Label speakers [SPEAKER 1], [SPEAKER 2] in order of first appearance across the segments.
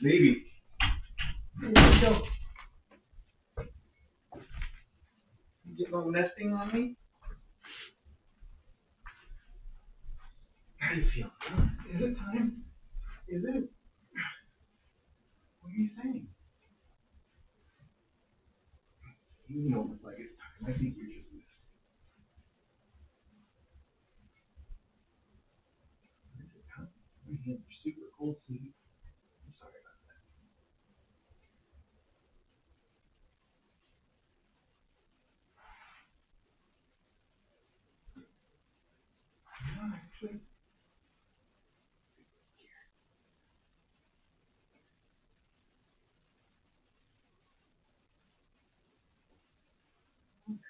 [SPEAKER 1] Maybe. Go. Getting all nesting on me? How you feeling? Is it time? Is it? What are you saying? You don't look like it's time. I think you're just is it? My hands are super cold, sweetie. I'm sorry about that. No, actually. Well,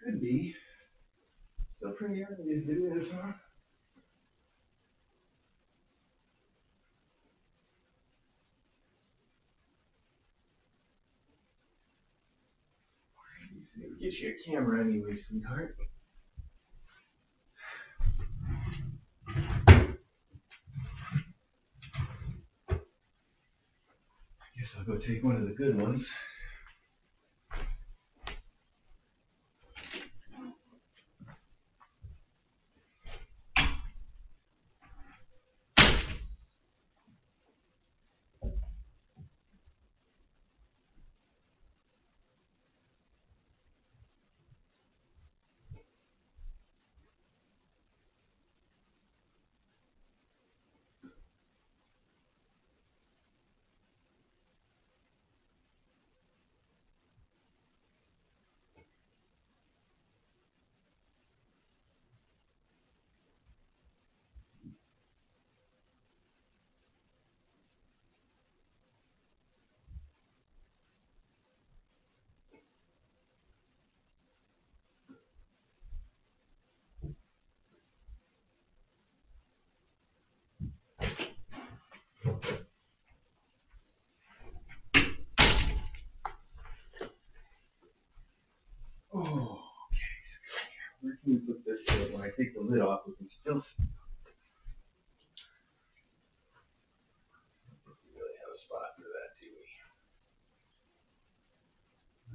[SPEAKER 1] Could be. Still pretty early to do this, huh? Get you a camera anyway, sweetheart. Guess I'll go take one of the good ones. Oh, okay. So here, where can we put this that when I take the lid off, we can still see? We really have a spot for that, do we?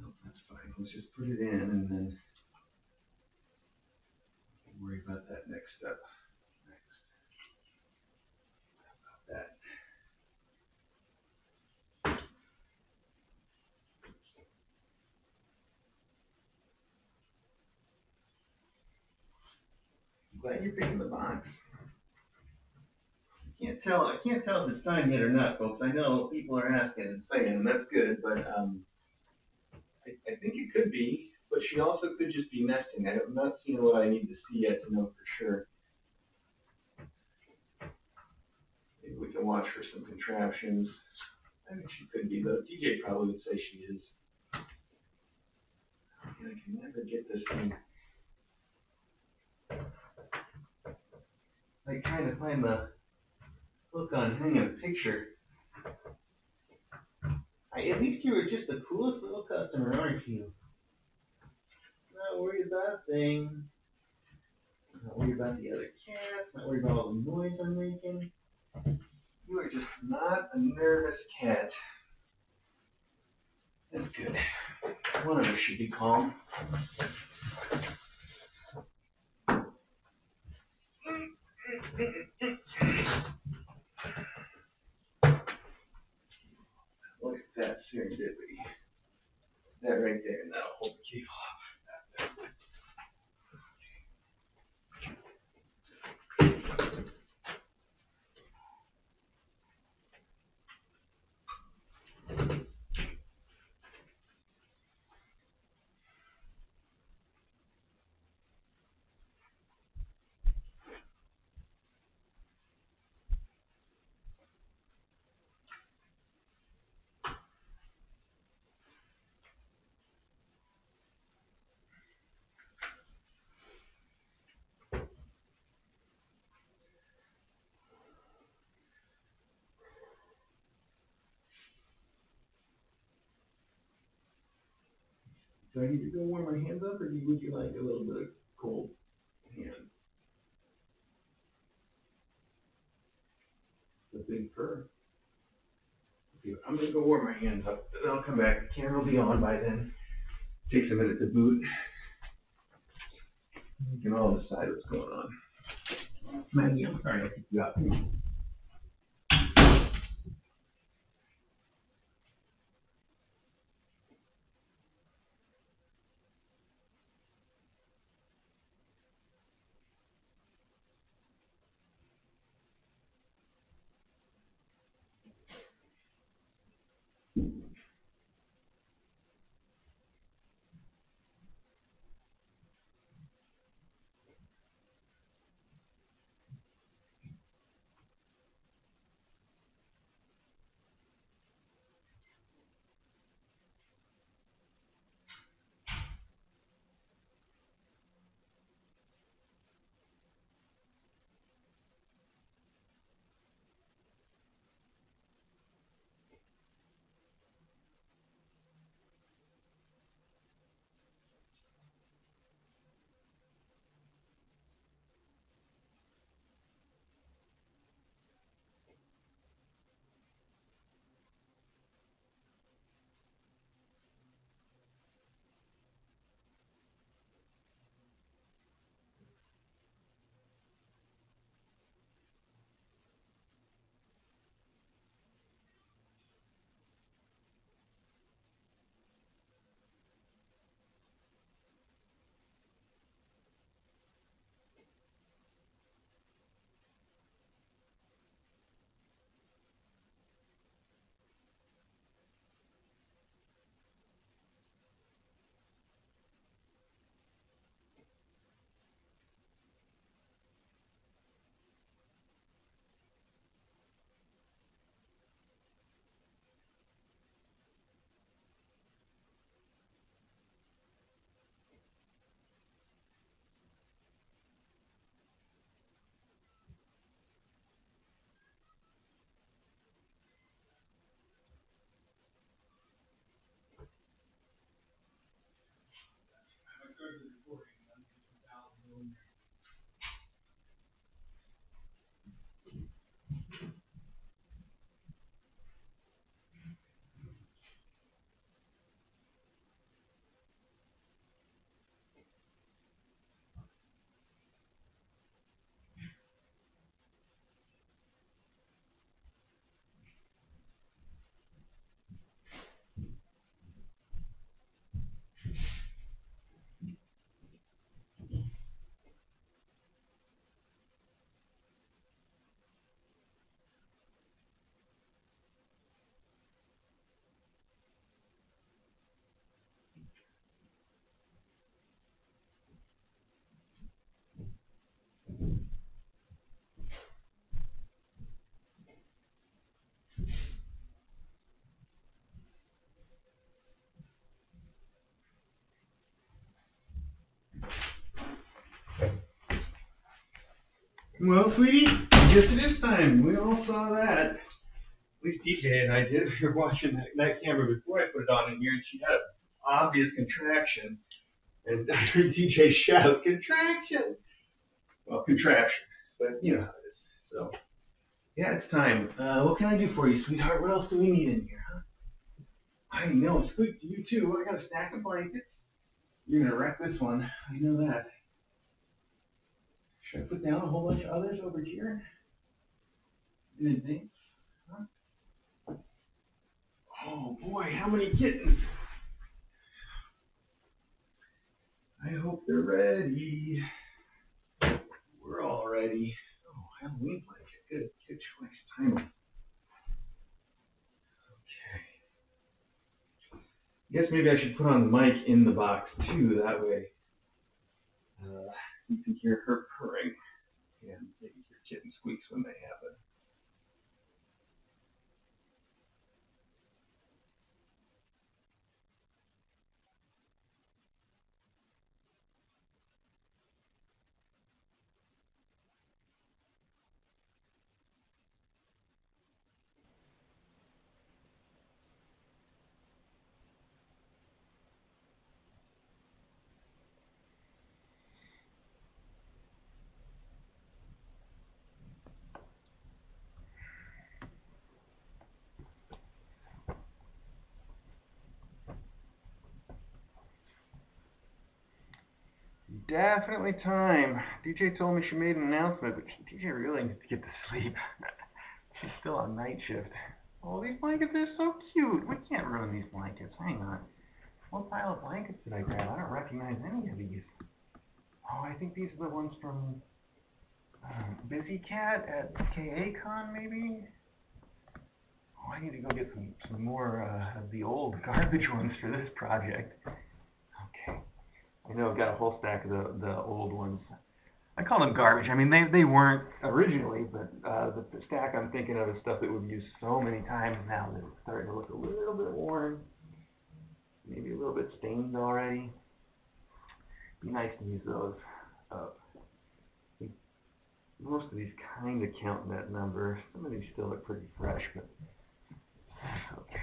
[SPEAKER 1] No, that's fine. Let's just put it in and then worry about that next step. Next. How about that? I'm glad you're picking the box. I can't tell. I can't tell if it's time yet or not, folks. I know people are asking and saying, and that's good, but um, I, I think it could be. But she also could just be nesting. I'm not seeing what I need to see yet to know for sure. Maybe we can watch for some contraptions. I think she could be though. DJ probably would say she is. I can never get this thing. It's like trying to find the hook on hanging a picture. I, at least you were just the coolest little customer, aren't you? Not worried about a thing. Not worried about the other cats. Not worried about all the noise I'm making. You are just not a nervous cat. That's good. One of us should be calm. Look at that serendipity. That right there, and that'll hold the cable up. Do I need to go warm my hands up, or do you- would you like a little bit of cold hand? The big fur. do it. I'm gonna go warm my hands up, and I'll come back. The camera will be on by then. Takes a minute to boot. We can all decide what's going on. Maggie, I'm sorry I kicked you out. Well, sweetie, I guess it is time. We all saw that. At least DJ and I did. We were watching that, that camera before I put it on in here, and she had an obvious contraction. And I heard DJ shout, contraction! Well, contraption, but you know how it is. So, yeah, it's time. Uh, what can I do for you, sweetheart? What else do we need in here, huh? I know, squeak to you too. I got a stack of blankets. You're gonna wreck this one. I know that. Should I put down a whole bunch of others over here? In advance? Huh? Oh boy, how many kittens? I hope they're ready. We're all ready. Oh, Halloween blanket. Good, good choice. Timing. Okay. I guess maybe I should put on the mic in the box too. That way, uh, you can hear her purring and maybe hear kitten squeaks when they happen. Definitely time. DJ told me she made an announcement, but DJ really needs to get to sleep. She's still on night shift. Oh, these blankets are so cute. We can't ruin these blankets. Hang on. What pile of blankets did I grab? I don't recognize any of these. Oh, I think these are the ones from uh, Busy Cat at KACon, maybe? Oh, I need to go get some, some more uh, of the old garbage ones for this project. I know I've got a whole stack of the, the old ones. I call them garbage. I mean, they, they weren't originally, but uh, the, the stack I'm thinking of is stuff that we've used so many times now that it's starting to look a little bit worn. Maybe a little bit stained already. Be nice to use those up. Most of these kind of count that number. Some of these still look pretty fresh, but okay.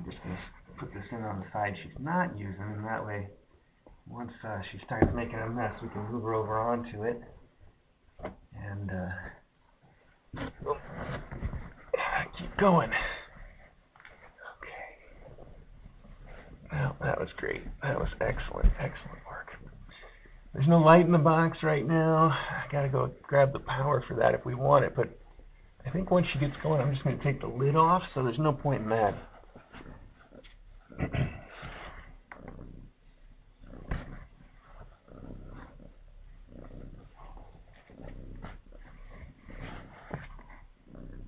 [SPEAKER 1] I'm just going to put this in on the side she's not using, and that way, once uh, she starts making a mess, we can move her over onto it. And uh, oh, keep going. Okay. Well, that was great. That was excellent, excellent work. There's no light in the box right now. I gotta go grab the power for that if we want it, but I think once she gets going, I'm just gonna take the lid off, so there's no point in that.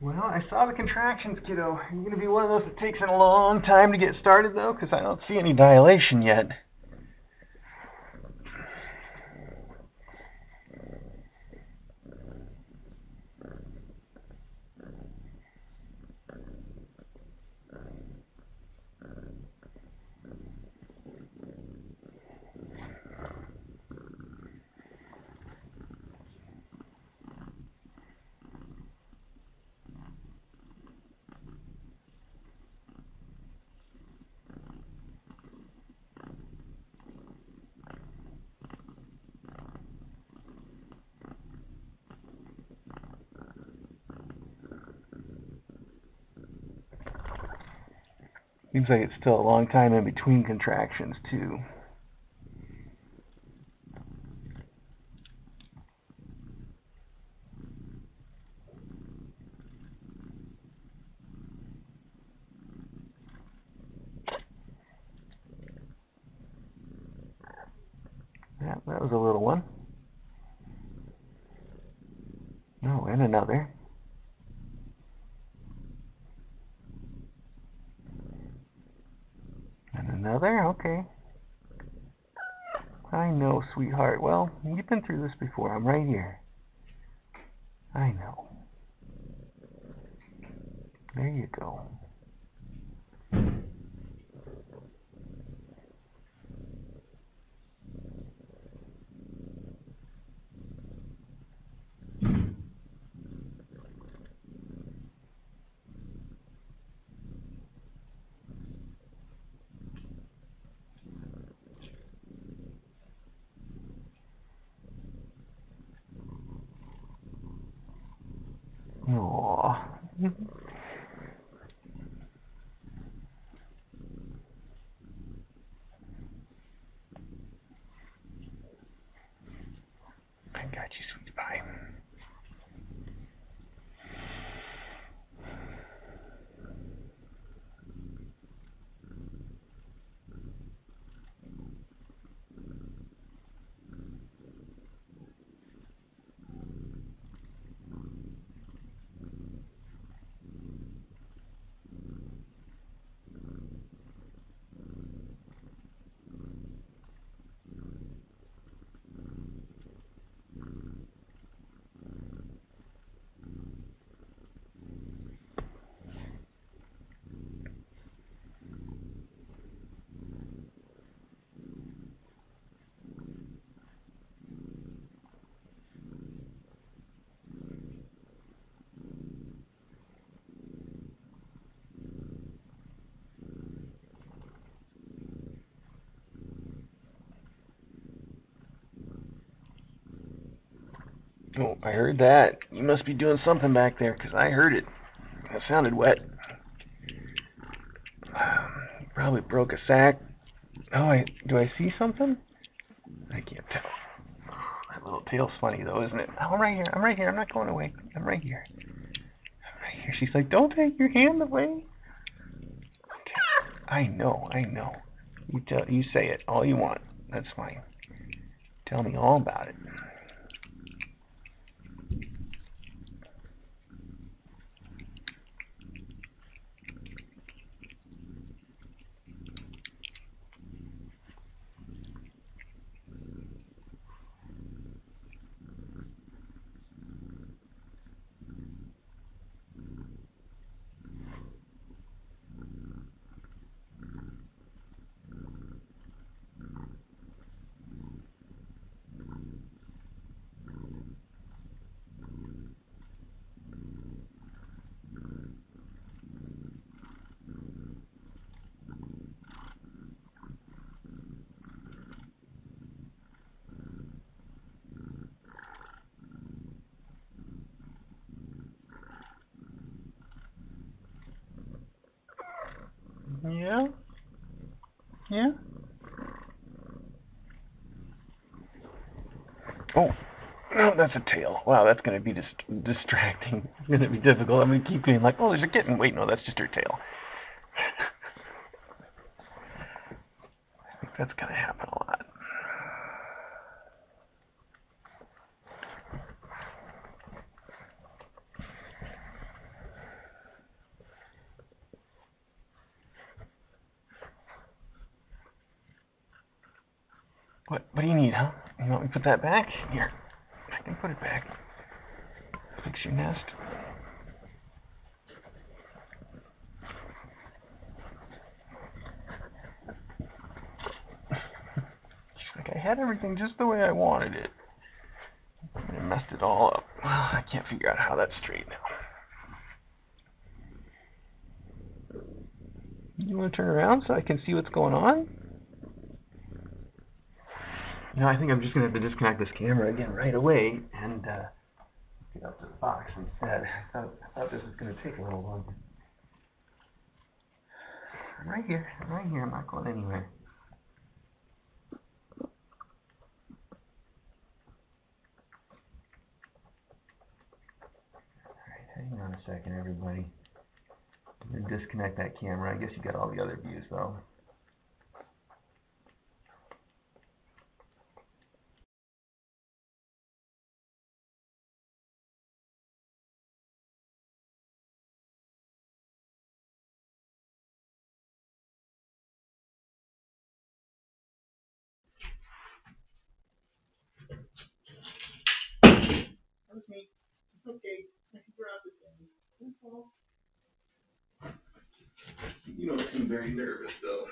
[SPEAKER 1] Well, I saw the contractions, kiddo. Are you going to be one of those that takes a long time to get started, though? Because I don't see any dilation yet. Seems like it's still a long time in between contractions, too. Yeah, that was a little one. No, and another. And another? Okay. I know, sweetheart. Well, you've been through this before. I'm right here. I know. There you go. Aww. I got you, sweet pie. Oh, I heard that. You must be doing something back there, 'cause I heard it. It sounded wet. Probably broke a sack. Oh, I do I see something? I can't tell. That little tail's funny though, isn't it? Oh, I'm right here. I'm right here. I'm not going away. I'm right here. I'm right here. She's like, don't take your hand away. I know. I know. You tell. You say it all you want. That's fine. Tell me all about it. Yeah? Yeah? Oh, no, that's a tail. Wow, that's going to be dis- distracting. It's going to be difficult. I'm going to keep being like, oh, there's a kitten. Wait, no, that's just her tail. I think that's going to happen a lot. What, what do you need, huh? You want me to put that back? Here, put it back. Fix your nest. Like, I had everything just the way I wanted it. And I messed it all up. I can't figure out how that's straight now. You want to turn around so I can see what's going on? Know, I think I'm just gonna have to disconnect this camera again right away and uh, get up to the box instead. I thought, I thought this was gonna take a little longer. I'm right here. I'm right here. I'm not going anywhere. Hang on a second, everybody. I'm gonna disconnect that camera. I guess you got all the other views though.
[SPEAKER 2] That was me. It's okay. I can drop it down. That's all. Seem very nervous though.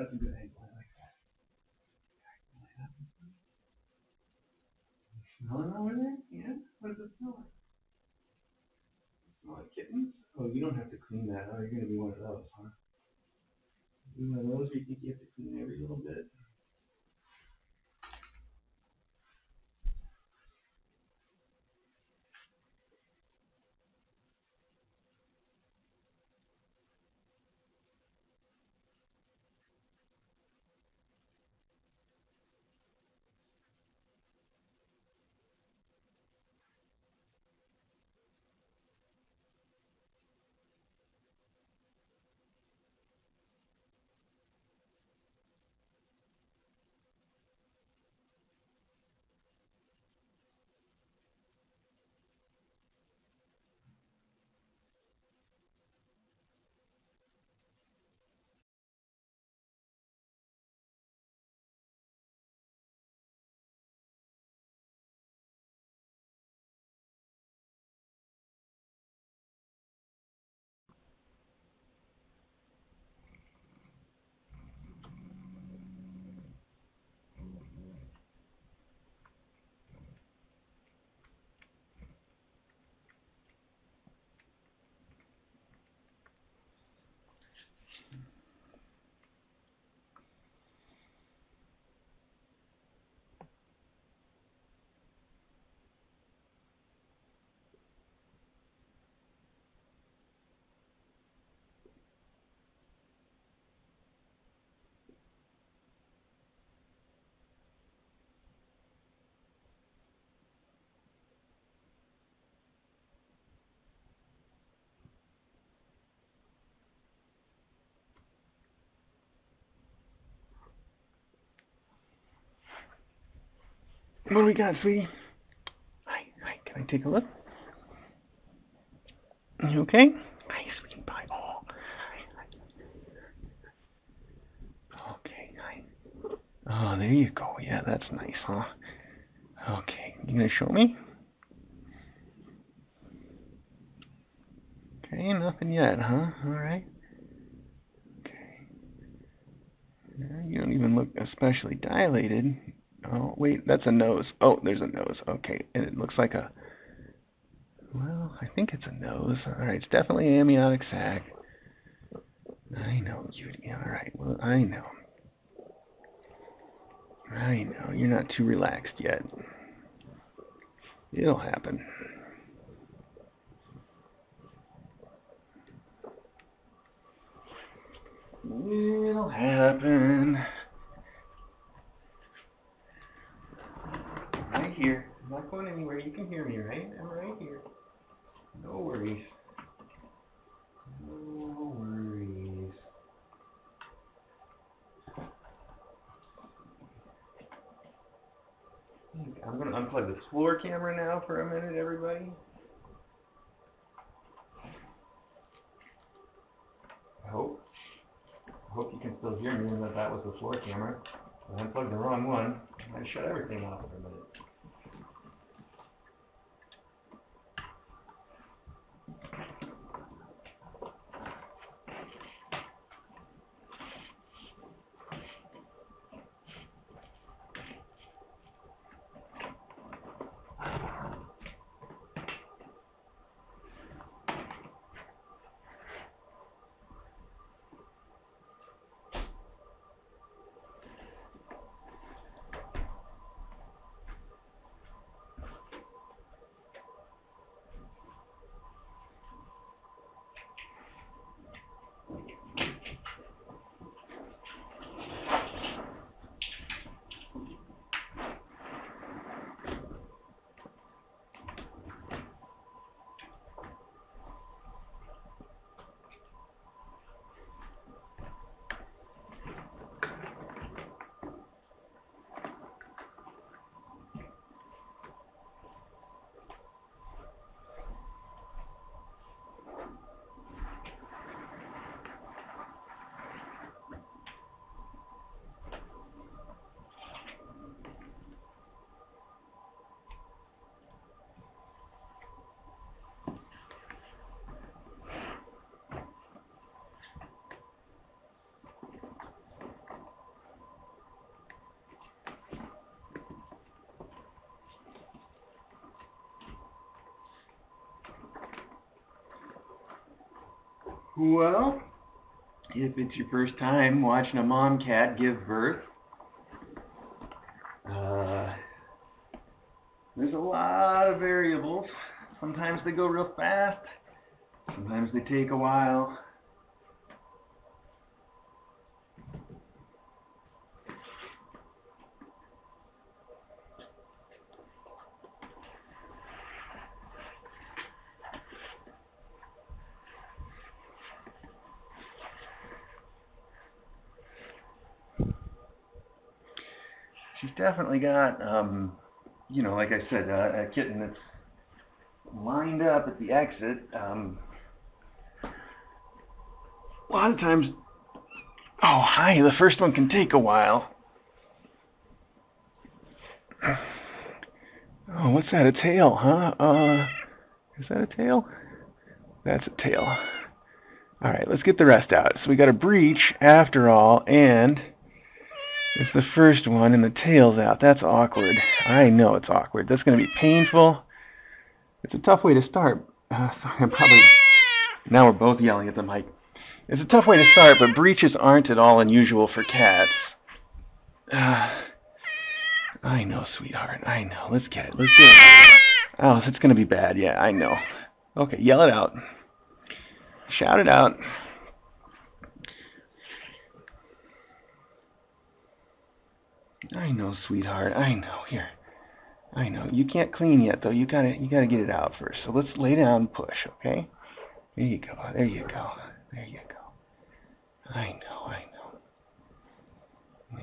[SPEAKER 2] That's a good angle. I like that. Smell it over there? Yeah? What does it smell like? It smell like kittens? Oh, you don't have to clean that. Oh, you're gonna be one of those, huh? You one of those, or you think you have to clean every little bit?
[SPEAKER 1] What do we got, sweetie? Hi, hi. Can I take a look? You okay? Hi, sweetie pie. Oh, hi, hi. Okay, hi. Oh, there you go. Yeah, that's nice, huh? Okay, you gonna show me? Okay, nothing yet, huh? All right. Okay. Yeah, you don't even look especially dilated. Oh, wait, that's a nose. Oh, there's a nose. Okay, and it looks like a. Well, I think it's a nose. All right, it's definitely an amniotic sac. I know, Judy. All right, well, I know. I know, you're not too relaxed yet. It'll happen. It'll happen. Right here. I'm not going anywhere. You can hear me, right? I'm right here. No worries. No worries. I'm gonna unplug the floor camera now for a minute, everybody. I hope. I hope you can still hear me and that that was the floor camera. I unplugged the wrong one. I shut everything off for a minute. Well, if it's your first time watching a mom cat give birth, uh, there's a lot of variables. Sometimes they go real fast, sometimes they take a while. she's definitely got, um, you know, like I said, uh, a kitten that's lined up at the exit. Um, a lot of times, oh hi, the first one can take a while. Oh, what's that? A tail, huh? Uh, is that a tail? That's a tail. All right, let's get the rest out. So we got a breech after all, and it's the first one and the tail's out. That's awkward. I know it's awkward. That's going to be painful. It's a tough way to start. Uh, sorry, I'm probably... Now we're both yelling at the mic. It's a tough way to start, but breeches aren't at all unusual for cats. Uh, I know, sweetheart. I know. Let's get it. Let's do it. Oh, it's going to be bad. Yeah, I know. Okay, yell it out. Shout it out. I know, sweetheart. I know. Here. I know. You can't clean yet though. You gotta you gotta get it out first. So let's lay down and push, okay? There you go. There you go. There you go. I know, I know.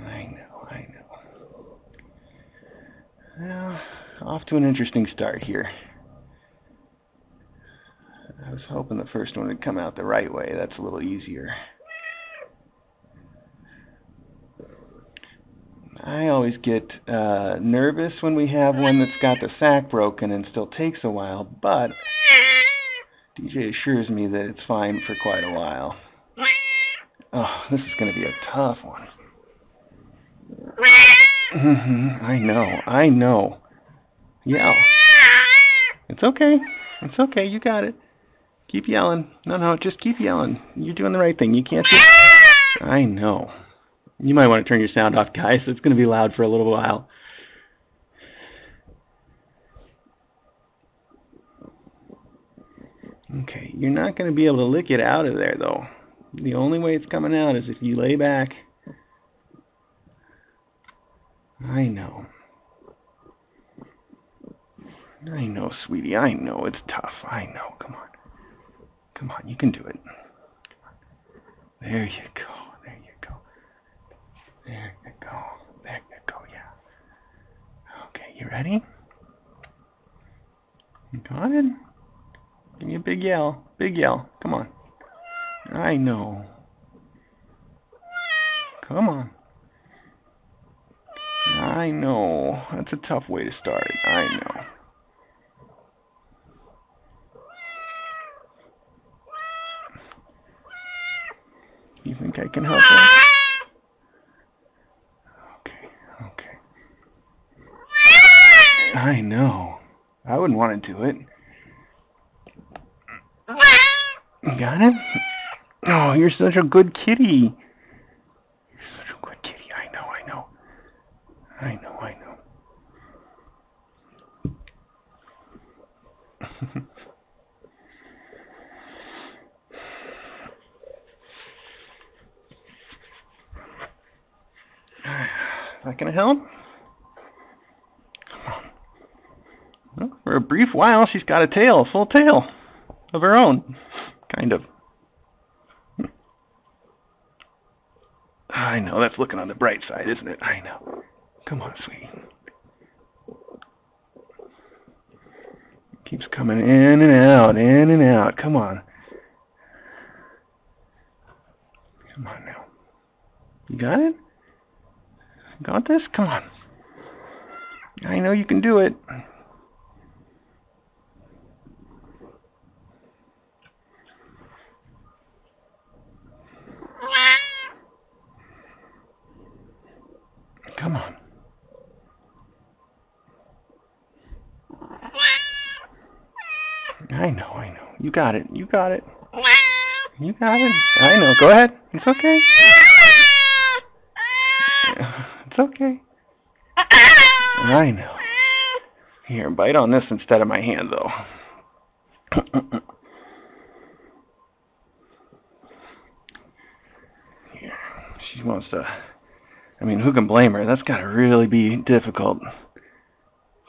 [SPEAKER 1] I know, I know. Well, off to an interesting start here. I was hoping the first one would come out the right way. That's a little easier. I always get uh, nervous when we have one that's got the sack broken and still takes a while, but DJ assures me that it's fine for quite a while. Oh, this is going to be a tough one. Mm-hmm. I know, I know. Yell. It's okay. It's okay. You got it. Keep yelling. No, no, just keep yelling. You're doing the right thing. You can't do. I know. You might want to turn your sound off, guys. It's going to be loud for a little while. Okay, you're not going to be able to lick it out of there, though. The only way it's coming out is if you lay back. I know. I know, sweetie. I know it's tough. I know. Come on. Come on. You can do it. There you go. There you go. There you go, yeah. Okay, you ready? You got? Give me a big yell. Big yell. Come on. I know. Come on. I know. That's a tough way to start. I know. You think I can help her? I know. I wouldn't want to do it. Got it? Oh, you're such a good kitty. You're such a good kitty. I know, I know. I know, I know. Is that gonna help? For a brief while, she's got a tail, a full tail of her own, kind of. I know, that's looking on the bright side, isn't it? I know. Come on, sweetie. Keeps coming in and out, in and out. Come on. Come on now. You got it? Got this? Come on. I know you can do it. Come on. I know, I know. You got it. You got it. You got it. I know. Go ahead. It's okay. It's okay. Uh-uh. I know. Here, bite on this instead of my hand, though. Here. She wants to. I mean, who can blame her? That's got to really be difficult.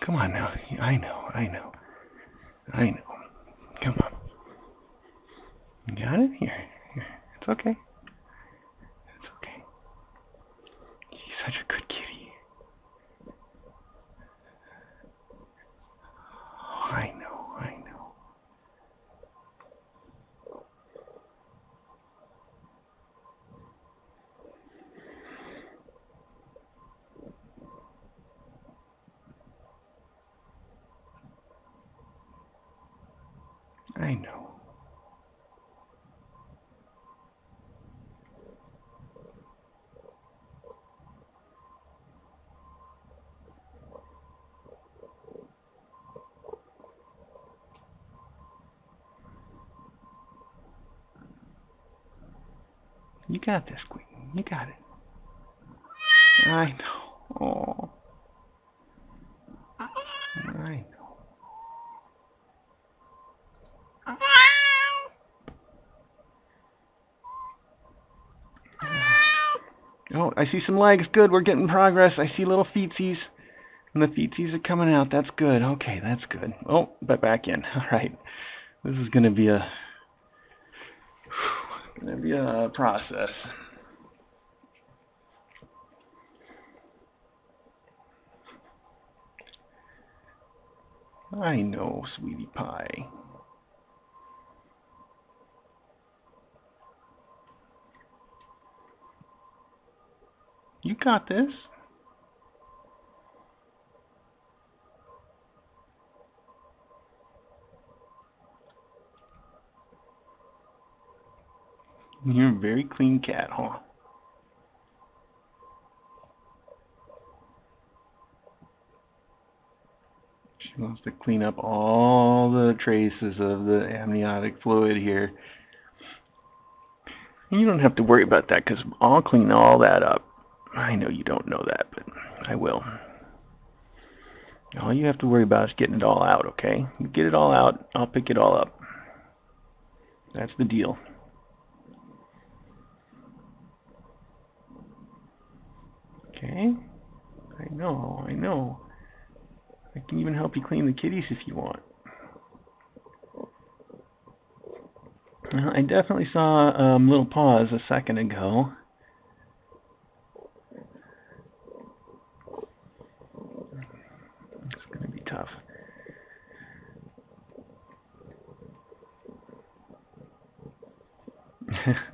[SPEAKER 1] Come on now. I know. I know. I know. Got it? Here. It's okay. It's okay. She's such a good kitty. Oh, I know. I know. I know. You got this, Queen. You got it. I know. Oh. I know. Oh, I see some legs. Good, we're getting progress. I see little feetsies. And the feetsies are coming out. That's good. Okay, that's good. Oh, but back in. All right. This is going to be a going to be a process. I know, sweetie pie. You got this. You're a very clean cat, huh? She wants to clean up all the traces of the amniotic fluid here. You don't have to worry about that because I'll clean all that up. I know you don't know that, but I will. All you have to worry about is getting it all out, okay? You get it all out, I'll pick it all up. That's the deal. Okay? I know, I know. I can even help you clean the kitties if you want. I definitely saw um, little paws a second ago. It's going to be tough.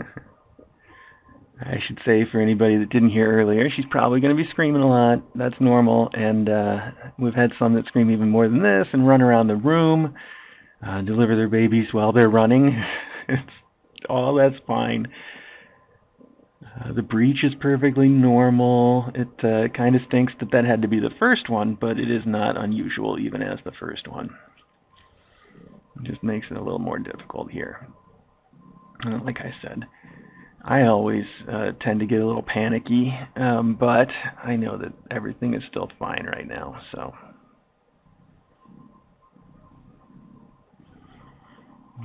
[SPEAKER 1] I should say for anybody that didn't hear earlier, she's probably going to be screaming a lot. That's normal, and uh, we've had some that scream even more than this and run around the room, uh, deliver their babies while they're running. it's all that's fine. Uh, the breech is perfectly normal. It uh, kind of stinks that that had to be the first one, but it is not unusual even as the first one. It just makes it a little more difficult here. Uh, like I said, I always uh, tend to get a little panicky, um, but I know that everything is still fine right now, so.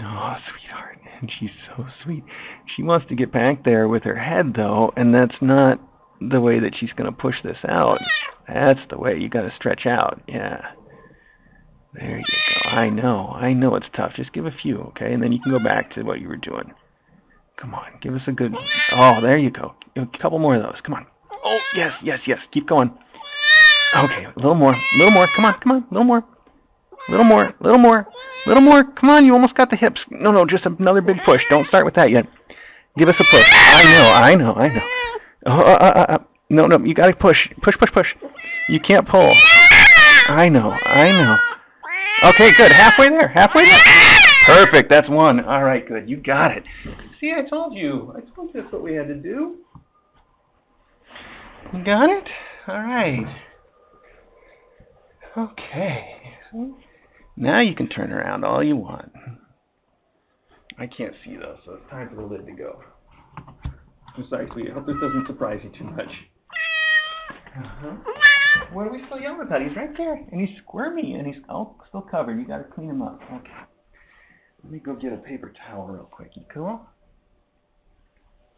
[SPEAKER 1] Oh, sweetheart. And she's so sweet. She wants to get back there with her head, though, and that's not the way that she's going to push this out. That's the way. You got to stretch out. Yeah. There you go. I know. I know it's tough. Just give a few, okay? And then you can go back to what you were doing. Come on. Give us a good. Oh, there you go. A couple more of those. Come on. Oh, yes, yes, yes. Keep going. Okay. A little more. A little more. Come on. Come on. A little more. A little more. A little more. A little more. Come on, you almost got the hips. No, no, just another big push. Don't start with that yet. Give us a push. I know, I know, I know. Oh, uh, uh, uh, no, no, you gotta push. Push, push, push. You can't pull. I know, I know. Okay, good. Halfway there. Halfway there. Perfect. That's one. All right, good. You got it. See, I told you. I told you that's what we had to do. You got it? All right. Okay. Now you can turn around all you want. I can't see though, so it's time for the lid to go. Sweetie. I hope this doesn't surprise you too much. Uh-huh. What are we still yelling about? He's right there, and he's squirmy, and he's oh, still covered. You gotta clean him up. Okay. Let me go get a paper towel real quick. You cool?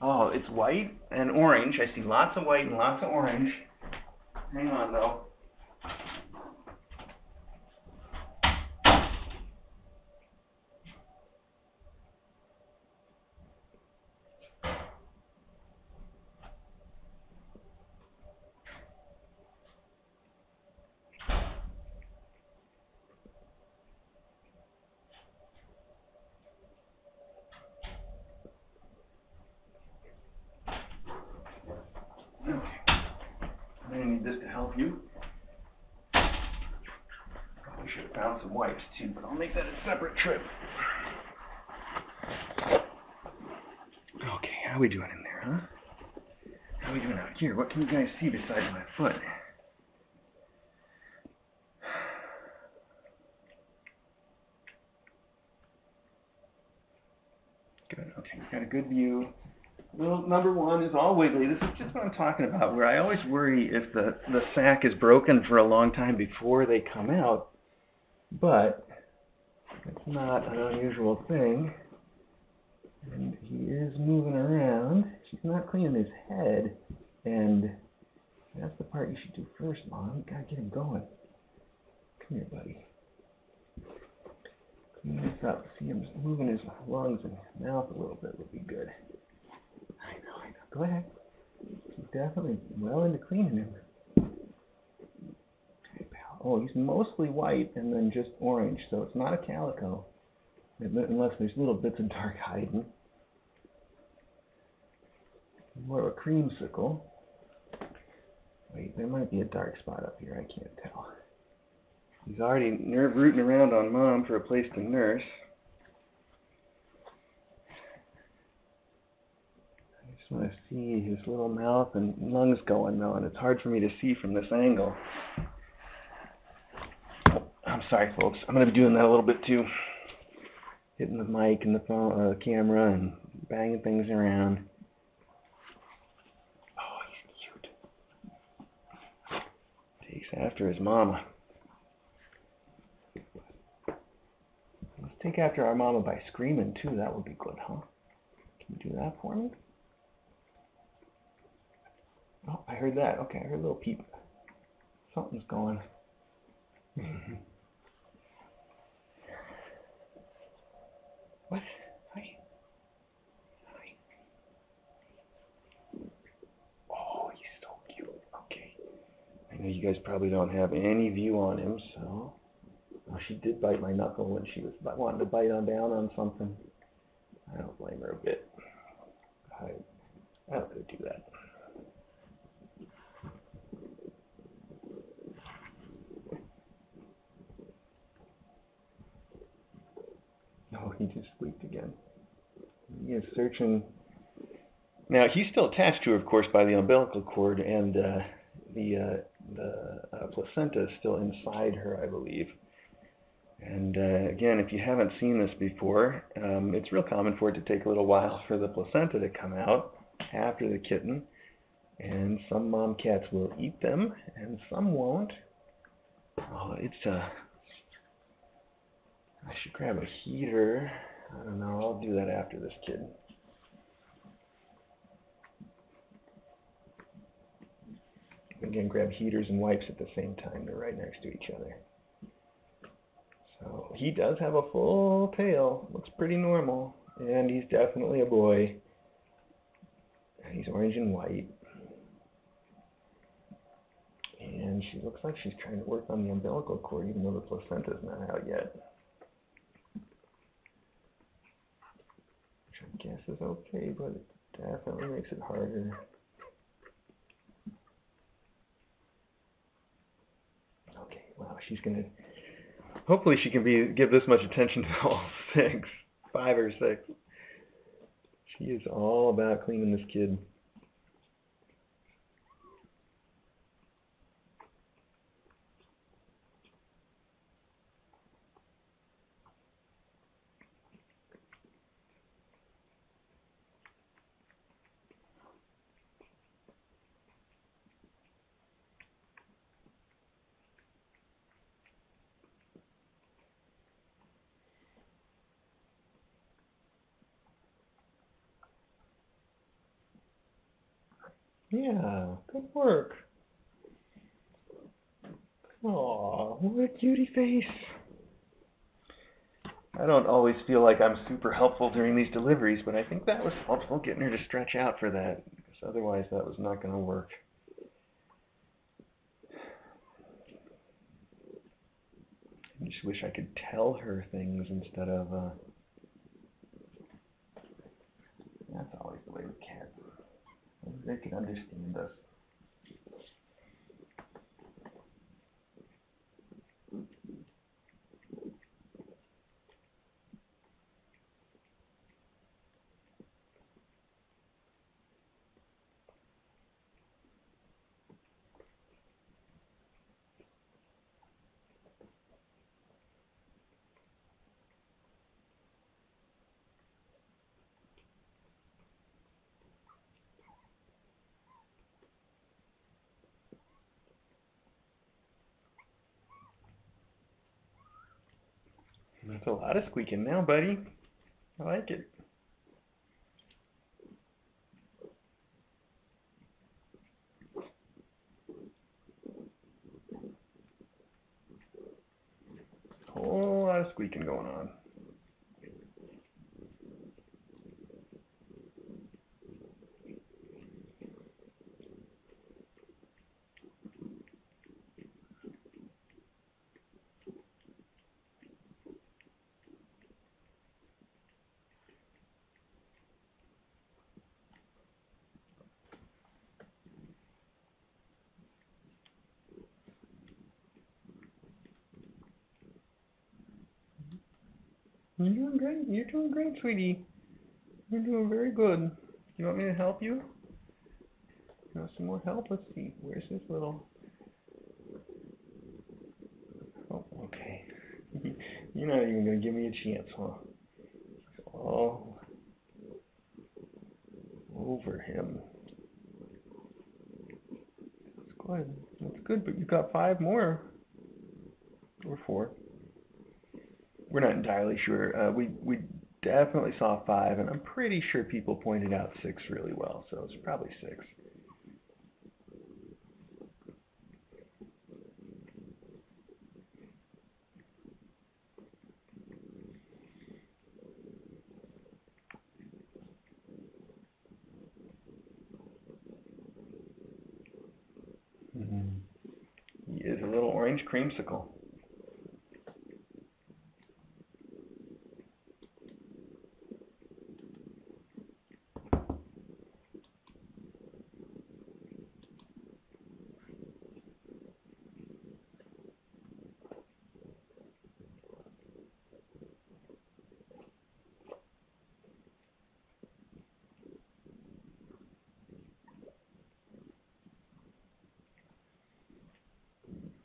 [SPEAKER 1] Oh, it's white and orange. I see lots of white and lots of orange. Hang on though. Okay. I'm gonna need this to help you. Probably should have found some wipes too, but I'll make that a separate trip. Okay, how we doing in there, huh? How we doing out here? What can you guys see besides my foot? Good. Okay, got a good view. Well, number one is all wiggly. This is just what I'm talking about, where I always worry if the, the sac is broken for a long time before they come out, but it's not an unusual thing. And he is moving around. She's not cleaning his head, and that's the part you should do first, Mom. Gotta get him going. Come here, buddy. Clean this up. See him moving his lungs and mouth a little bit would be good. I know, I know. Go ahead. He's definitely well into cleaning him. Okay, pal. Oh, he's mostly white and then just orange, so it's not a calico. Unless there's little bits of dark hiding. More of a creamsicle. Wait, there might be a dark spot up here. I can't tell. He's already nerve rooting around on mom for a place to nurse. I just want to see his little mouth and lungs going though, and it's hard for me to see from this angle. I'm sorry, folks. I'm going to be doing that a little bit too. Hitting the mic and the phone, uh, camera, and banging things around. Oh, he's cute. Takes after his mama. Let's take after our mama by screaming too. That would be good, huh? Can you do that for me? Oh, I heard that. Okay, I heard a little peep. Something's going. Mm-hmm. what? Hi. Hi. Oh, he's so cute. Okay. I know you guys probably don't have any view on him, so. Oh, she did bite my knuckle when she was wanting to bite on down on something. I don't blame her a bit. I, I don't gonna do that. Oh, he just squeaked again. He is searching. Now he's still attached to her, of course, by the umbilical cord, and uh, the uh, the uh, placenta is still inside her, I believe. And uh, again, if you haven't seen this before, um, it's real common for it to take a little while for the placenta to come out after the kitten. And some mom cats will eat them, and some won't. Oh, it's a. I should grab a heater. I don't know. I'll do that after this kid. Again, grab heaters and wipes at the same time. They're right next to each other. So he does have a full tail. Looks pretty normal. And he's definitely a boy. He's orange and white. And she looks like she's trying to work on the umbilical cord, even though the placenta's not out yet. Which I guess is okay, but it definitely makes it harder. Okay, wow, she's gonna. Hopefully, she can be give this much attention to all six, five or six. She is all about cleaning this kid. Yeah, good work. Aw, what a cutie face. I don't always feel like I'm super helpful during these deliveries, but I think that was helpful getting her to stretch out for that, because otherwise that was not going to work. I just wish I could tell her things instead of, uh, that's always the way with cats. They can understand us. Lot of squeaking now, buddy. I like it. Whole lot of squeaking going on. You're doing great. You're doing great, sweetie. You're doing very good. You want me to help you? You want some more help? Let's see. Where's this little? Oh, okay. You're not even gonna give me a chance, huh? Oh, over him. That's good. That's good. But you got five more, or four. We're not entirely sure. Uh, we we definitely saw five, and I'm pretty sure people pointed out six really well, so it's probably six. Mm-hmm. Is a little orange creamsicle.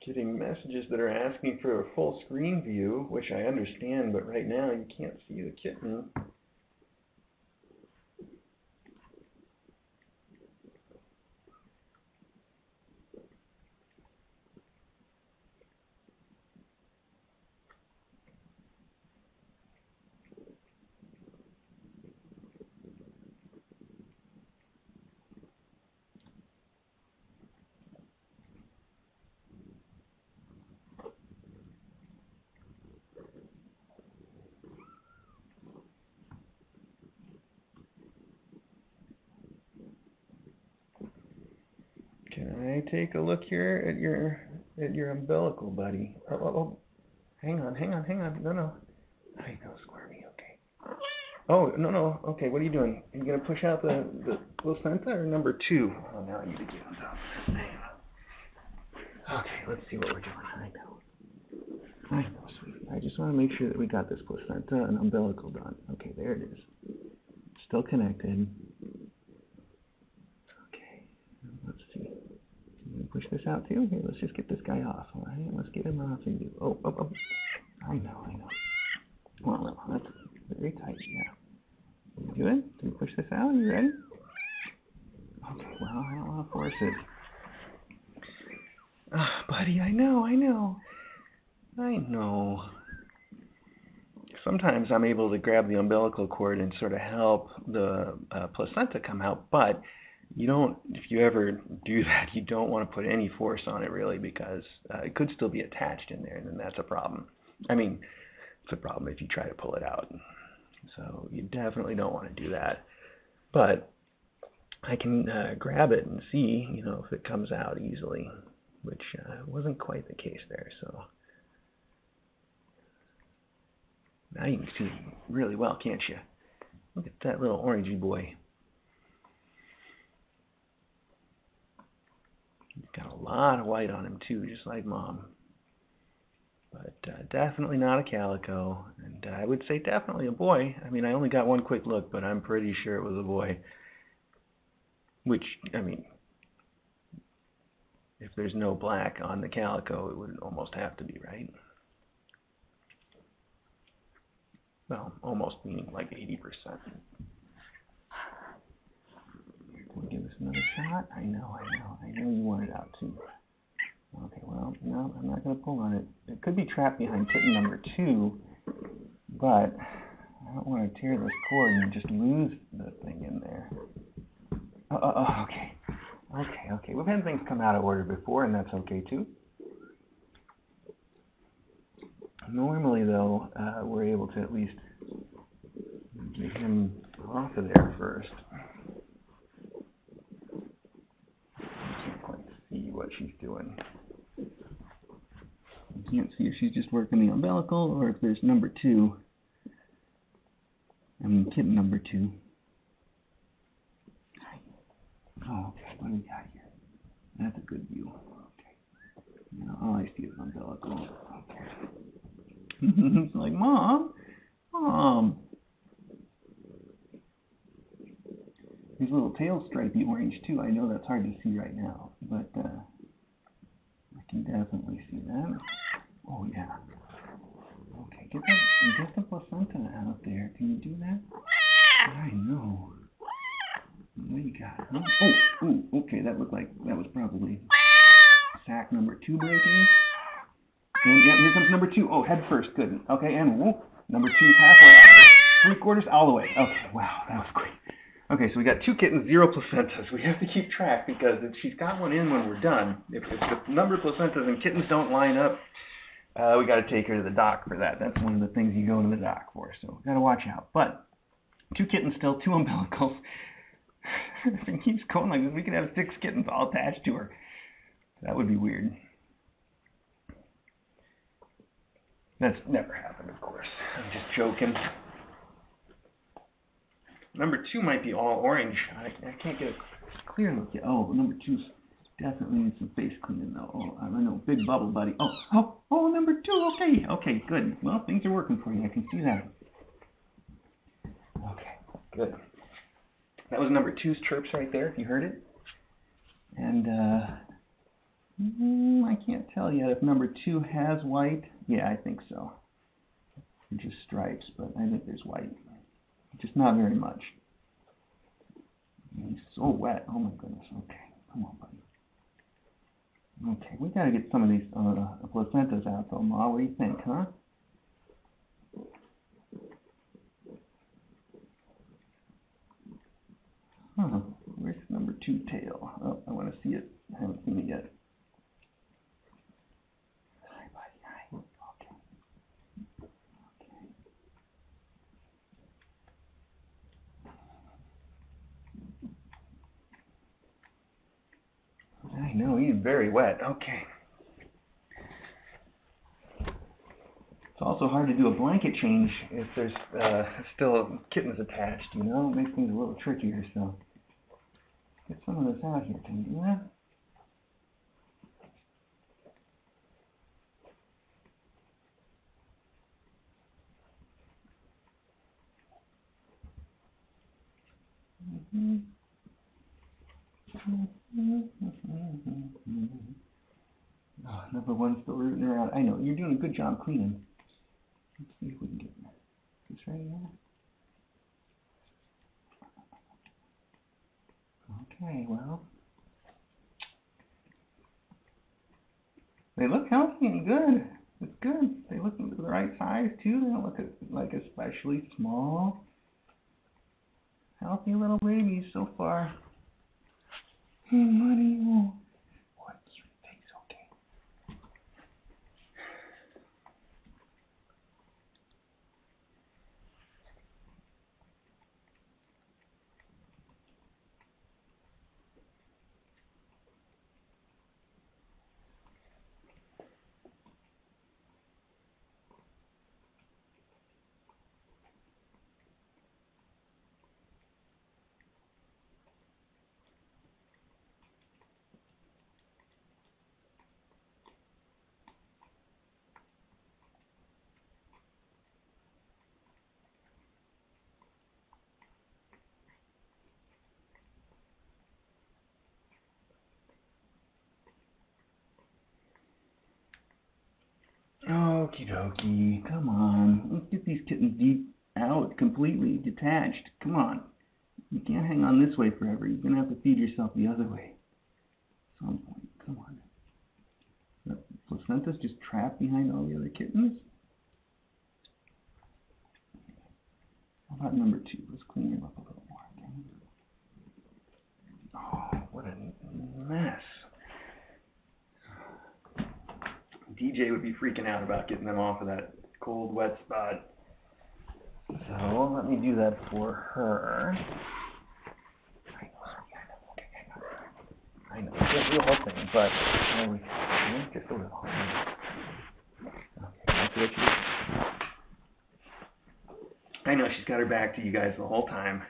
[SPEAKER 1] getting messages that are asking for a full screen view, which I understand, but right now you can't see the kitten. Can I take a look here at your at your umbilical, buddy? Oh, oh, oh. hang on, hang on, hang on. No, no. I know, Squirmy. Okay. Oh, no, no. Okay, what are you doing? Are you gonna push out the the placenta or number two? Oh, now I need to get on top. Okay, let's see what we're doing. I know. I know, sweetie. I just want to make sure that we got this placenta and umbilical done. Okay, there it is. Still connected. Okay, let's see. Can we push out too? Here, let's just get this guy off. All right, let's get him off and do. Oh, oh, oh. I know, I know. Well, well, that's very tight. Yeah. You good? Can we push this out? Are You ready? Okay. Well, I don't want to force it. Ah, buddy, I know, I know. I know. Sometimes I'm able to grab the umbilical cord and sort of help the uh, placenta come out, but you don't, if you ever do that, you don't want to put any force on it really because uh, it could still be attached in there and then that's a problem. I mean, it's a problem if you try to pull it out. So you definitely don't want to do that. But I can uh, grab it and see, you know, if it comes out easily, which uh, wasn't quite the case there. So now you can see really well, can't you? Look at that little orangey boy. He's got a lot of white on him too, just like mom. But uh, definitely not a calico, and I would say definitely a boy. I mean, I only got one quick look, but I'm pretty sure it was a boy. Which, I mean, if there's no black on the calico, it would almost have to be, right? Well, almost meaning like 80%. Can we give this another shot? I know, I know, I know you want it out too. Okay, well, no, I'm not going to pull on it. It could be trapped behind kitten number two, but I don't want to tear this cord and just lose the thing in there. Oh, oh, oh, okay. Okay, okay. We've had things come out of order before, and that's okay too. Normally, though, uh, we're able to at least get him off of there first. I can't quite see what she's doing. I can't see if she's just working the umbilical or if there's number two. I mean, kitten number two. Oh, okay. What do we got here? That's a good view. Okay. Now all I see is umbilical. Okay. it's like, Mom, Mom. His little tail stripey orange too. I know that's hard to see right now, but uh, I can definitely see that. Oh yeah. Okay, get that, get the placenta out there. Can you do that? I know. What do you got? Huh? Oh, ooh, okay, that looked like that was probably sack number two breaking. And yeah, here comes number two. Oh, head first, good. Okay, and whoa, number two's halfway. Three quarters all the way. Okay, wow, that was great. Okay, so we got two kittens, zero placentas. We have to keep track because if she's got one in when we're done, if, if the number of placentas and kittens don't line up, uh, we got to take her to the doc for that. That's one of the things you go to the doc for. So we got to watch out. But two kittens still, two umbilicals. if it keeps going like this, we could have six kittens all attached to her. That would be weird. That's never happened, of course. I'm just joking. Number two might be all orange. I, I can't get a clear look yet. Oh, number two's definitely needs some face cleaning though. Oh, I know, big bubble buddy. Oh, oh, oh, number two. Okay, okay, good. Well, things are working for you. I can see that. Okay, good. That was number two's chirps right there, if you heard it. And uh, mm, I can't tell yet if number two has white. Yeah, I think so. Just stripes, but I think there's white. Just not very much. He's so wet. Oh my goodness. Okay, come on, buddy. Okay, we gotta get some of these uh, placentas out though, Ma. What do you think, huh? Huh. Where's number two tail? Oh, I want to see it. I haven't seen it yet. Hi, buddy. Hi. Okay. Okay. I know, he's very wet. Okay. It's also hard to do a blanket change if there's uh, still kittens attached, you know? It makes things a little trickier, so. Get some of this out here. Can you do that? Mm-hmm. Oh, number one's still rooting around. I know, you're doing a good job cleaning. Let's see if we can get this right here. Okay, well. They look healthy and good. It's good. They look the right size too. They don't look like especially small. Healthy little babies so far. Hey, money. Oh, Okie dokie, come on. Let's get these kittens deep out, completely detached. Come on. You can't hang on this way forever. You're gonna have to feed yourself the other way. At some point, come on. Placenta's just trapped behind all the other kittens? How about number two? Let's clean him up a little more. Oh, what a mess. DJ would be freaking out about getting them off of that cold, wet spot. So let me do that for her. I know, I know, okay, hang on. I know, can't do the whole thing, but there we go. Just a little. Okay, that's what you I know she's got her back to you guys the whole time.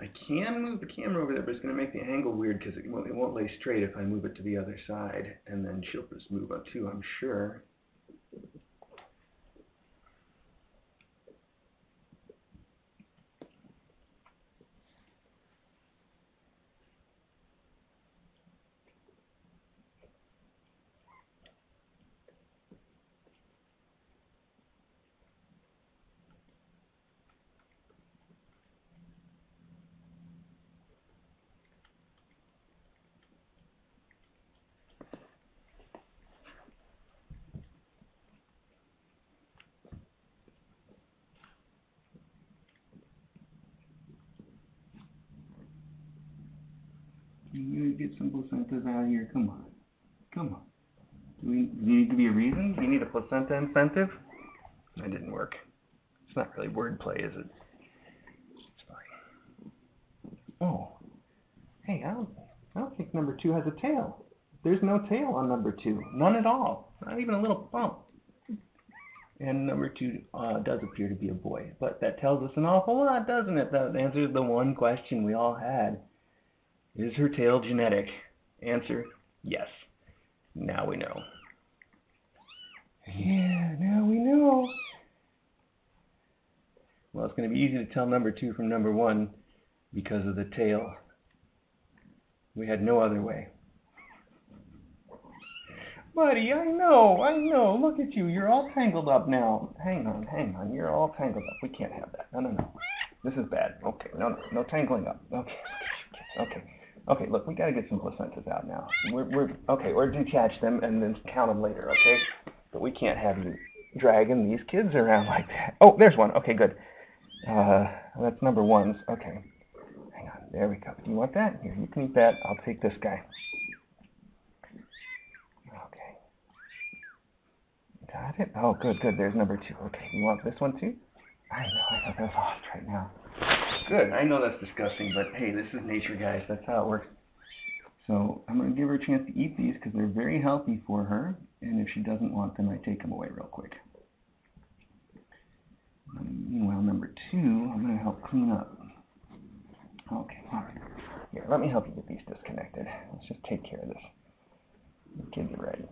[SPEAKER 1] I can move the camera over there, but it's going to make the angle weird because it, won't- it won't lay straight if I move it to the other side. And then she'll just move up too, I'm sure. Some placentas out here. Come on. Come on. Do we do need to be a reason? Do you need a placenta incentive? That didn't work. It's not really wordplay, is it? It's fine. Oh. Hey, I don't, I don't think number two has a tail. There's no tail on number two. None at all. Not even a little bump. And number two uh, does appear to be a boy. But that tells us an awful lot, doesn't it? That answers the one question we all had. Is her tail genetic? Answer, yes. Now we know. Yeah, now we know. Well, it's going to be easy to tell number two from number one because of the tail. We had no other way. Buddy, I know, I know. Look at you. You're all tangled up now. Hang on, hang on. You're all tangled up. We can't have that. No, no, no. This is bad. Okay, no, no, no tangling up. Okay, okay. Okay, look, we gotta get some placentas out now. We're, we're okay, or detach them and then count them later, okay? But we can't have you dragging these kids around like that. Oh, there's one. Okay, good. Uh, that's number one's. Okay. Hang on. There we go. Do you want that? Here, you can eat that. I'll take this guy. Okay. Got it? Oh, good, good. There's number two. Okay. You want this one too? I know. I know. That's lost right now. Good. I know that's disgusting, but hey, this is nature, guys. That's how it works. So I'm going to give her a chance to eat these because they're very healthy for her. And if she doesn't want them, I take them away real quick. Um, meanwhile, number two, I'm going to help clean up. Okay, all right. Here, let me help you get these disconnected. Let's just take care of this. The ready.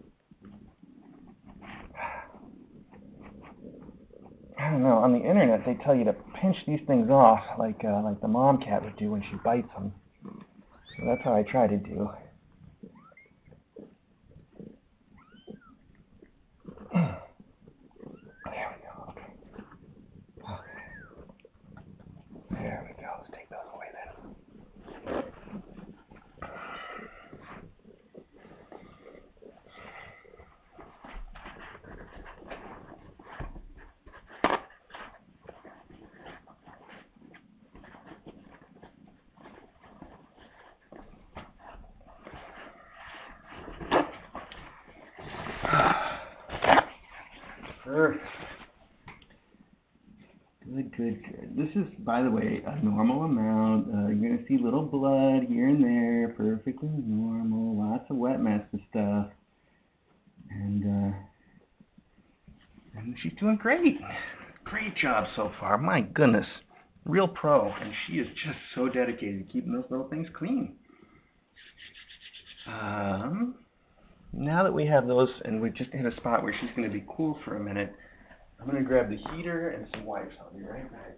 [SPEAKER 1] I don't know. On the internet, they tell you to pinch these things off, like uh, like the mom cat would do when she bites them. So that's how I try to do. Good, good, good. This is, by the way, a normal amount. Uh, you're going to see little blood here and there, perfectly normal. Lots of wet mess and stuff. And, uh, and she's doing great. Great job so far. My goodness. Real pro. And she is just so dedicated to keeping those little things clean. Um, now that we have those, and we just hit a spot where she's gonna be cool for a minute. I'm gonna grab the heater and some wipes. I'll be right back.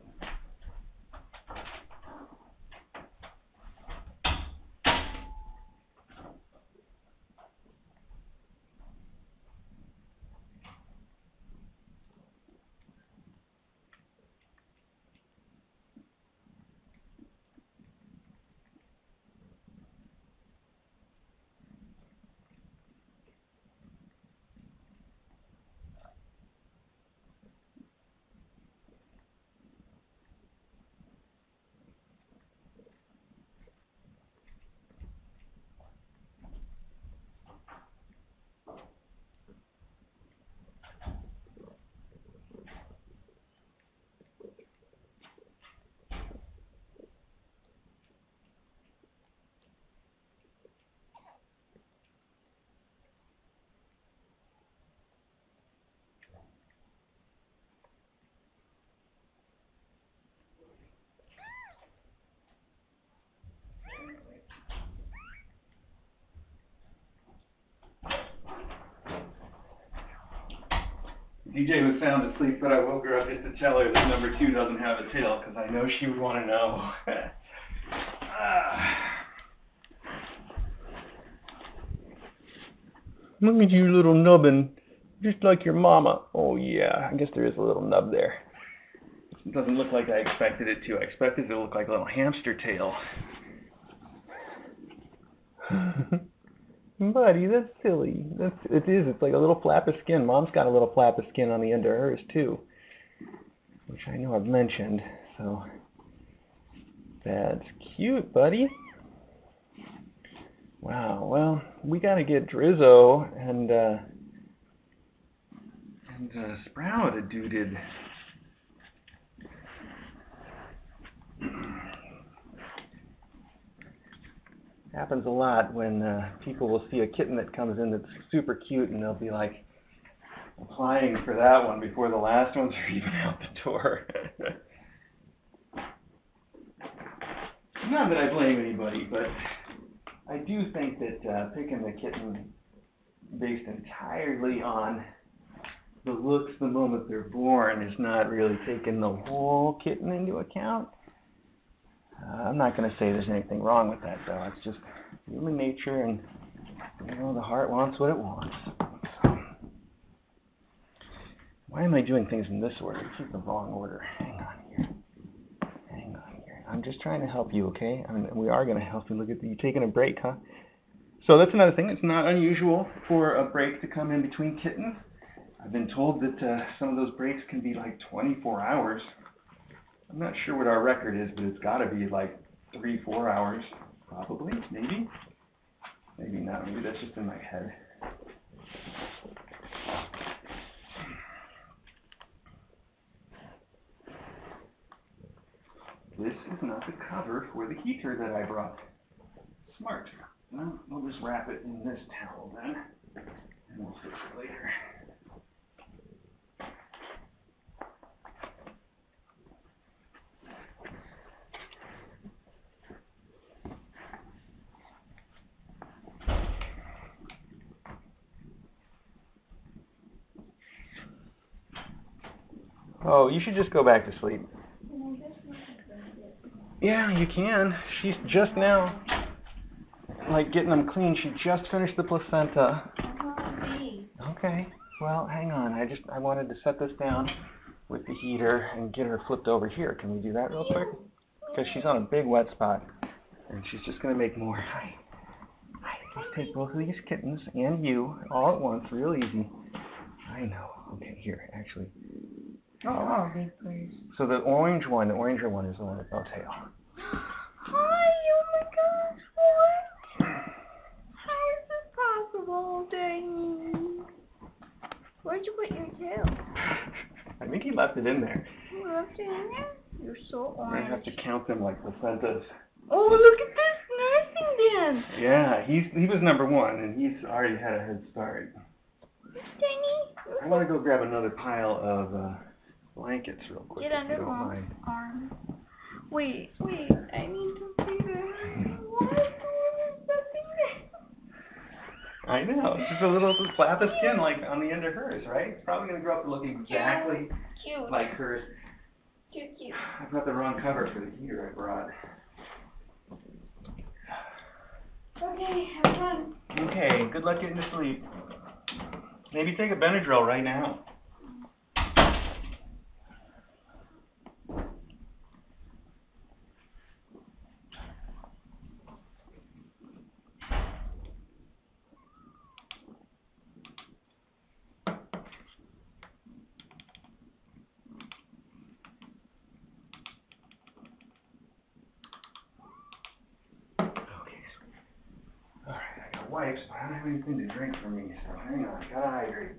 [SPEAKER 1] DJ was sound asleep, but I woke her up just to tell her that number two doesn't have a tail, because I know she would want to know. Ah. Look at you, little nubbin. Just like your mama. Oh, yeah. I guess there is a little nub there. It doesn't look like I expected it to. I expected it to look like a little hamster tail. Buddy, that's silly. That's it is. It's like a little flap of skin. Mom's got a little flap of skin on the end of hers too, which I know I've mentioned. So that's cute, buddy. Wow. Well, we gotta get Drizzo and uh, and uh, Sprout a happens a lot when uh, people will see a kitten that comes in that's super cute and they'll be like applying for that one before the last ones are even out the door. Not that I blame anybody, but I do think that uh, picking the kitten based entirely on the looks the moment they're born is not really taking the whole kitten into account. Uh, I'm not going to say there's anything wrong with that, though. It's just human nature, and you know the heart wants what it wants. Why am I doing things in this order? Keep the wrong order. Hang on here. Hang on here. I'm just trying to help you, okay? I mean, we are going to help you. Look at you taking a break, huh? So that's another thing. It's not unusual for a break to come in between kittens. I've been told that uh, some of those breaks can be like 24 hours. I'm not sure what our record is, but it's got to be like three, four hours, probably, maybe. Maybe not. Maybe that's just in my head. This is not the cover for the heater that I brought. Smart. Well, we'll just wrap it in this towel then, and we'll fix it later. Oh, you should just go back to sleep. Yeah, you can. She's just now, like, getting them clean. She just finished the placenta. Okay. Well, hang on. I just I wanted to set this down with the heater and get her flipped over here. Can we do that real quick? Because she's on a big wet spot, and she's just gonna make more. Hi. Hi. Let's take both of these kittens and you all at once, real easy. I know. Okay, here, actually.
[SPEAKER 3] Oh, oh, big please.
[SPEAKER 1] So the orange one, the oranger one is the one with no tail.
[SPEAKER 3] Hi, oh my gosh, what? How is this possible, Dang? Where'd you put your tail?
[SPEAKER 1] I think he left it in there.
[SPEAKER 3] Well, left in there? You're so orange.
[SPEAKER 1] I have
[SPEAKER 3] orange.
[SPEAKER 1] to count them like placentas.
[SPEAKER 3] Oh, look at this nursing dance.
[SPEAKER 1] Yeah, he's he was number one, and he's already had a head start.
[SPEAKER 3] Danny,
[SPEAKER 1] I want to go grab another pile of uh, blankets real quick.
[SPEAKER 3] get under mom's arm. Wait, wait, I need to figure why is there?
[SPEAKER 1] I know. It's just a little flap of skin like on the end of hers, right? It's probably gonna grow up to look exactly
[SPEAKER 3] Cute,
[SPEAKER 1] like hers.
[SPEAKER 3] cute, cute.
[SPEAKER 1] I brought the wrong cover for the heater I brought.
[SPEAKER 3] Okay, have fun.
[SPEAKER 1] Okay, good luck getting to sleep. Maybe take a Benadryl right now. Okay. Alright, I got wipes, but I don't have anything to drink for me, so hang on, gotta hydrate.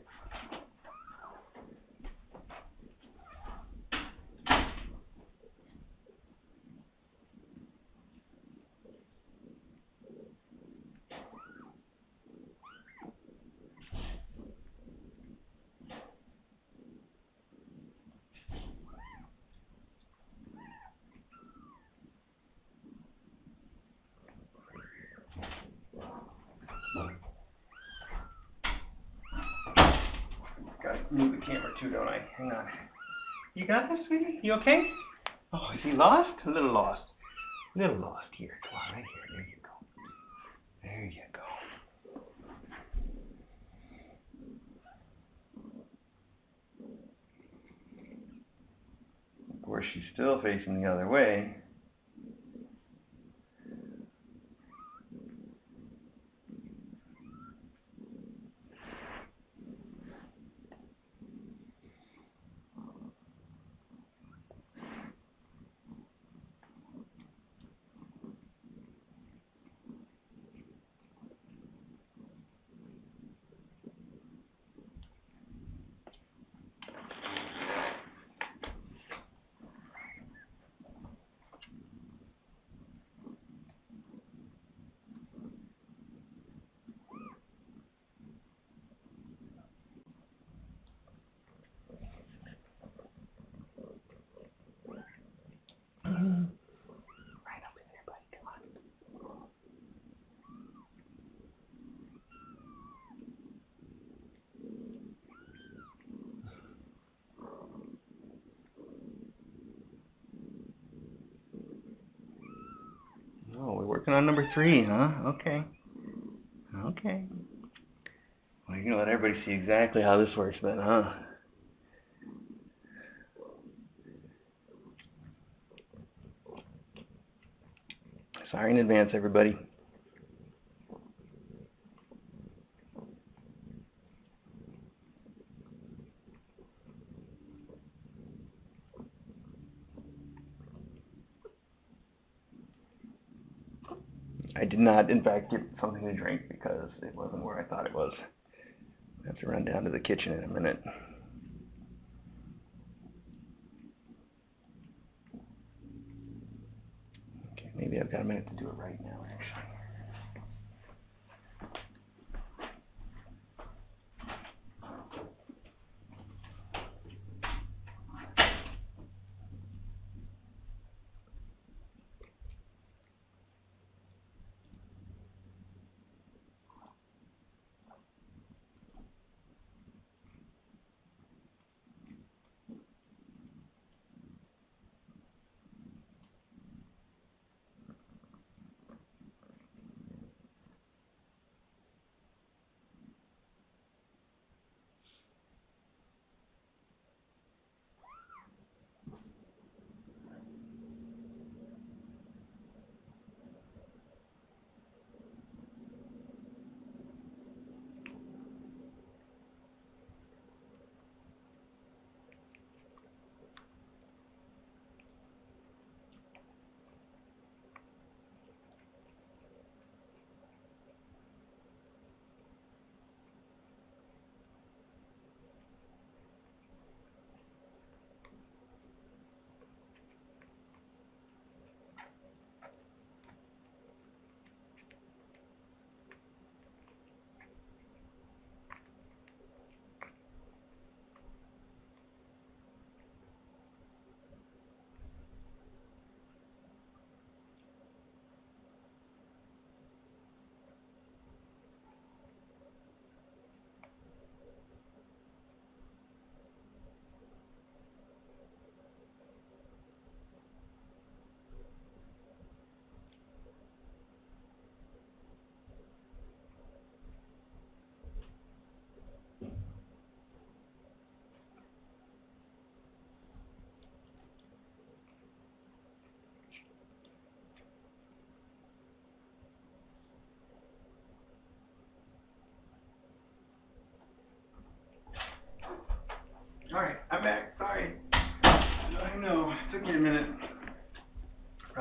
[SPEAKER 1] Gotta move the camera too, don't I? Hang on. You got this, sweetie? You okay? Oh, is he lost? A little lost. A little lost here. Come on, right here. There you go. There you go. Of course, she's still facing the other way. Working on number three, huh? Okay. Okay. Well, you're gonna let everybody see exactly how this works then, huh? Sorry in advance, everybody. I did not, in fact, get something to drink because it wasn't where I thought it was. I have to run down to the kitchen in a minute. Okay, maybe I've got a minute to do it right now,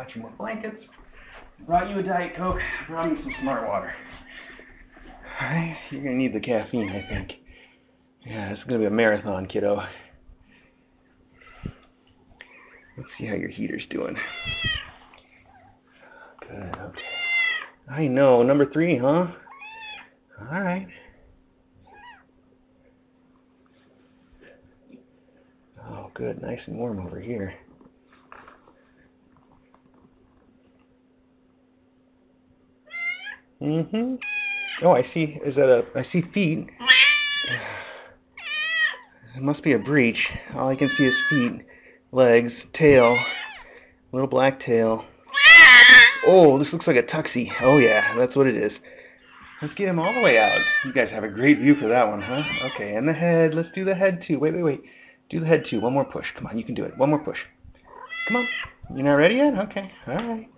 [SPEAKER 1] got you more blankets. Brought you a Diet Coke. Brought you some Smart Water. You're gonna need the caffeine, I think. Yeah, is gonna be a marathon, kiddo. Let's see how your heater's doing. Good, okay. I know, number three, huh? Alright. Oh, good, nice and warm over here. Mm-hmm. Oh, I see. Is that a? I see feet. It must be a breech. All I can see is feet, legs, tail, little black tail. Oh, this looks like a tuxie. Oh yeah, that's what it is. Let's get him all the way out. You guys have a great view for that one, huh? Okay, and the head. Let's do the head too. Wait, wait, wait. Do the head too. One more push. Come on, you can do it. One more push. Come on. You're not ready yet? Okay. All right.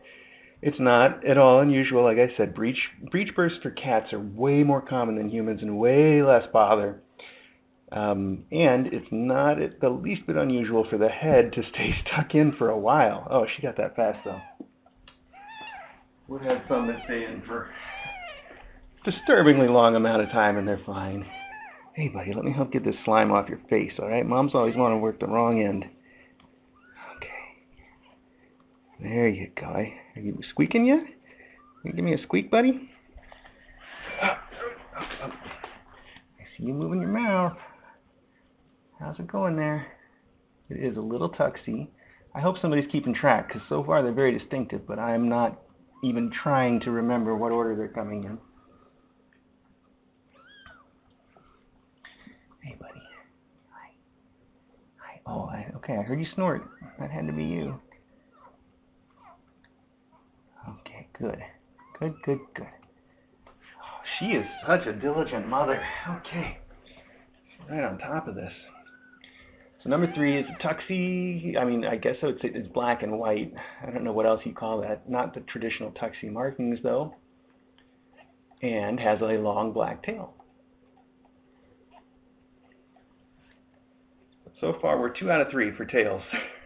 [SPEAKER 1] It's not at all unusual. Like I said, breech breech bursts for cats are way more common than humans and way less bother. Um, and it's not the least bit unusual for the head to stay stuck in for a while. Oh, she got that fast though. We've some that stay in for disturbingly long amount of time and they're fine. Hey, buddy, let me help get this slime off your face, all right? Moms always want to work the wrong end. Okay. There you go. Are you squeaking yet? You give me a squeak, buddy? I see you moving your mouth. How's it going there? It is a little tuxy. I hope somebody's keeping track, because so far they're very distinctive, but I'm not even trying to remember what order they're coming in. Hey, buddy. Hi. Hi. Oh, I, okay. I heard you snort. That had to be you. Okay. Good. Good. Good. Good. Oh, she is such a diligent mother. Okay. Right on top of this. So number three is a tuxie. I mean, I guess I would say it's black and white. I don't know what else you call that. Not the traditional tuxie markings though. And has a long black tail. So far, we're two out of three for tails.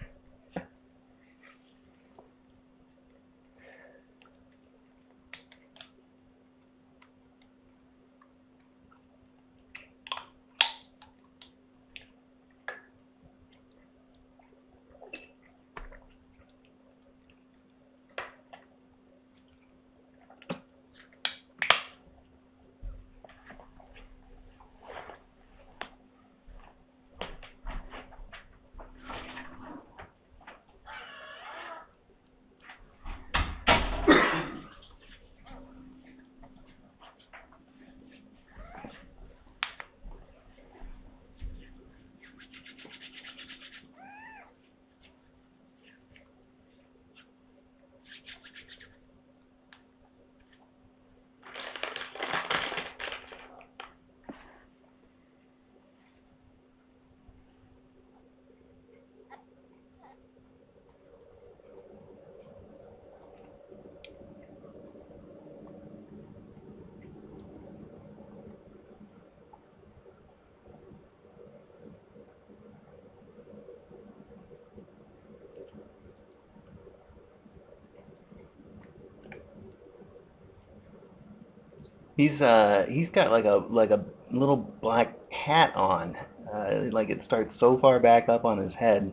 [SPEAKER 1] He's uh he's got like a like a little black hat on. Uh, like it starts so far back up on his head.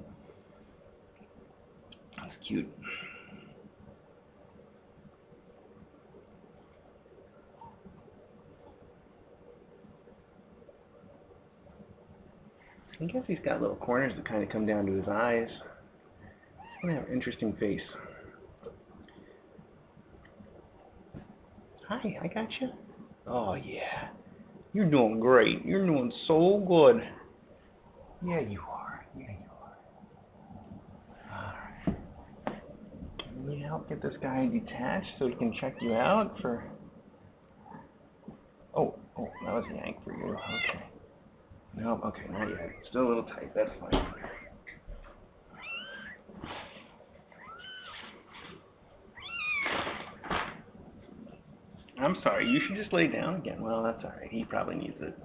[SPEAKER 1] That's cute. I guess he's got little corners that kind of come down to his eyes. He's gonna an interesting face. Hi, I got you. Oh yeah, you're doing great. You're doing so good. Yeah, you are. Yeah, you are. All right. Can we help get this guy detached so he can check you out for? Oh, oh, that was a yank for you. Okay. No, okay, not yet. Still a little tight. That's fine. I'm sorry. You should just lay down again. Well, that's all right. He probably needs it.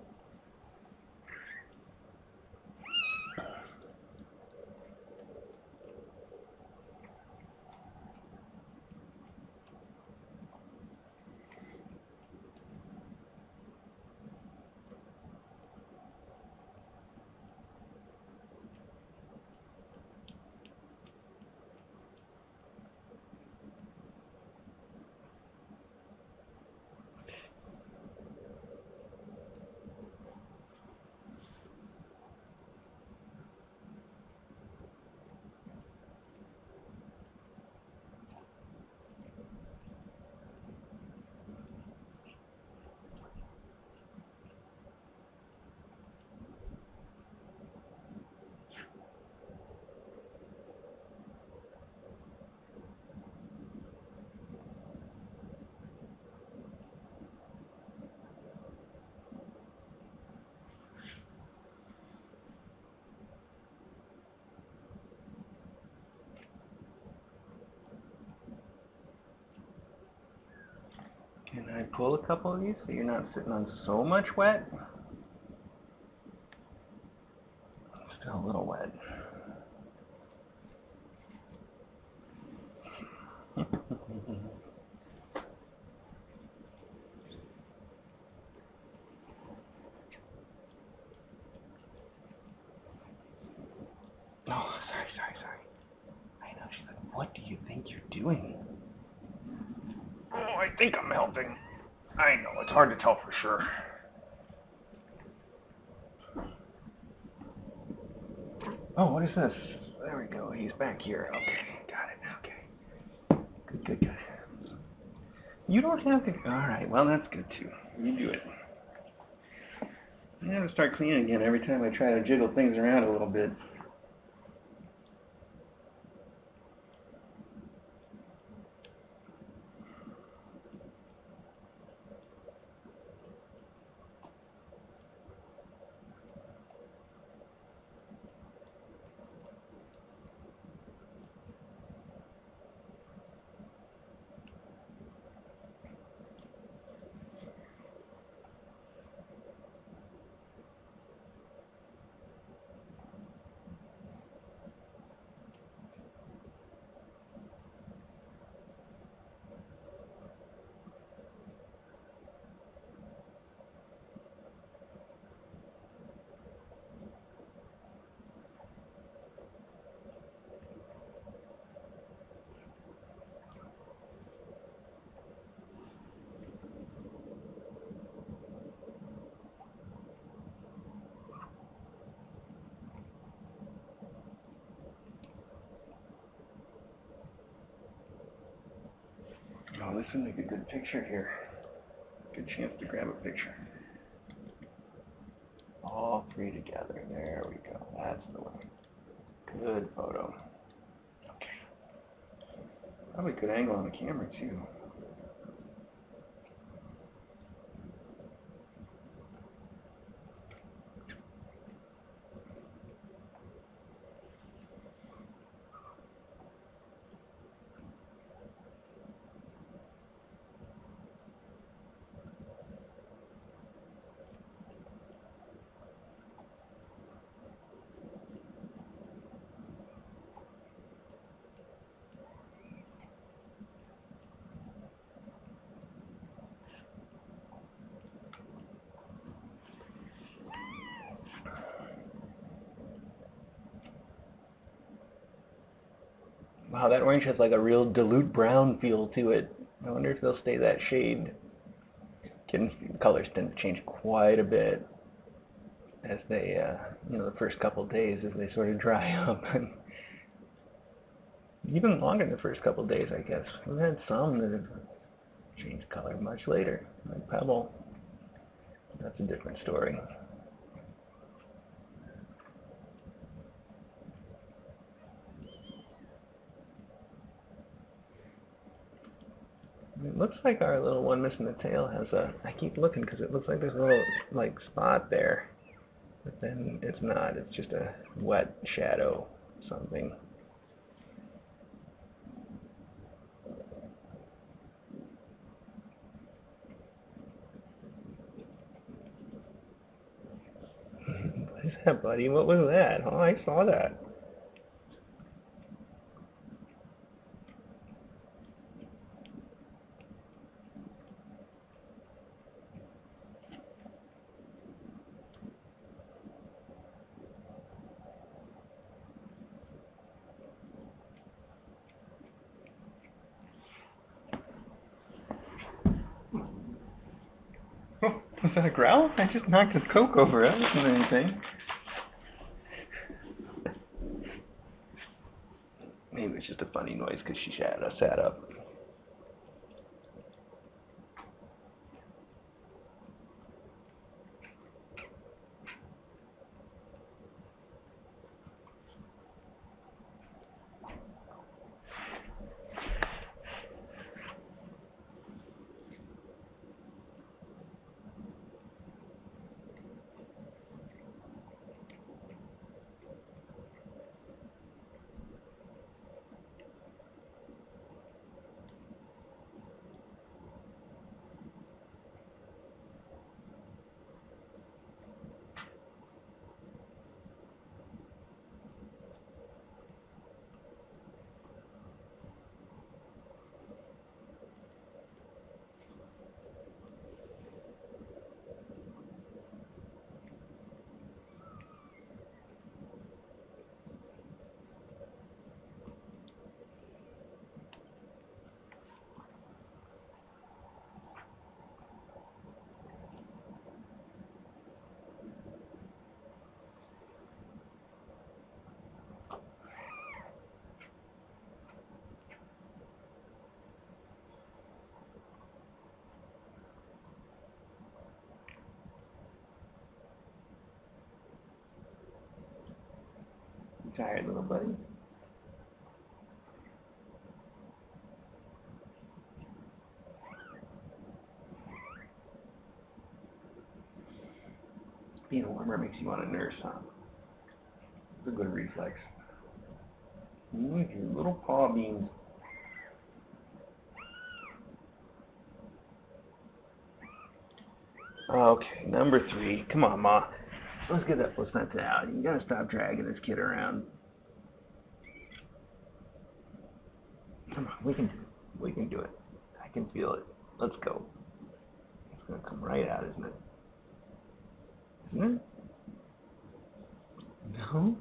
[SPEAKER 1] Can I pull a couple of these so you're not sitting on so much wet? Still a little wet. Oh, sorry, sorry, sorry. I know, she's like, what do you think you're doing? Oh, I think I'm helping. I know, it's hard to tell for sure. Oh, what is this? There we go, he's back here. Okay, got it, okay. Good, good, good. You don't have to, alright, well, that's good too. You do it. I have to start cleaning again every time I try to jiggle things around a little bit. Oh, this would make a good picture here. Good chance to grab a picture. All three together. There we go. That's the way. Good photo. Okay. Probably good angle on the camera too. That orange has like a real dilute brown feel to it. I wonder if they'll stay that shade. Kittens colors tend to change quite a bit as they, uh, you know, the first couple of days as they sort of dry up. And even longer than the first couple of days, I guess. We've had some that have changed color much later, like Pebble. That's a different story. It looks like our little one missing the tail has a. I keep looking because it looks like there's a little like spot there, but then it's not. It's just a wet shadow, something. what is that, buddy? What was that? Oh, I saw that. Oh, was that a growl? I just knocked his coke over. That wasn't anything. Maybe it's just a funny noise because she sat, sat up. Want to nurse, huh? It's a good reflex. Mm, your little paw beans. Okay, number three. Come on, Ma. Let's get that placenta out. You gotta stop dragging this kid around. Come on, we can do it. We can do it. I can feel it. Let's go. It's gonna come right out, isn't it? Isn't it? No?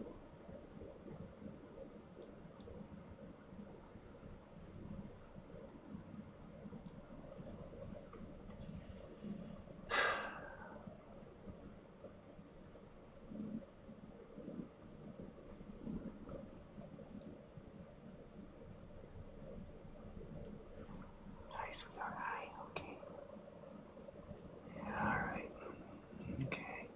[SPEAKER 1] Nice with our eye, okay. Yeah, alright. Okay.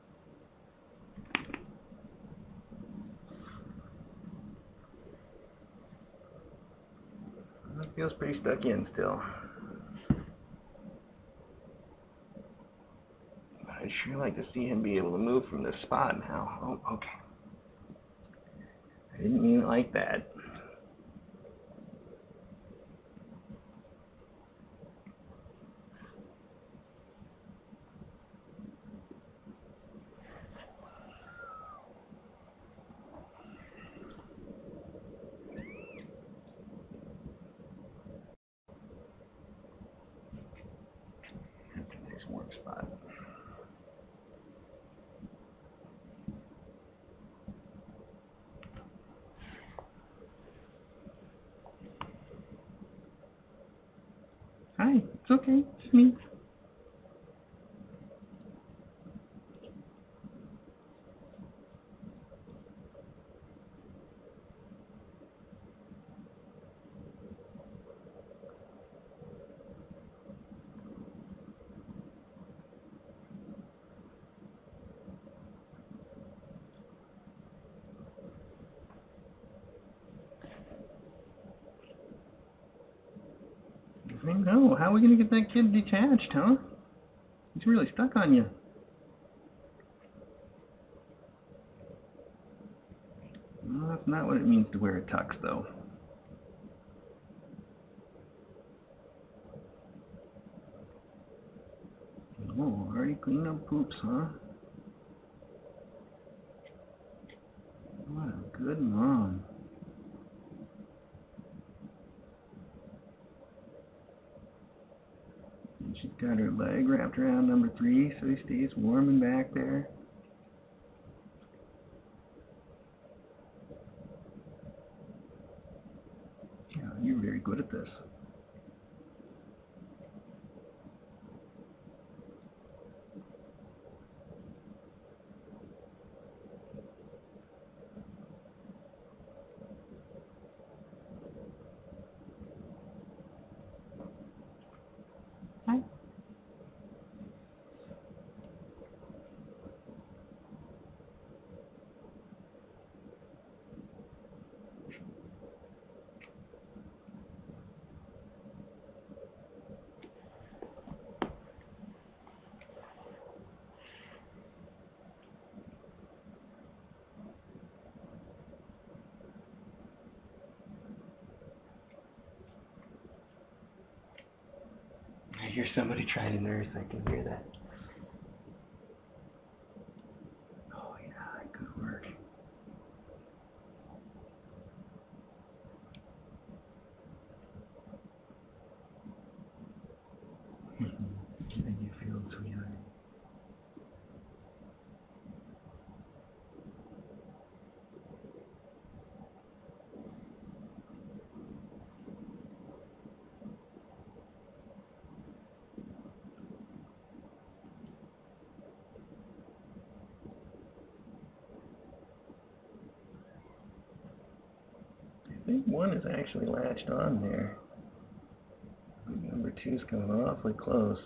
[SPEAKER 1] It feels pretty stuck in still. I'd sure like to see him be able to move from this spot now. Oh, okay. I didn't mean it like that. That's a nice warm spot. Hi, it's okay. It's me. I know. How are we gonna get that kid detached, huh? He's really stuck on you. Well, that's not what it means to wear a tux, though. Oh, already cleaned up poops, huh? What a good mom. And she's got her around number three so he stays warm and back there. Yeah, you're very good at this. Hi. I hear somebody trying to nurse. I can hear that. Oh yeah, good work. How you feel, sweetheart? I think one is actually latched on there. Number two's coming awfully close.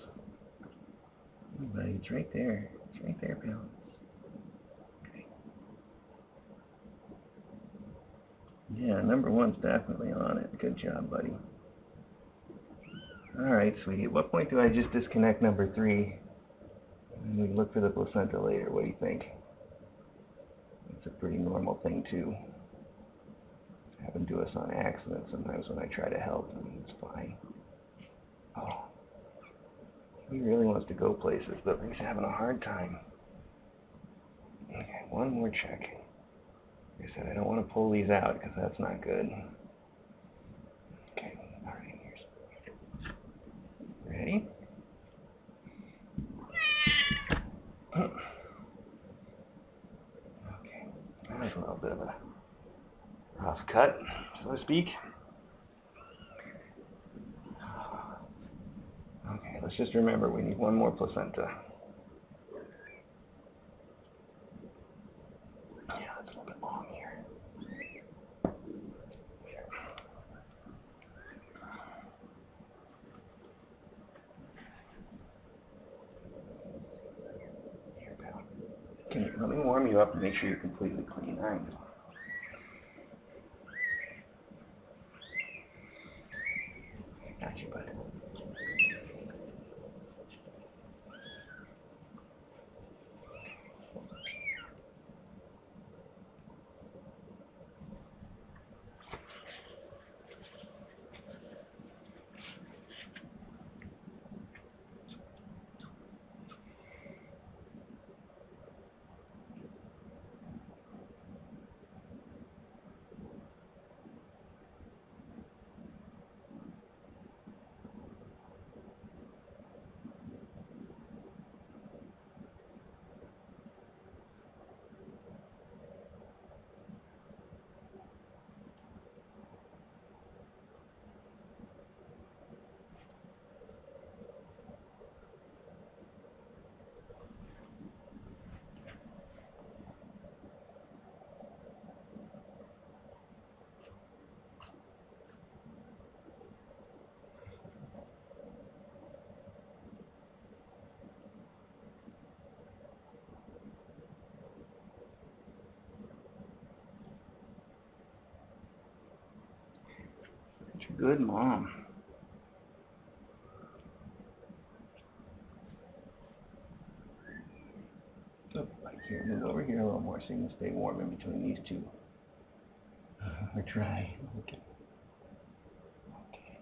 [SPEAKER 1] Buddy, it's right there. It's right there, pal. Okay. Yeah, number one's definitely on it. Good job, buddy. Alright, sweetie. At what point do I just disconnect number three? And we look for the placenta later. What do you think? It's a pretty normal thing, too. Us on accident sometimes when I try to help, and it's fine. Oh. He really wants to go places, but he's having a hard time. Okay, one more check. Like I said, I don't want to pull these out because that's not good. Okay, all right, here's. Ready? Okay, that was a little bit of a rough cut, so to speak. Okay, let's just remember we need one more placenta. Yeah, a little bit long here. Can you, let me warm you up and make sure you're completely clean right. Got you, bud. Such a good mom. Oh, right here, move over here a little more so you can stay warm in between these two. Uh, or try. Okay. Okay.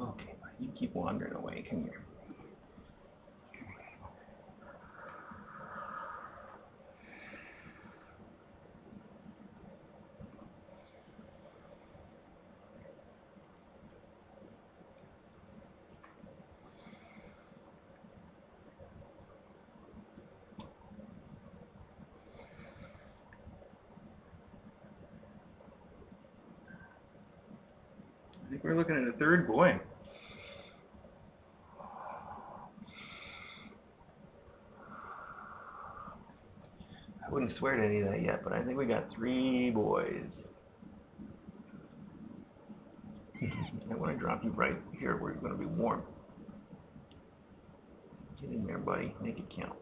[SPEAKER 1] Okay, you keep wandering away. Come here. I think we're looking at a third boy. I wouldn't swear to any of that yet, but I think we got three boys. I want to drop you right here where you're going to be warm. Get in there, buddy. Make it count.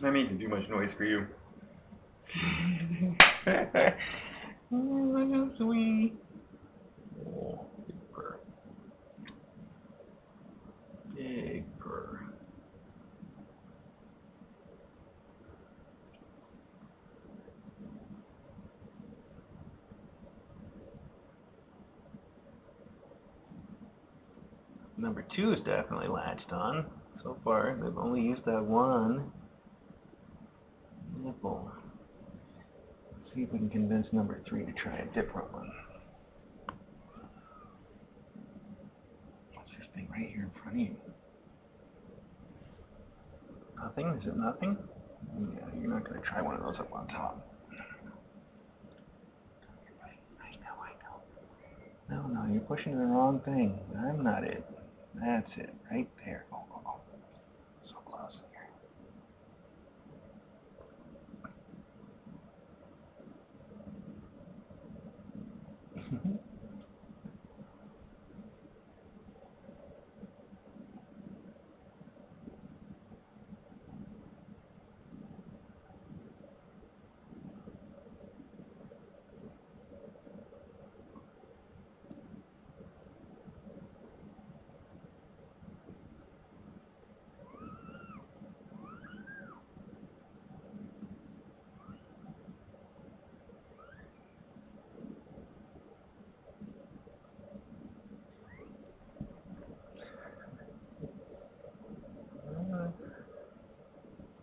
[SPEAKER 1] That making too much noise for you. oh, so sweet. Big purr. Big purr. Number two is definitely latched on. So far, they've only used that one nipple. Let's see if we can convince number three to try a different one. What's this thing right here in front of you? Nothing? Is it nothing? Yeah, you're not going to try one of those up on top. I know, I know. No, no, you're pushing the wrong thing. I'm not it. That's it, right there. Oh, oh, oh. So close here.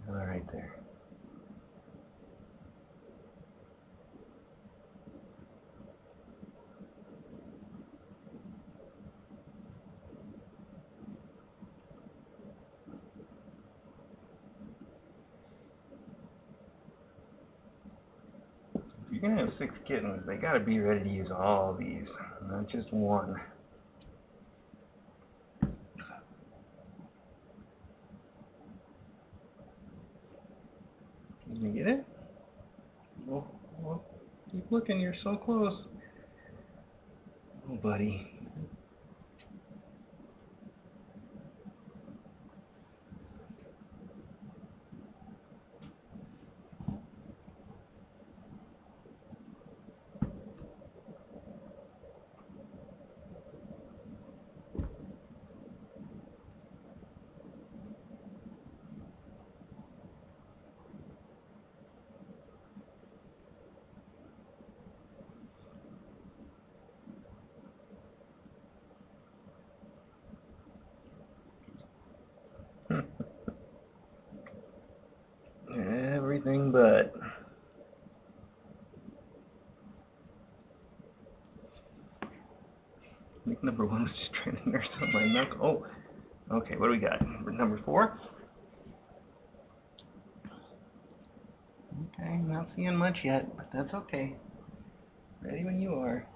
[SPEAKER 1] All right there. If you're gonna have six kittens, they gotta be ready to use all these, not just one. Can you get it? Oh, oh, keep looking, you're so close. Oh, buddy. Everything but. I think number one was just trying to Oh, okay, what do we got? Number four? Okay, not seeing much yet, but that's okay. Ready when you are.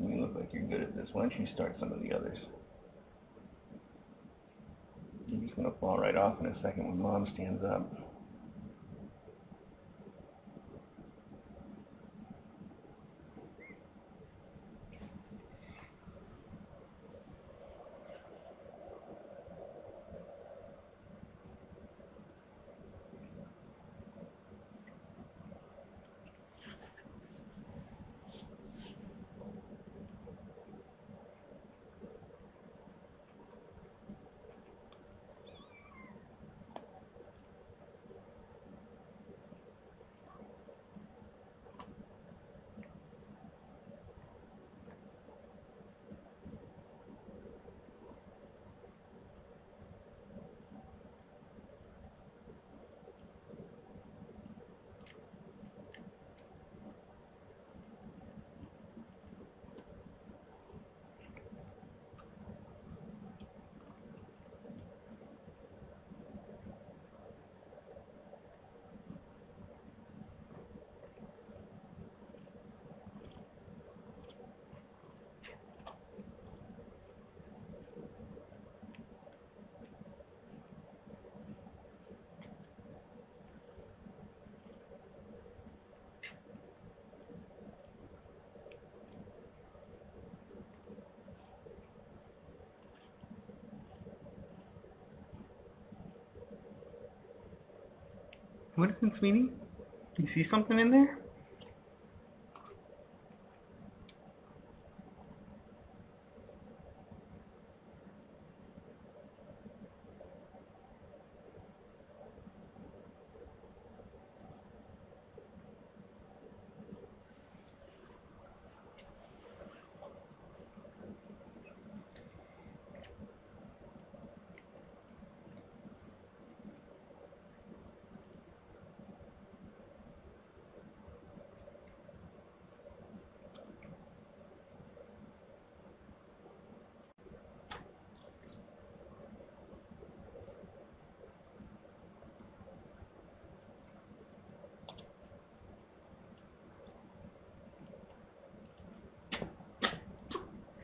[SPEAKER 1] You look like you're good at this. Why don't you start some of the others? You're just gonna fall right off in a second when mom stands up. What is it, sweetie? You see something in there?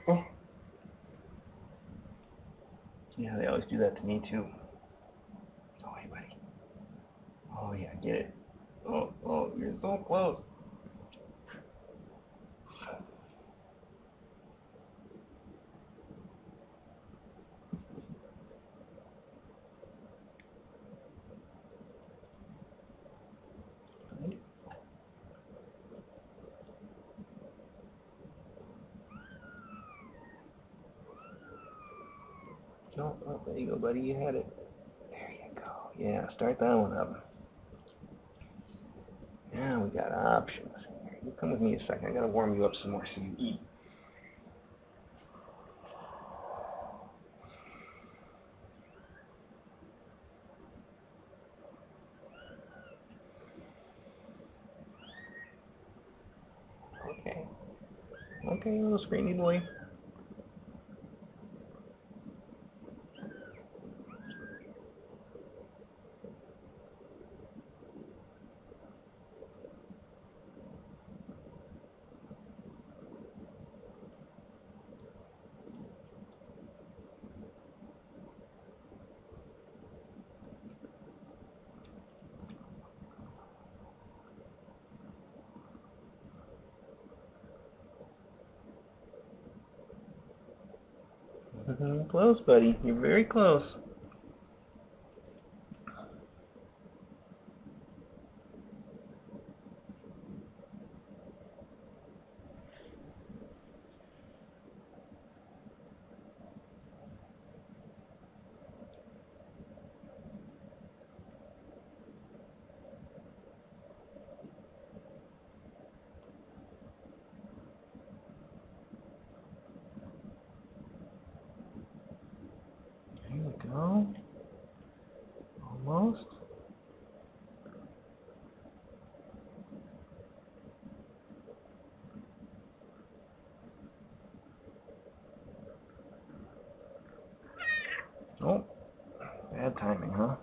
[SPEAKER 1] Oh. Do that to me too. Oh, hey, buddy. Oh, yeah, get it. Oh, oh, you're so close. No, oh, there you go, buddy. You had it. There you go. Yeah, start that one up. Now we got options. Here, you come with me a second. I gotta warm you up some more so you eat. Okay. Okay, little screeny boy. Mhm, Close, buddy. You're very close. There we go. Almost. Oh, bad timing, huh?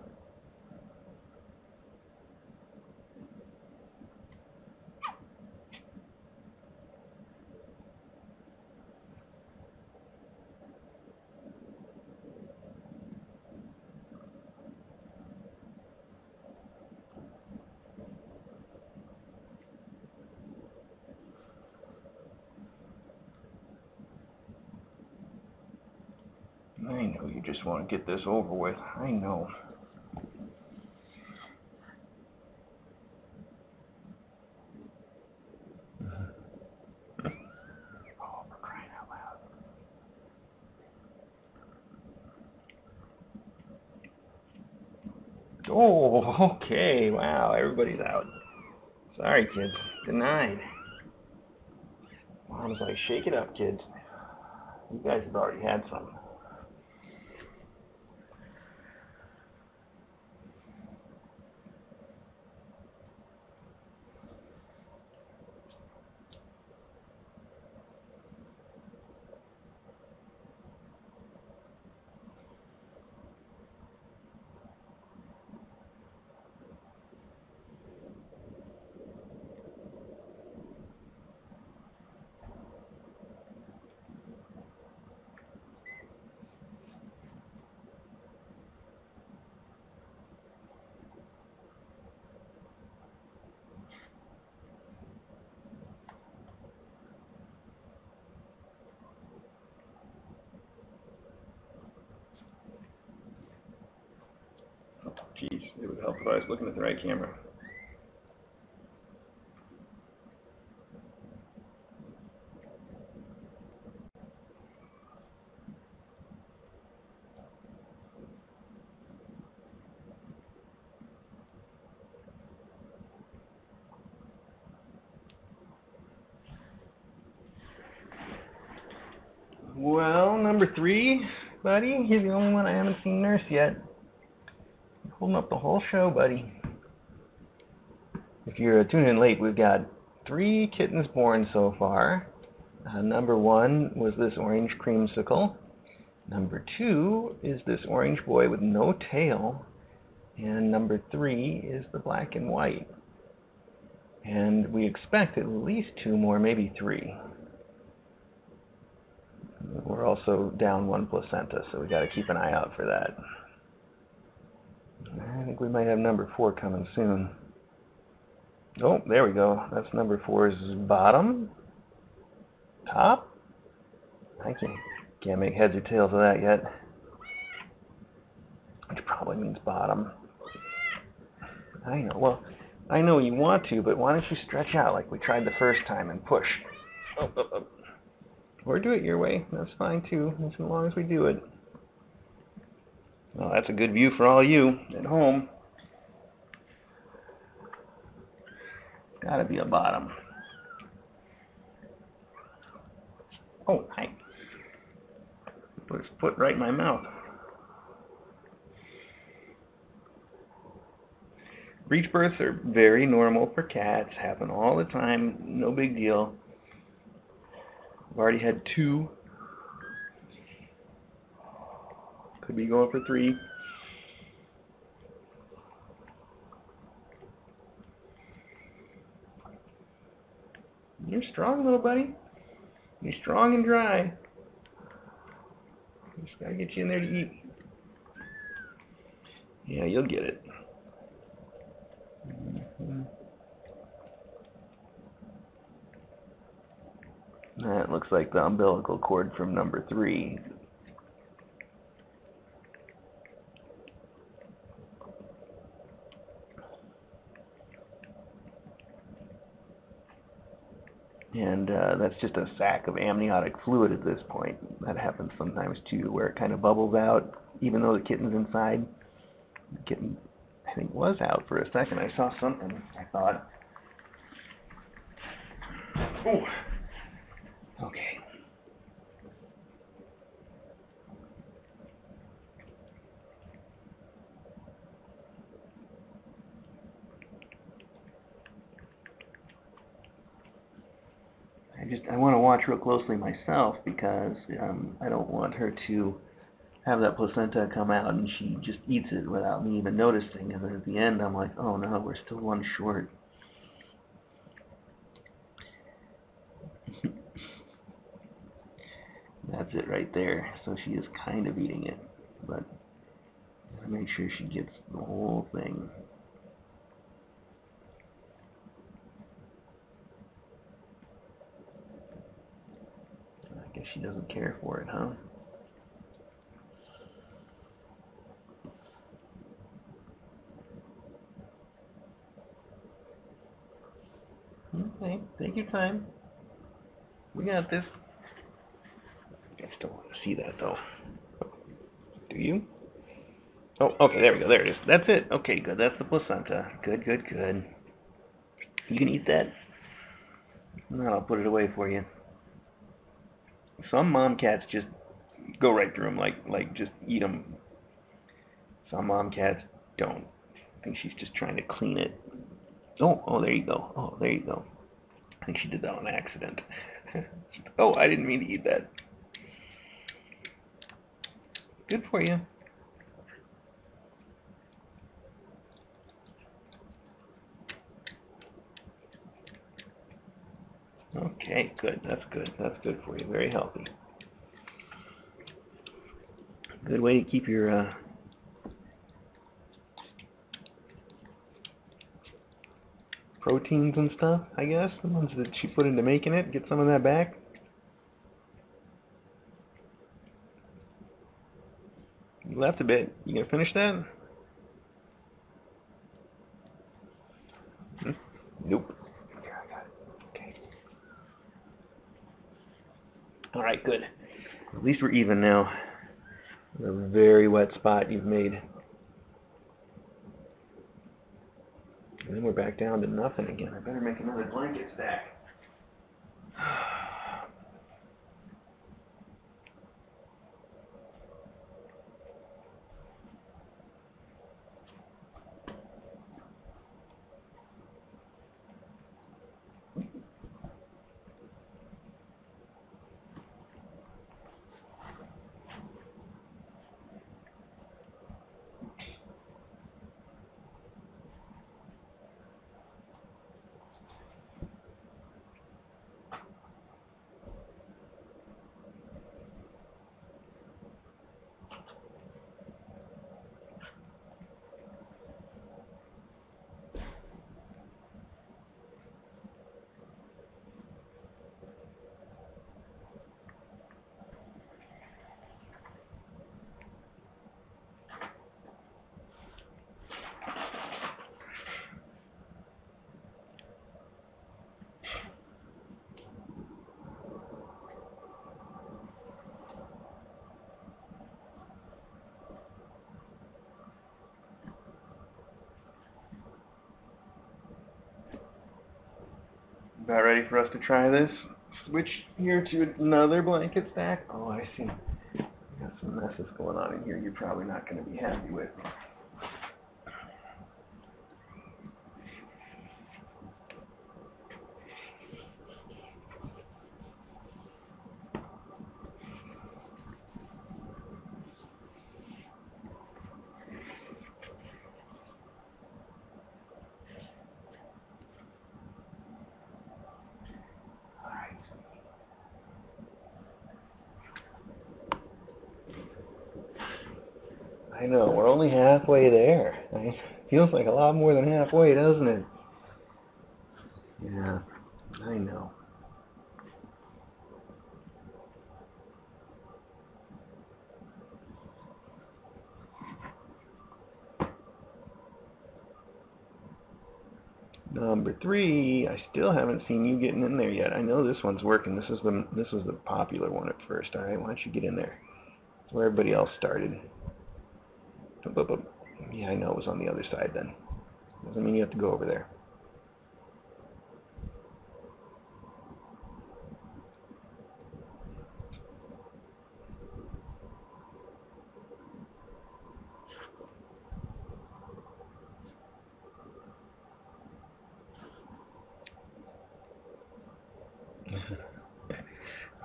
[SPEAKER 1] I know you just to get this over with. I know. Oh, okay. Wow, everybody's out. Sorry, kids. Denied. Mom's like, shake it up, kids. You guys have already had some. Was looking at the right camera. Well, number three, buddy, you're the only one I haven't seen nurse yet. Holding up the whole show, buddy. If you're tuning in late, we've got three kittens born so far. Uh, number one was this orange creamsicle. Number two is this orange boy with no tail. And number three is the black and white. And we expect at least two more, maybe three. We're also down one placenta, so we got to keep an eye out for that. I think we might have number four coming soon. Oh, there we go. That's number four's bottom. Top? I can't, can't make heads or tails of that yet. Which probably means bottom. I know. Well, I know you want to, but why don't you stretch out like we tried the first time and push? Oh, oh, oh. Or do it your way. That's fine too, as long as we do it. Well, that's a good view for all you at home. Gotta be a bottom. Oh, hi. Put his foot right in my mouth. Breech births are very normal for cats, happen all the time, no big deal. I've already had two. Could be going for three. You're strong, little buddy. You're strong and dry. Just gotta get you in there to eat. Yeah, you'll get it. Mhm. That looks like the umbilical cord from number three. And uh, that's just a sac of amniotic fluid at this point. That happens sometimes too, where it kind of bubbles out, even though the kitten's inside. The kitten, I think, was out for a second. I saw something. I thought. Oh. Okay. I just I want to watch real closely myself because um, I don't want her to have that placenta come out and she just eats it without me even noticing. And then at the end, I'm like, oh no, we're still one short. That's it right there. So she is kind of eating it, but make sure she gets the whole thing. She doesn't care for it, huh? Okay, take your time. We got this. I still want to see that though. Do you? Oh, okay, there we go. There it is. That's it. Okay, good. That's the placenta. Good, good, good. You can eat that. No, I'll put it away for you. Some mom cats just go right through them, like like just eat them. Some mom cats don't. I think she's just trying to clean it. Oh, oh, there you go. Oh, there you go. I think she did that on accident. oh, I didn't mean to eat that. Good for you. Okay, good. That's good. That's good for you. Very healthy. Good way to keep your uh, proteins and stuff, I guess. The ones that she put into making it. Get some of that back. You left a bit. You gonna finish that? Hmm? Nope. All right, good. At least we're even now. A very wet spot you've made. And then we're back down to nothing again. I better make another blanket stack. About ready for us to try this? Switch here to another blanket stack. Oh, I see. We got some messes going on in here you're probably not going to be happy with. Alright. I know, we're only halfway there. I, feels like a lot more than halfway, doesn't it? Yeah, I know. Number three, I still haven't seen you getting in there yet. I know this one's working. This is the this was the popular one at first. All right, why don't you get in there? Where everybody else started. Boop, boop. Yeah, I know it was on the other side then. Doesn't mean you have to go over there.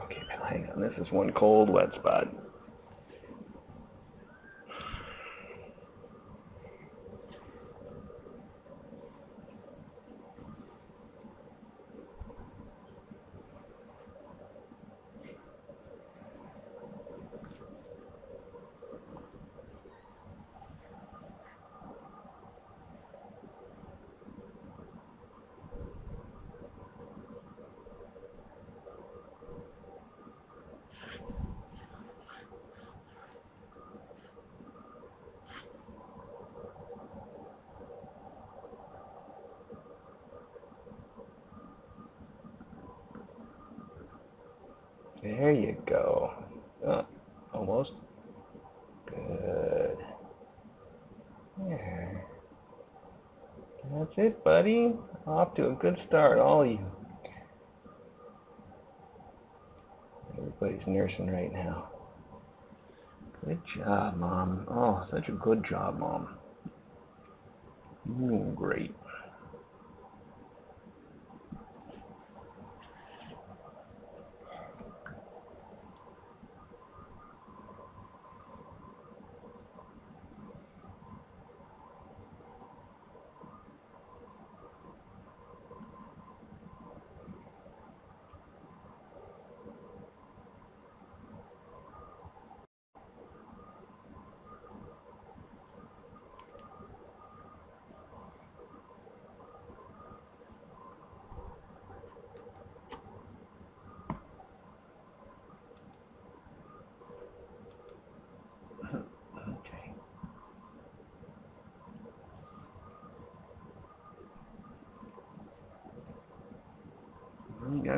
[SPEAKER 1] okay, now hang on. This is one cold, wet spot. There you go. Uh, almost. Good. There. That's it, buddy. Off to a good start, all of you. Everybody's nursing right now. Good job, Mom. Oh, such a good job, Mom. You're doing great.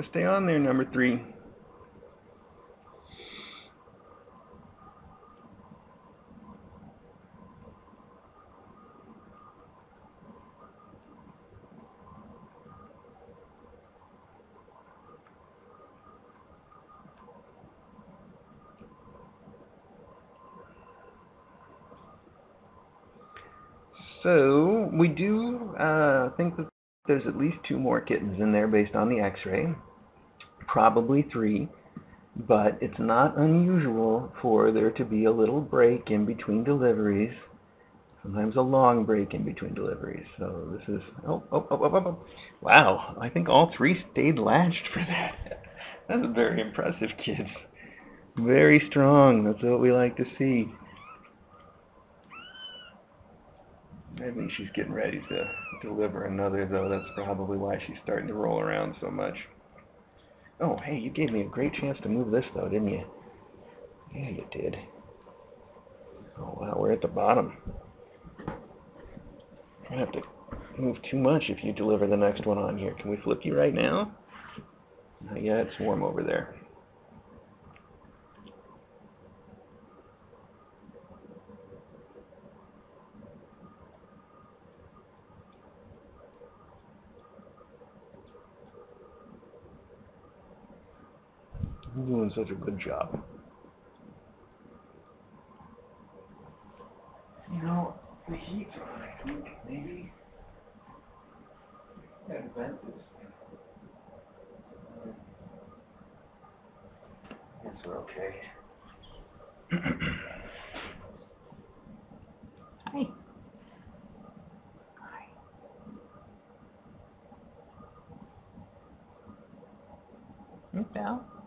[SPEAKER 1] Stay on there, number three. So we do uh, think that there's at least two more kittens in there based on the X-ray, probably three, but it's not unusual for there to be a little break in between deliveries, sometimes a long break in between deliveries. So this is oh oh oh oh oh, oh. wow! I think all three stayed latched for that. That's very impressive, kids. Very strong. That's what we like to see. I think she's getting ready to deliver another, though. That's probably why she's starting to roll around so much. Oh, hey, you gave me a great chance to move this, though, didn't you? Yeah, you did. Oh, wow, we're at the bottom. I have to move too much if you deliver the next one on here. Can we flip you right now? Yet. It's warm over there. You're doing such a good job. You know, the heat's on, I think, maybe. Yeah, vent this. Guess we're okay.
[SPEAKER 3] Hi.
[SPEAKER 1] Hmm, Val? Oh,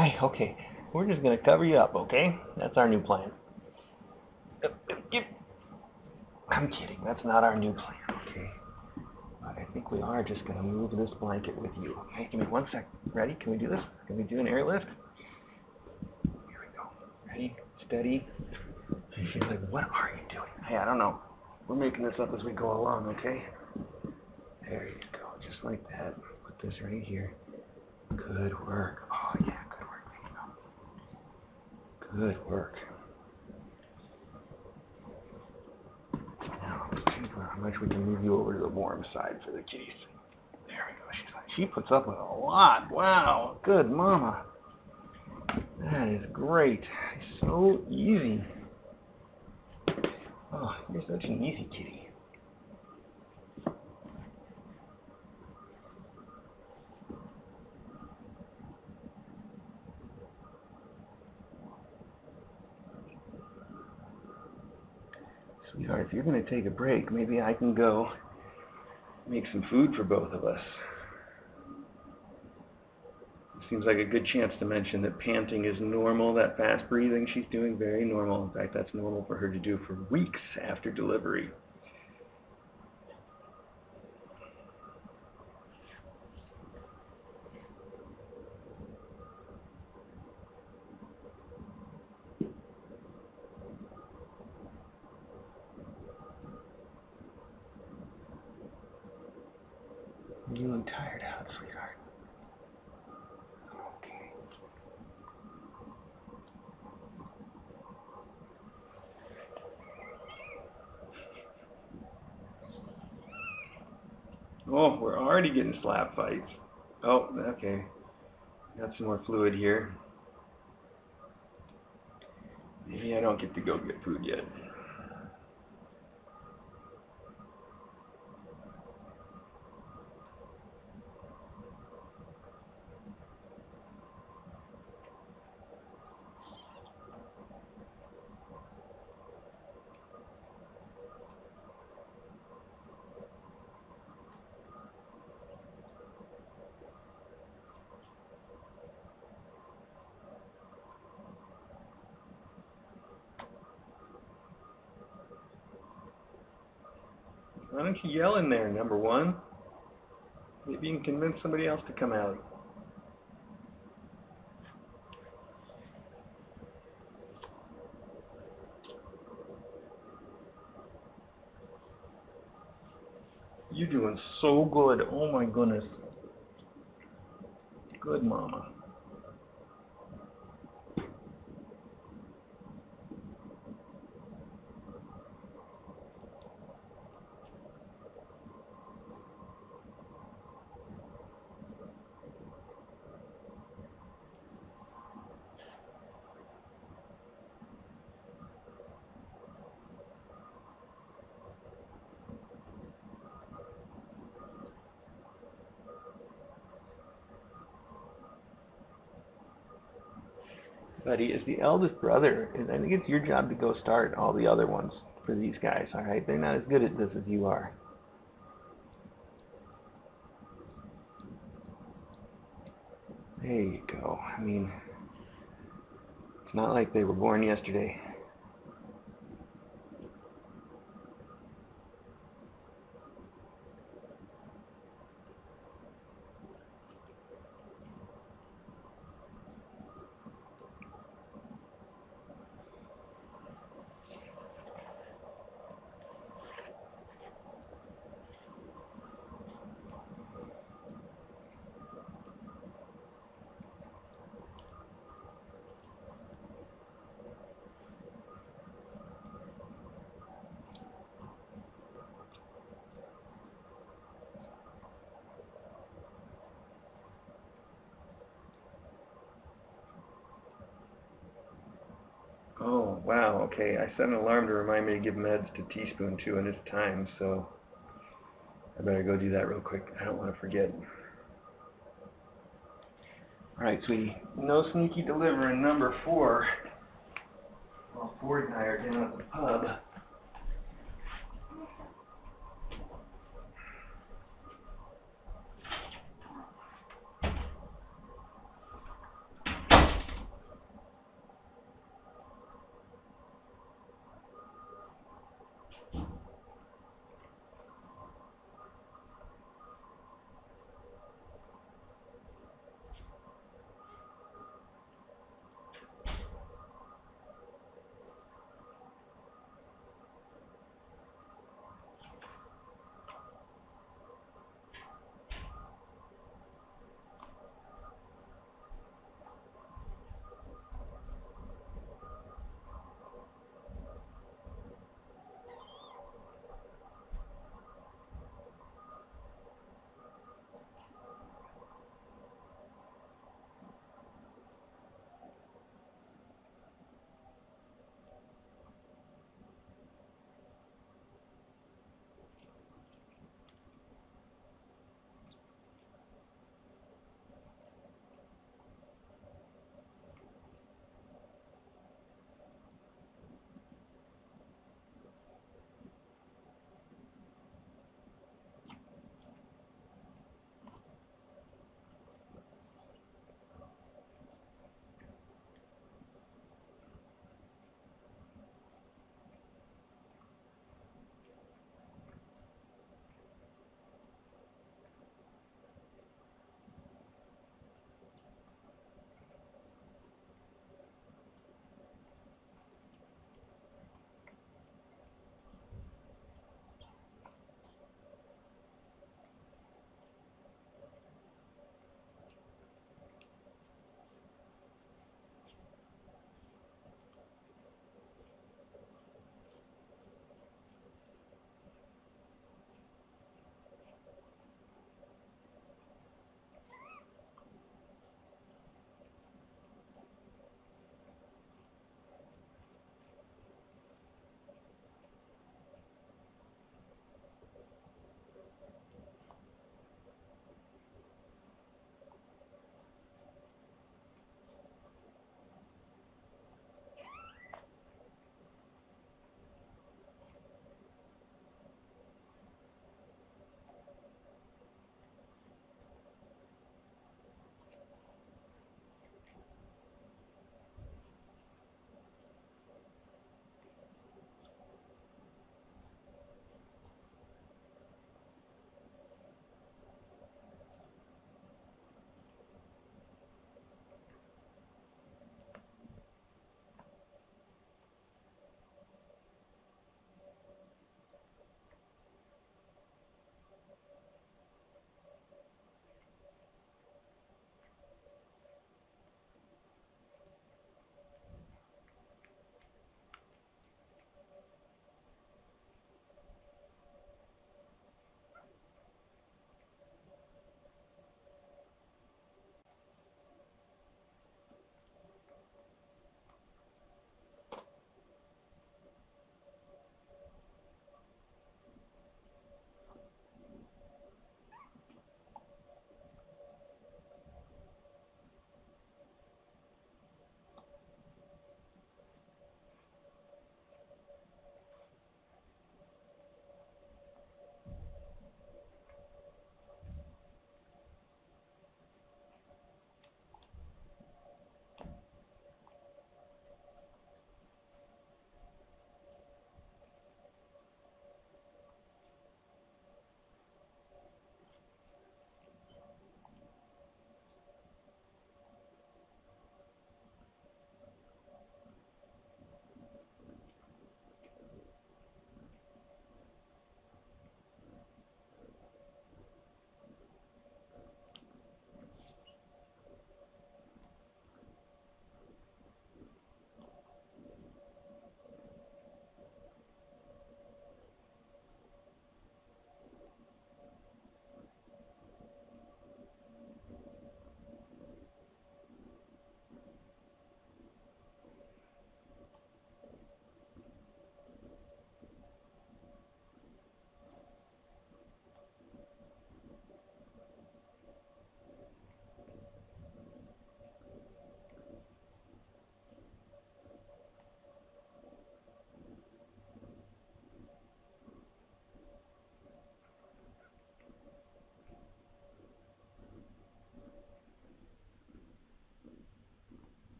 [SPEAKER 1] hi, okay. We're just gonna cover you up, okay? That's our new plan. I'm kidding, that's not our new plan, okay? But I think we are just gonna move this blanket with you. Okay, give me one sec. Ready? Can we do this? Can we do an airlift? Here we go. Ready? Steady. She's like, what are you doing? Hey, I don't know. We're making this up as we go along, okay? There you go, just like that. Put this right here. Good work. Oh yeah, good work. There you go. Good work. Now, how much we can move you over to the warm side for the kitties. There we go. She's like, she puts up with a lot. Wow. Good mama. That is great. So easy. Oh, you're such an easy kitty. Sweetheart, if you're going to take a break, maybe I can go make some food for both of us. Seems like a good chance to mention that panting is normal, that fast breathing she's doing, very normal. In fact, that's normal for her to do for weeks after delivery. You look tired out, sweetheart. Okay. Oh, we're already getting slap fights. Oh, okay. Got some more fluid here. Maybe I don't get to go get food yet. Yell in there, number one? Maybe you can convince somebody else to come out. You're doing so good. Oh my goodness. Good mama. Buddy, is the eldest brother, and I think it's your job to go start all the other ones for these guys, alright? They're not as good at this as you are. There you go. I mean, it's not like they were born yesterday. Oh, wow, okay. I set an alarm to remind me to give meds to Teaspoon too, and it's time, so I better go do that real quick. I don't want to forget. Alright, sweetie. No sneaky delivering number four. Well, Ford and I are down at the pub.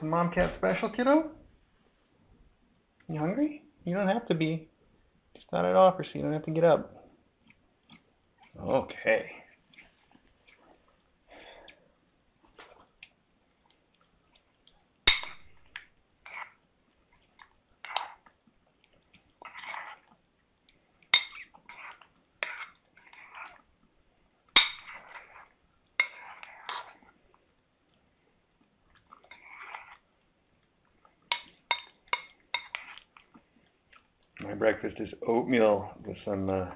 [SPEAKER 1] Some mom cat special, kiddo? You hungry? You don't have to be. Just thought I'd offer so you don't have to get up. Okay. My breakfast is oatmeal with some, uh,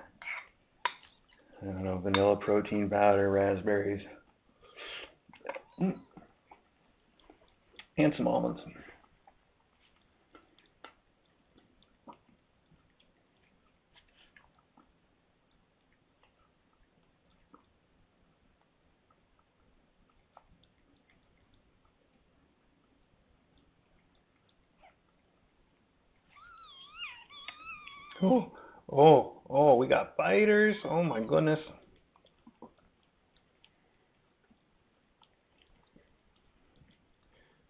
[SPEAKER 1] I don't know, vanilla protein powder, raspberries, Mm. and some almonds. Oh, oh, oh, we got fighters. Oh my goodness.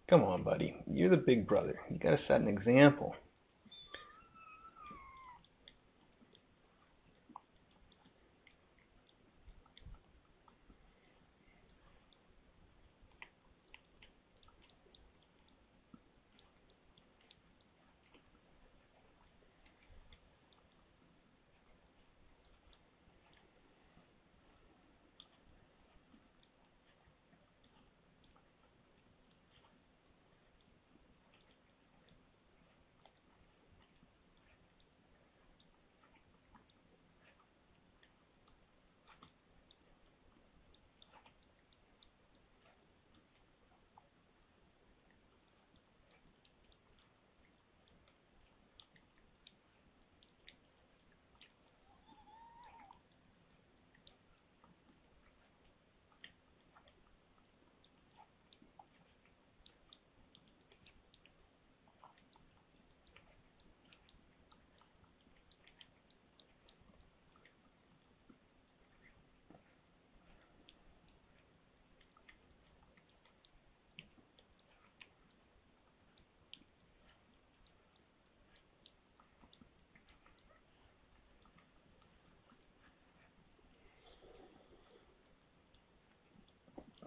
[SPEAKER 1] Come on, buddy. You're the big brother. You gotta set an example.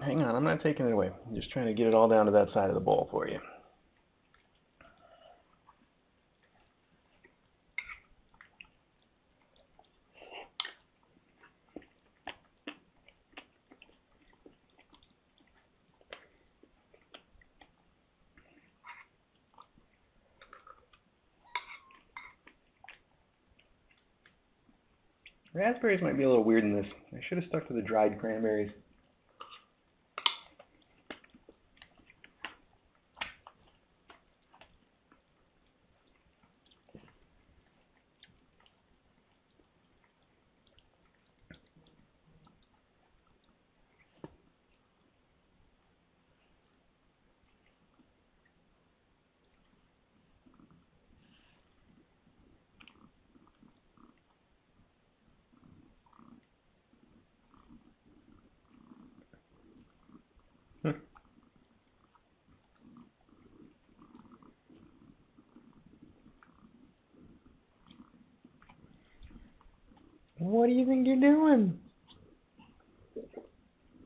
[SPEAKER 1] Hang on, I'm not taking it away. I'm just trying to get it all down to that side of the bowl for you. Raspberries might be a little weird in this. I should have stuck to the dried cranberries. What do you think you're doing?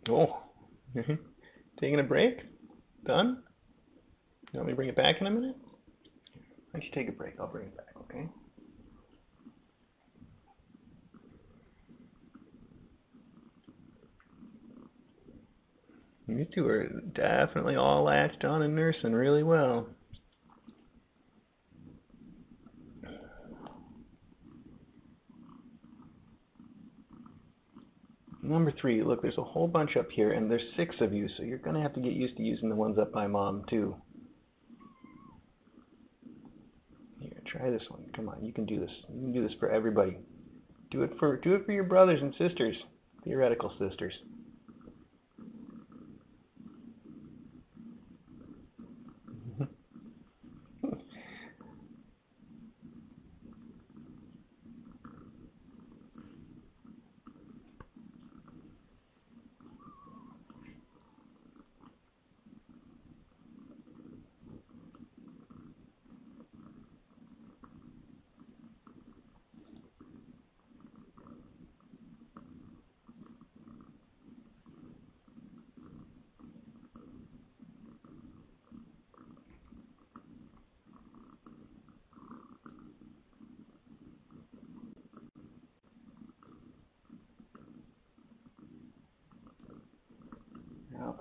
[SPEAKER 1] Oh, taking a break? Done? You want me to bring it back in a minute? Why don't you take a break? I'll bring it back, okay? You two are definitely all latched on and nursing really well. Number three, look, there's a whole bunch up here, and there's six of you, so you're gonna have to get used to using the ones up by mom too. Here, try this one. Come on, you can do this. You can do this for everybody. Do it for do it for your brothers and sisters, theoretical sisters.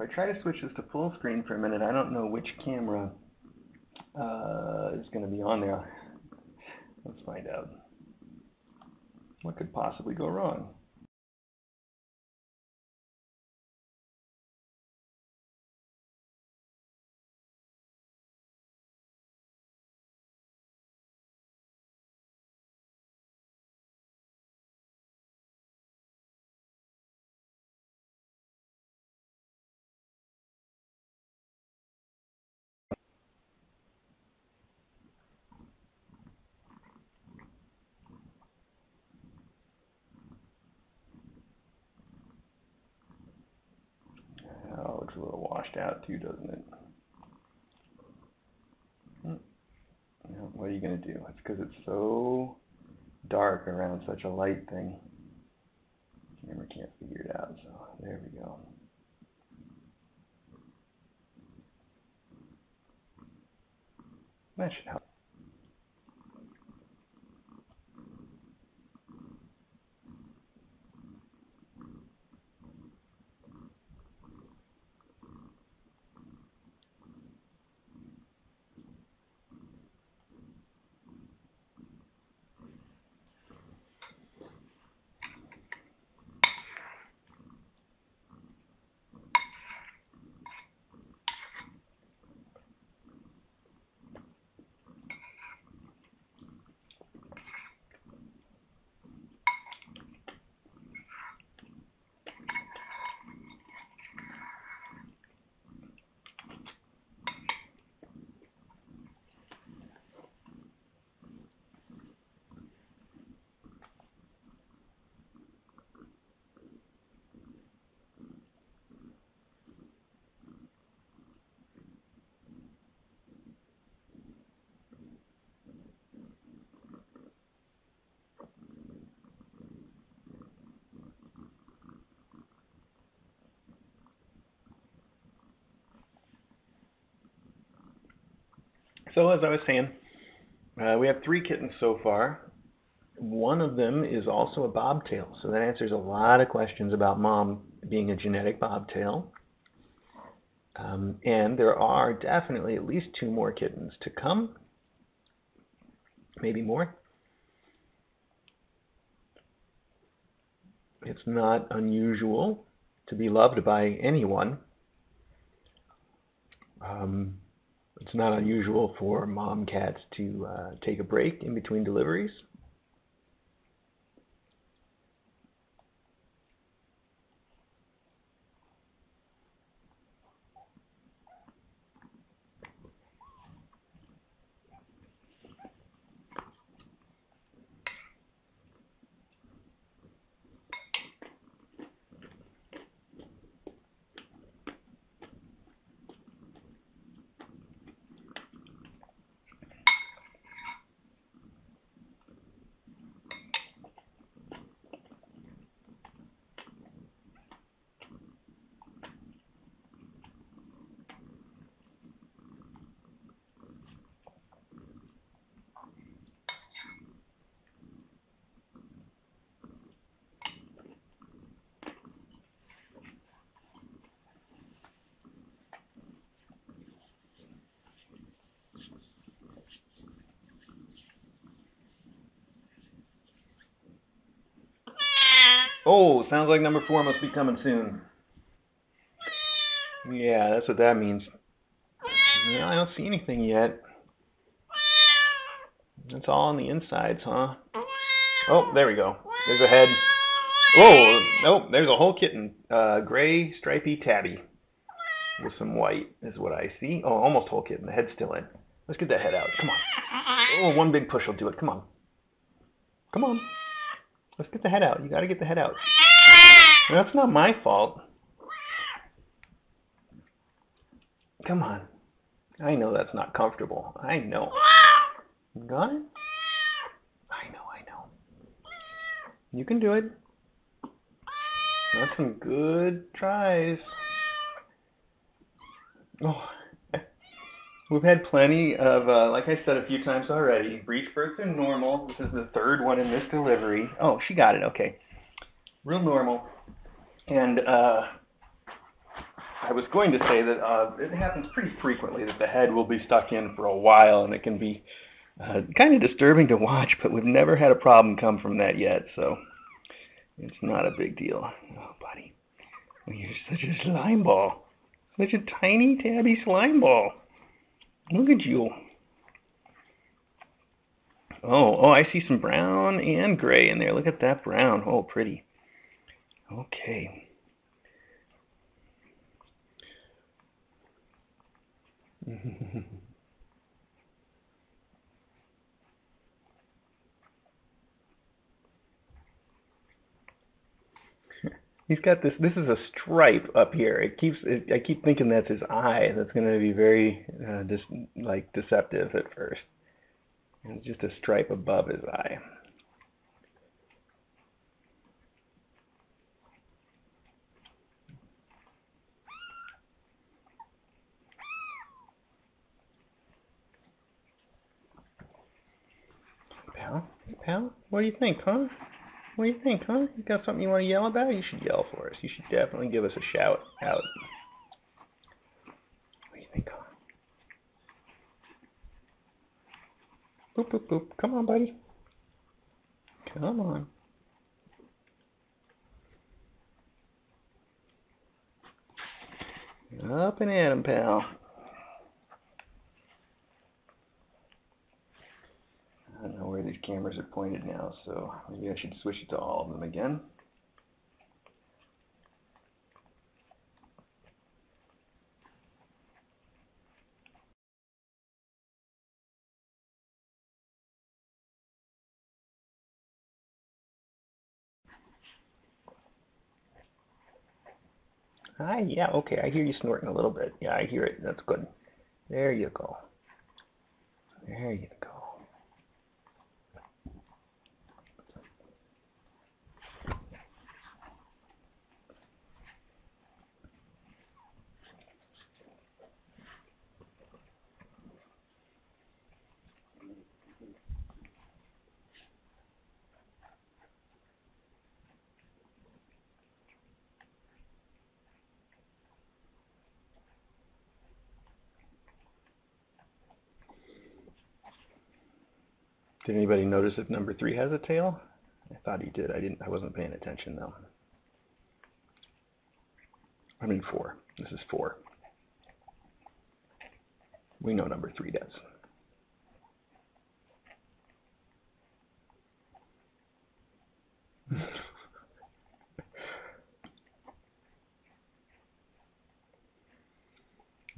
[SPEAKER 1] I try to switch this to full screen for a minute, I don't know which camera uh, is going to be on there. Let's find out. What could possibly go wrong? Oh, it looks a little washed out doesn't it? Hmm. What are you gonna do? It's because it's so dark around such a light thing. Camera can't figure it out, so there we go. That should help. So as I was saying, uh, we have three kittens so far. One of them is also a bobtail, so that answers a lot of questions about mom being a genetic bobtail. Um, and there are definitely at least two more kittens to come, maybe more. It's not unusual to be loved by anyone. Um, it's not unusual for mom cats to uh, take a break in between deliveries. Oh, sounds like number four must be coming soon. Yeah, that's what that means. No, I don't see anything yet. That's all on the insides, huh? Oh, there we go. There's a head. Oh, nope, there's a whole kitten. Uh, gray, stripy tabby. With some white is what I see. Oh, almost whole kitten. The head's still in. Let's get that head out. Come on. Oh, one big push will do it. Come on. Come on. Let's get the head out. You got to get the head out. That's not my fault. Come on. I know that's not comfortable. I know. You got it? I know, I know. You can do it. That's some good tries. Oh. We've had plenty of, uh, like I said a few times already, breech births are normal. This is the third one in this delivery. Oh, she got it. Okay. Real normal. And uh, I was going to say that uh, it happens pretty frequently that the head will be stuck in for a while, and it can be uh, kind of disturbing to watch. But we've never had a problem come from that yet, so it's not a big deal. Oh, buddy, you're such a slime ball, such a tiny tabby slime ball. Look at you. Oh, oh, I see some brown and gray in there. Look at that brown. Oh, pretty. Okay. He's got this. This is a stripe up here. It keeps. It, I keep thinking that's his eye. That's going to be very, uh, dis, like deceptive at first. It's just a stripe above his eye. Pal, pal, what do you think, huh? What do you think, huh? You got something you want to yell about? You should yell for us. You should definitely give us a shout out. What do you think, huh? Boop, boop, boop. Come on, buddy. Come on. Up and at 'em, pal. I don't know where these cameras are pointed now, so maybe I should switch it to all of them again. Ah, yeah, okay, I hear you snorting a little bit. Yeah, I hear it. That's good. There you go. There you go. Did anybody notice if number three has a tail? I thought he did. I didn't. I wasn't paying attention though. I mean four. This is four. We know number three does.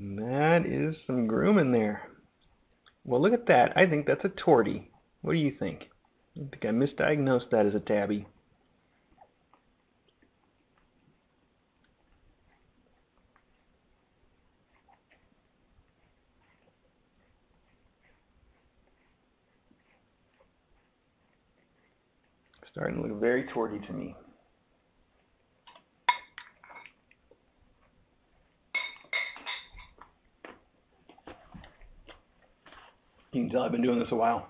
[SPEAKER 1] That is some grooming there. Well, look at that. I think that's a tortie. What do you think? I think I misdiagnosed that as a tabby. Starting to look very tortie to me. You can tell I've been doing this a while.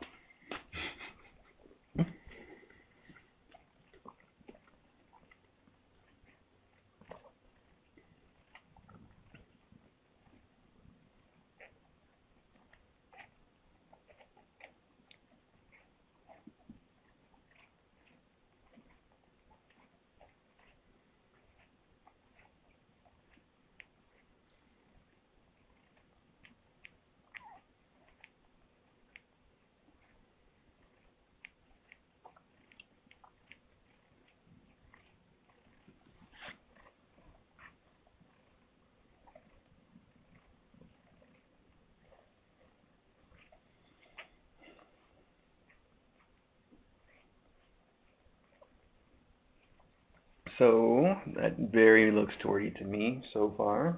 [SPEAKER 1] So that very looks tortie to me so far.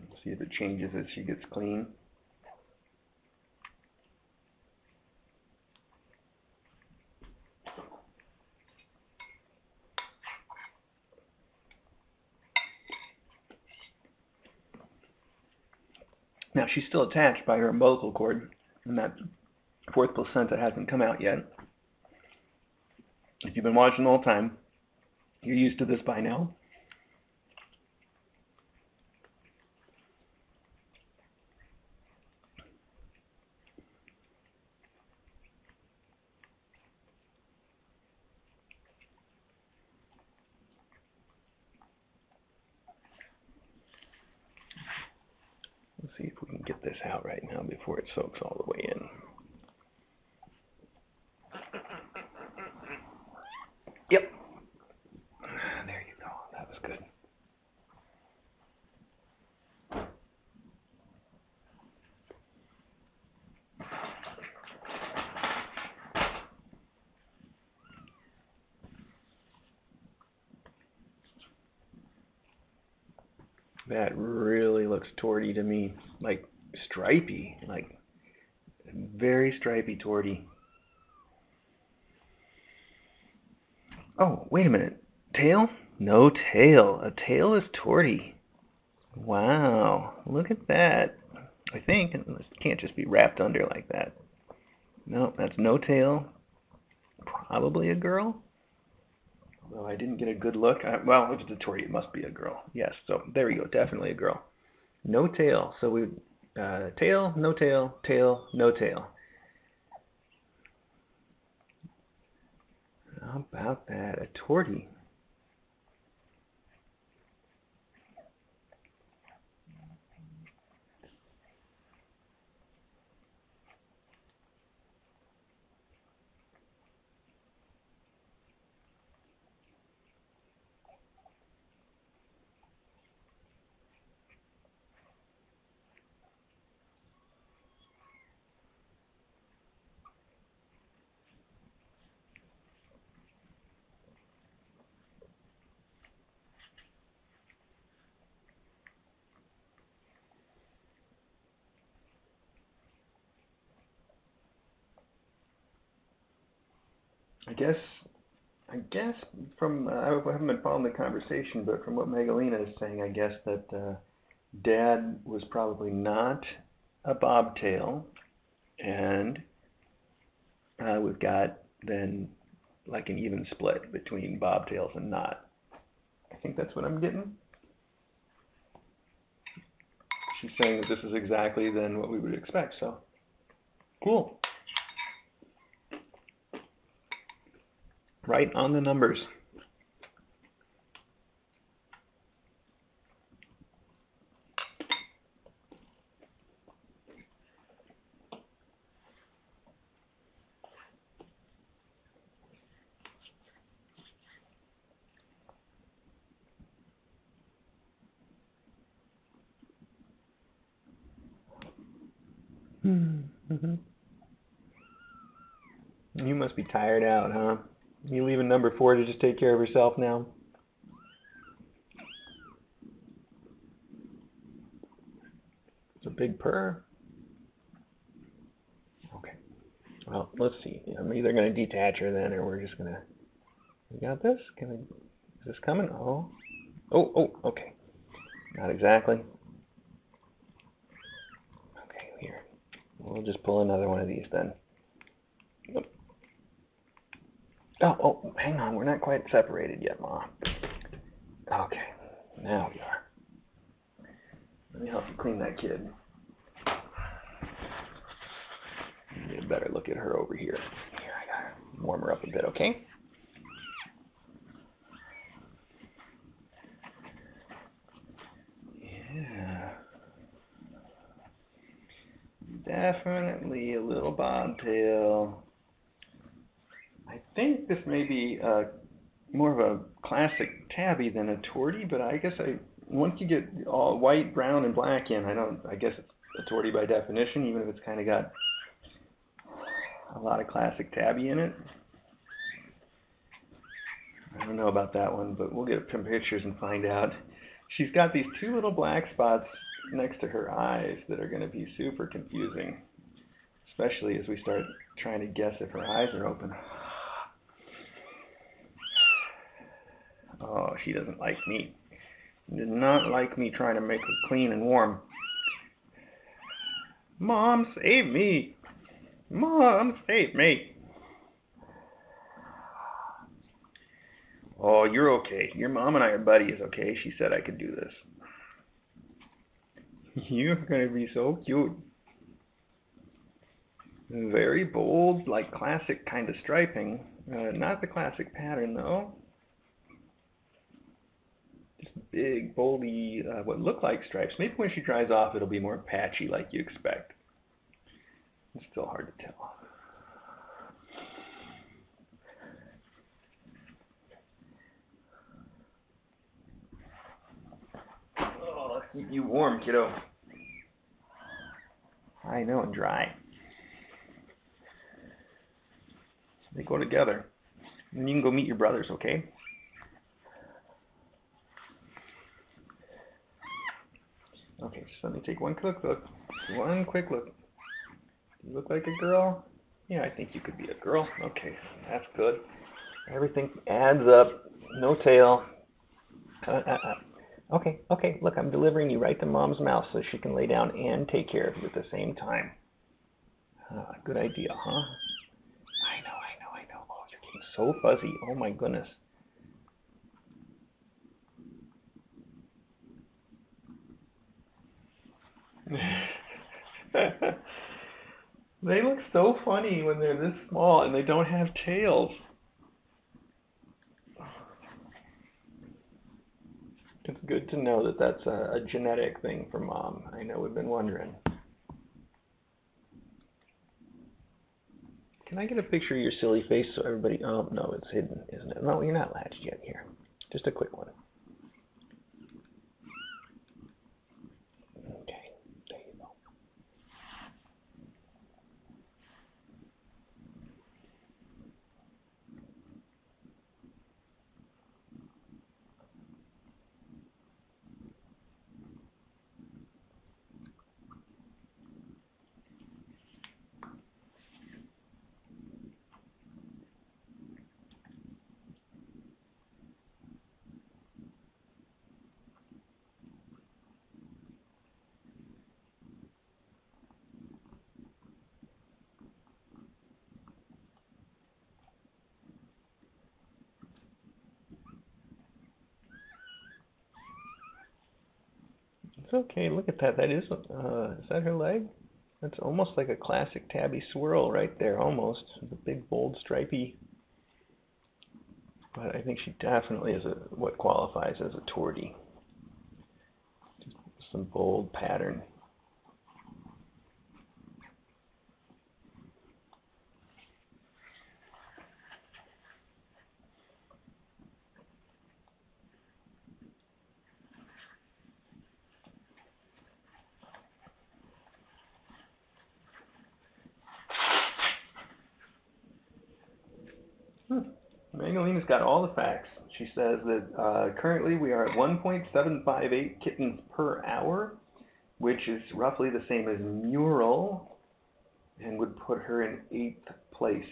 [SPEAKER 1] Let's see if it changes as she gets clean. Now she's still attached by her umbilical cord, and that fourth placenta hasn't come out yet. If you've been watching the whole time, you're used to this by now. Let's see if we can get this out right now before it soaks all the way in. To me, like stripy, like very stripy torty. Oh, wait a minute. Tail? No tail. A tail is torty. Wow, look at that. I think it can't just be wrapped under like that. No, that's no tail. Probably a girl. Although I didn't get a good look. I, well, if it's a torty, it must be a girl. Yes, so there we go. Definitely a girl. No tail. So we uh, tail, no tail, tail, no tail. How about that? A torty. I guess, I guess from uh, I haven't been following the conversation, but from what Megalina is saying, I guess that uh, Dad was probably not a bobtail, and uh, we've got then like an even split between bobtails and not. I think that's what I'm getting. She's saying that this is exactly then what we would expect. So, cool. Right on the numbers. Mm-hmm. You must be tired out, huh? You leaving number four to just take care of herself now? It's a big purr. Okay. Well, let's see. I'm either going to detach her then, or we're just going to. We got this? Can is this coming? Oh. Oh, oh, okay. Not exactly. Okay, here. We'll just pull another one of these then. Oh, oh, hang on. We're not quite separated yet, Ma. Okay, now we are. Let me help you clean that kid. Get a better look at her over here. Here, I gotta warm her up a bit, okay? Yeah. Definitely a little bobtail. I think this may be uh, more of a classic tabby than a tortie, but I guess I once you get all white, brown, and black in, I don't. I guess it's a tortie by definition, even if it's kind of got a lot of classic tabby in it. I don't know about that one, but we'll get some pictures and find out. She's got these two little black spots next to her eyes that are going to be super confusing, especially as we start trying to guess if her eyes are open. Oh, she doesn't like me. Does not like me trying to make her clean and warm. Mom, save me. Mom, save me. Oh, you're okay. Your mom and I are buddies, okay? She said I could do this. You're going to be so cute. Very bold, like classic kind of striping. Uh, not the classic pattern, though. Big, boldy, uh, what look like stripes. Maybe when she dries off, it'll be more patchy like you expect. It's still hard to tell. Oh, keep you warm, kiddo. I know, and dry. They go together. And you can go meet your brothers, okay? Okay, just let me take one quick look. One quick look. You look like a girl? Yeah, I think you could be a girl. Okay, that's good. Everything adds up. No tail. Uh, uh, uh. Okay, okay, look, I'm delivering you right to mom's mouth so she can lay down and take care of you at the same time. Uh, good idea, huh? I know, I know, I know. Oh, you're getting so fuzzy. Oh my goodness. they look so funny when they're this small and they don't have tails. It's good to know that that's a, a genetic thing for mom. I know we've been wondering. Can I get a picture of your silly face so everybody? Oh no, it's hidden, isn't it? No, you're not latched yet. Here, just a quick one. Okay, there you go. It's okay. Look at that. That is uh, is that her leg? That's almost like a classic tabby swirl right there, almost. The big, bold, stripy. But I think she definitely is a what qualifies as a tortie. Some bold pattern. Hmm. Magdalena's got all the facts. She says that uh, currently we are at 1.758 kittens per hour, which is roughly the same as Mural, and would put her in eighth place.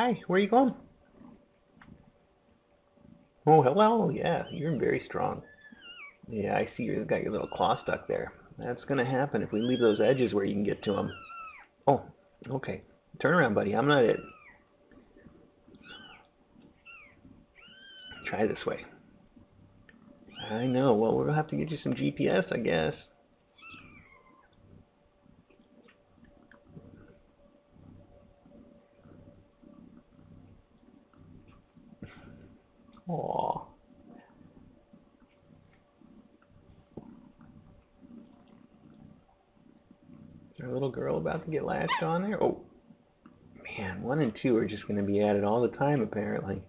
[SPEAKER 1] Hi, where are you going? Oh, hello. Yeah, you're very strong. Yeah, I see you've got your little claw stuck there. That's going to happen if we leave those edges where you can get to them. Oh, okay. Turn around, buddy. I'm not it. Try this way. I know. Well, we'll have to get you some GPS, I guess. Aw. Is a little girl about to get latched on there? Oh, man, One and two are just going to be added all the time, apparently.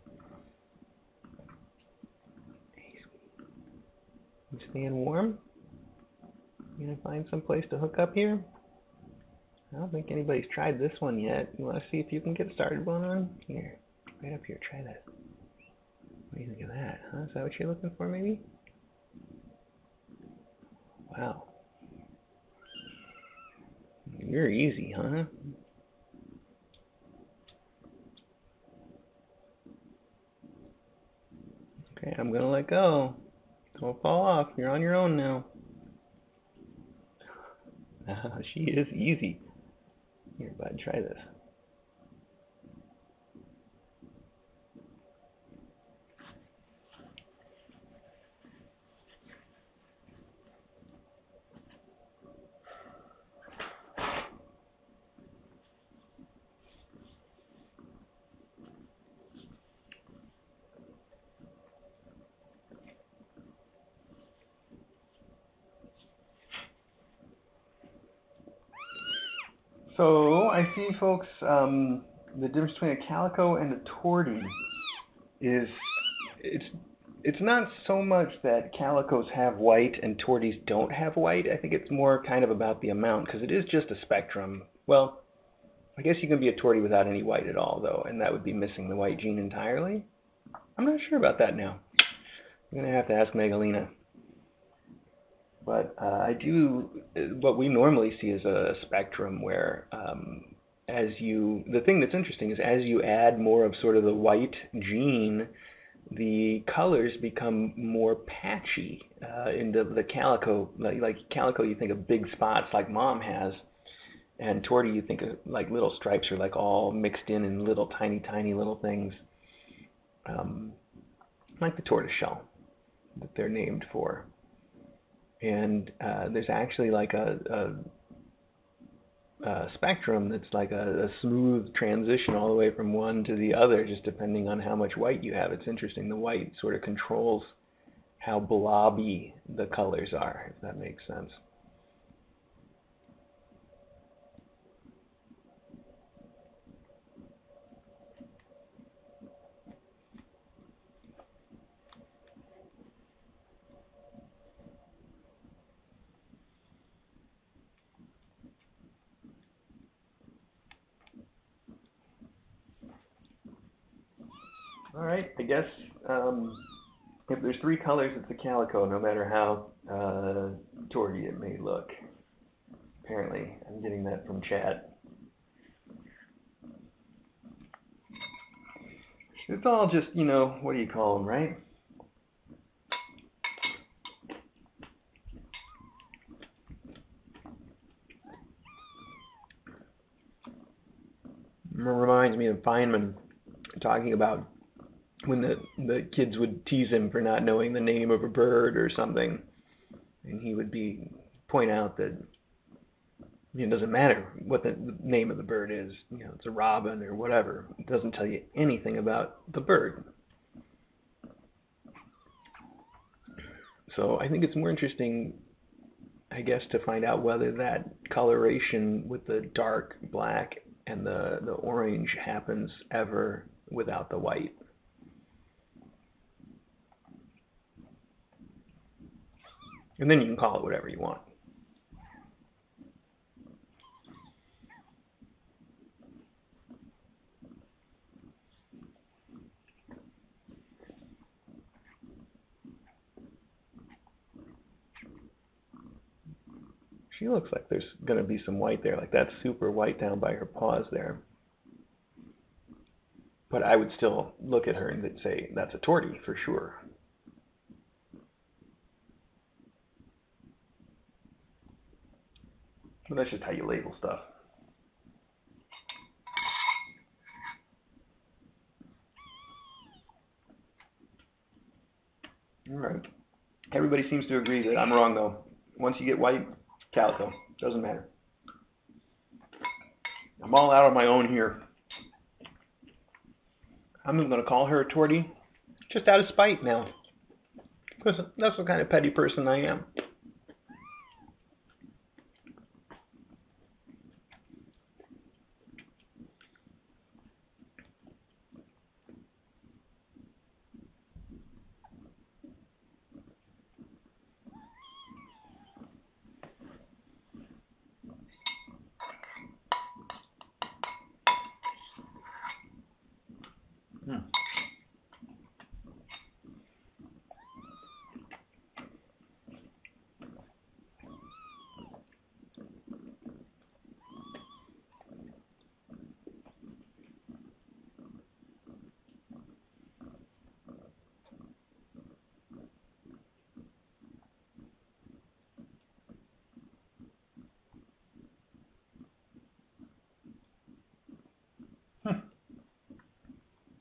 [SPEAKER 1] You staying warm? You gonna find some place to hook up here? I don't think anybody's tried this one yet. You want to see if you can get started one on? Here, right up here. Try that. What do you think of that? Huh? Is that what you're looking for, maybe? Wow. You're easy, huh? Okay, I'm gonna let go. Don't fall off. You're on your own now. she is easy. Here, bud, try this. So I see, folks, um, the difference between a calico and a tortie is it's it's not so much that calicos have white and torties don't have white. I think it's more kind of about the amount because it is just a spectrum. Well, I guess you can be a tortie without any white at all, though, and that would be missing the white gene entirely. I'm not sure about that now. I'm gonna have to ask Megalina. But uh, I do what we normally see is a spectrum where um, as you the thing that's interesting is as you add more of sort of the white gene, the colors become more patchy uh, in the, the calico. Like, like calico, you think of big spots like mom has, and tortie you think of like little stripes are like all mixed in in little tiny tiny little things, um, like the tortoise shell that they're named for and uh, there's actually like a, a, a spectrum that's like a, a, smooth transition all the way from one to the other, just depending on how much white you have. It's interesting. The white sort of controls how blobby the colors are, if that makes sense. All right, I guess um, if there's three colors, it's a calico, no matter how uh, torty it may look. Apparently, I'm getting that from chat. It's all just, you know, what do you call them, right? Reminds me of Feynman talking about when the the kids would tease him for not knowing the name of a bird or something, and he would be point out that it doesn't matter what the, the name of the bird is. You know, it's a robin or whatever. It doesn't tell you anything about the bird. So I think it's more interesting, I guess, to find out whether that coloration with the dark black and the, the orange happens ever without the white. And then you can call it whatever you want. She looks like there's going to be some white there, like that's super white down by her paws there. But I would still look at her and say that's a tortie for sure. But that's just how you label stuff. All right. Everybody seems to agree that I'm wrong, though. Once you get white, calico. Doesn't matter. I'm all out on my own here. I'm going to call her a tortie just out of spite now. Because that's the kind of petty person I am.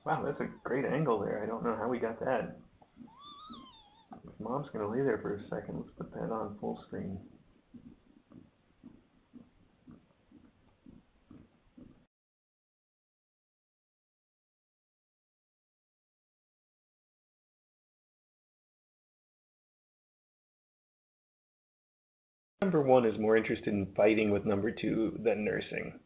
[SPEAKER 1] Wow, that's a great angle there. I don't know how got that. Mom's gonna lay there for a second, let's put that on full screen. Number one is more interested in fighting with number two than nursing.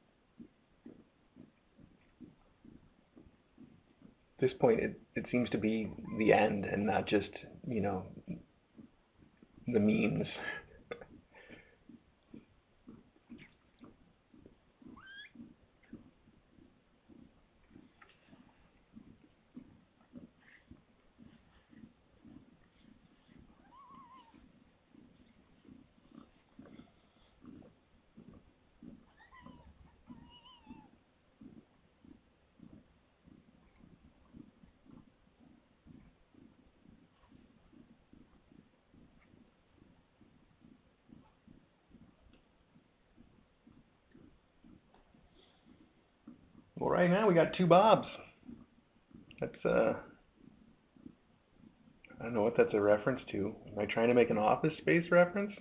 [SPEAKER 1] This point, it, it seems to be the end and not just, you know, the means. Well, right now we got two Bobs. That's uh, I don't know what that's a reference to. Am I trying to make an Office Space reference?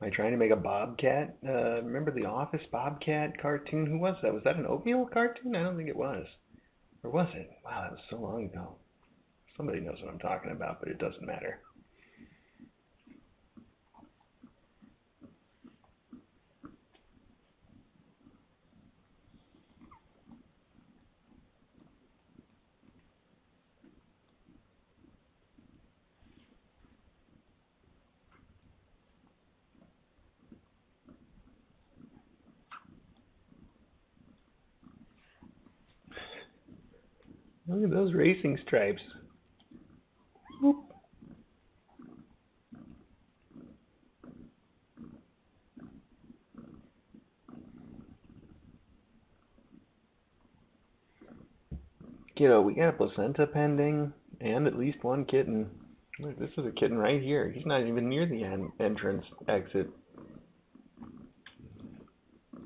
[SPEAKER 1] Am I trying to make a Bobcat? Uh, remember the Office Bobcat cartoon? Who was that? Was that an oatmeal cartoon? I don't think it was. Or was it? Wow, that was so long ago. Somebody knows what I'm talking about, but it doesn't matter. Look at those racing stripes. Whoop. Kiddo, we got a placenta pending and at least one kitten. Look, this is a kitten right here. He's not even near the en- entrance exit.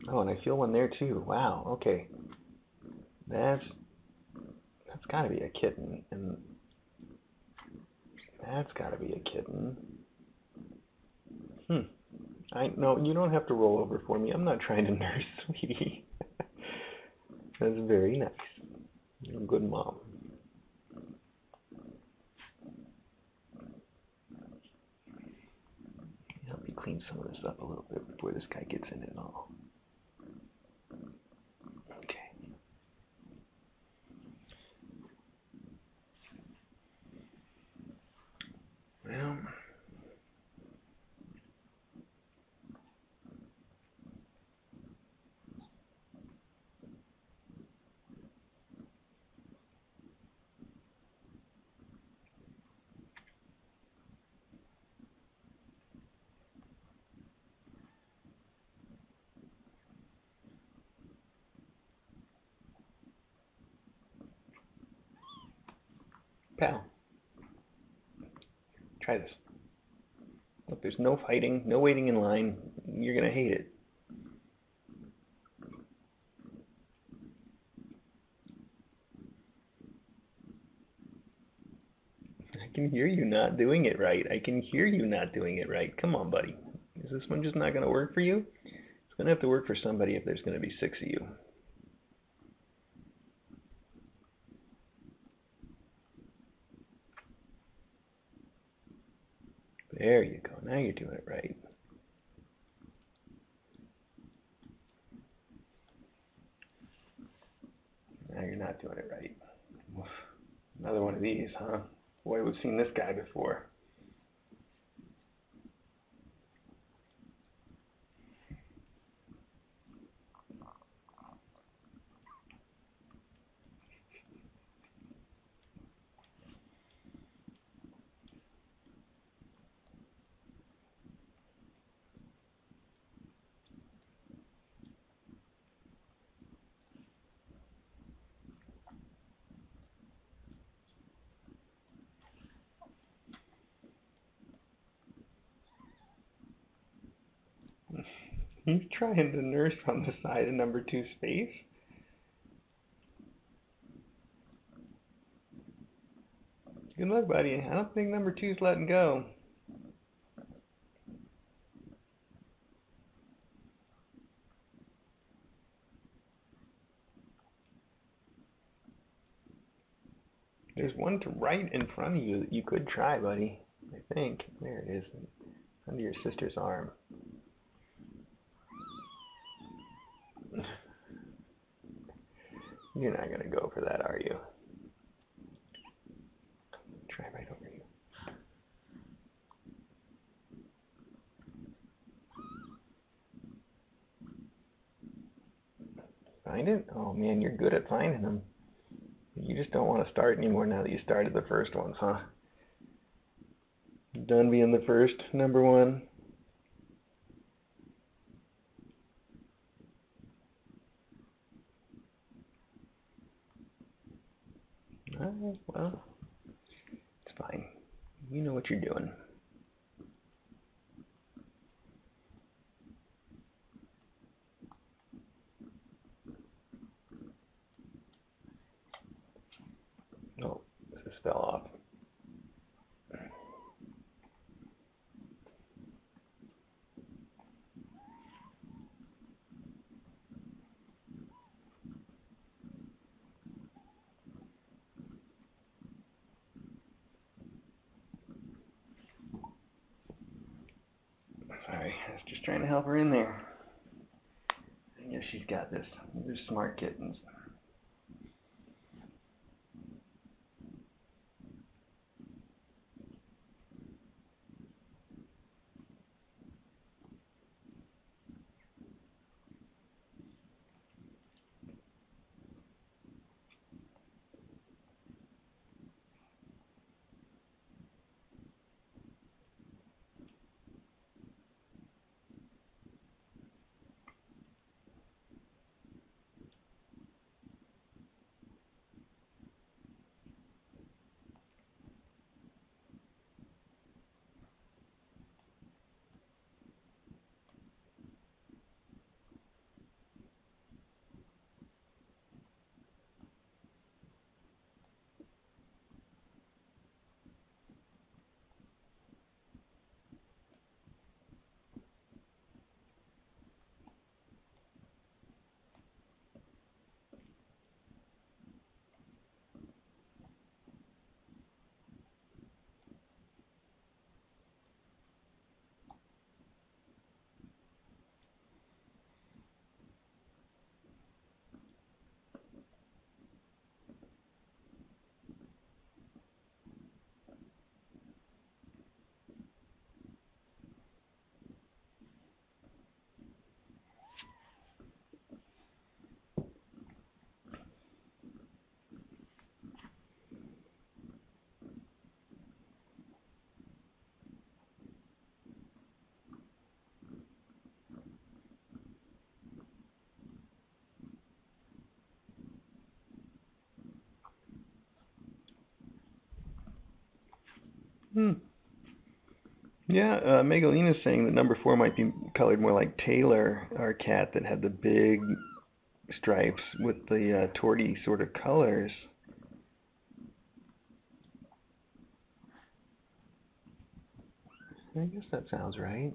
[SPEAKER 1] Oh, and I feel one there too. Wow, okay. That's that's gotta be a kitten, and that's gotta be a kitten. Hmm. I no, you don't have to roll over for me. I'm not trying to nurse, sweetie. that's very nice. You're a good mom. Help me clean some of this up a little bit before this guy gets in it all. Well, pal, try this. Look, there's no fighting, no waiting in line. You're gonna hate it. I can hear you not doing it right. I can hear you not doing it right. Come on, buddy. Is this one just not gonna work for you? It's gonna have to work for somebody if there's gonna be six of you. There you Doing it right. Now you're not doing it right. Another one of these, huh? Boy, we've seen this guy before. He's trying to nurse on the side of number two space. Good luck, buddy. I don't think number two's letting go. There's one to right in front of you that you could try, buddy. I think. There it is. Under your sister's arm. You're not gonna go for that, are you? Try right over you. Find it? Oh man, you're good at finding them. You just don't want to start anymore now that you started the first ones, huh? Done being the first number one. Well, it's fine. You know what you're doing. Oh, this fell off. Sorry, I was just trying to help her in there. I guess she's got this. They're smart kittens. Hmm. Yeah, uh, Megalina's saying that number four might be colored more like Taylor, our cat that had the big stripes with the uh, torty sort of colors. I guess that sounds right.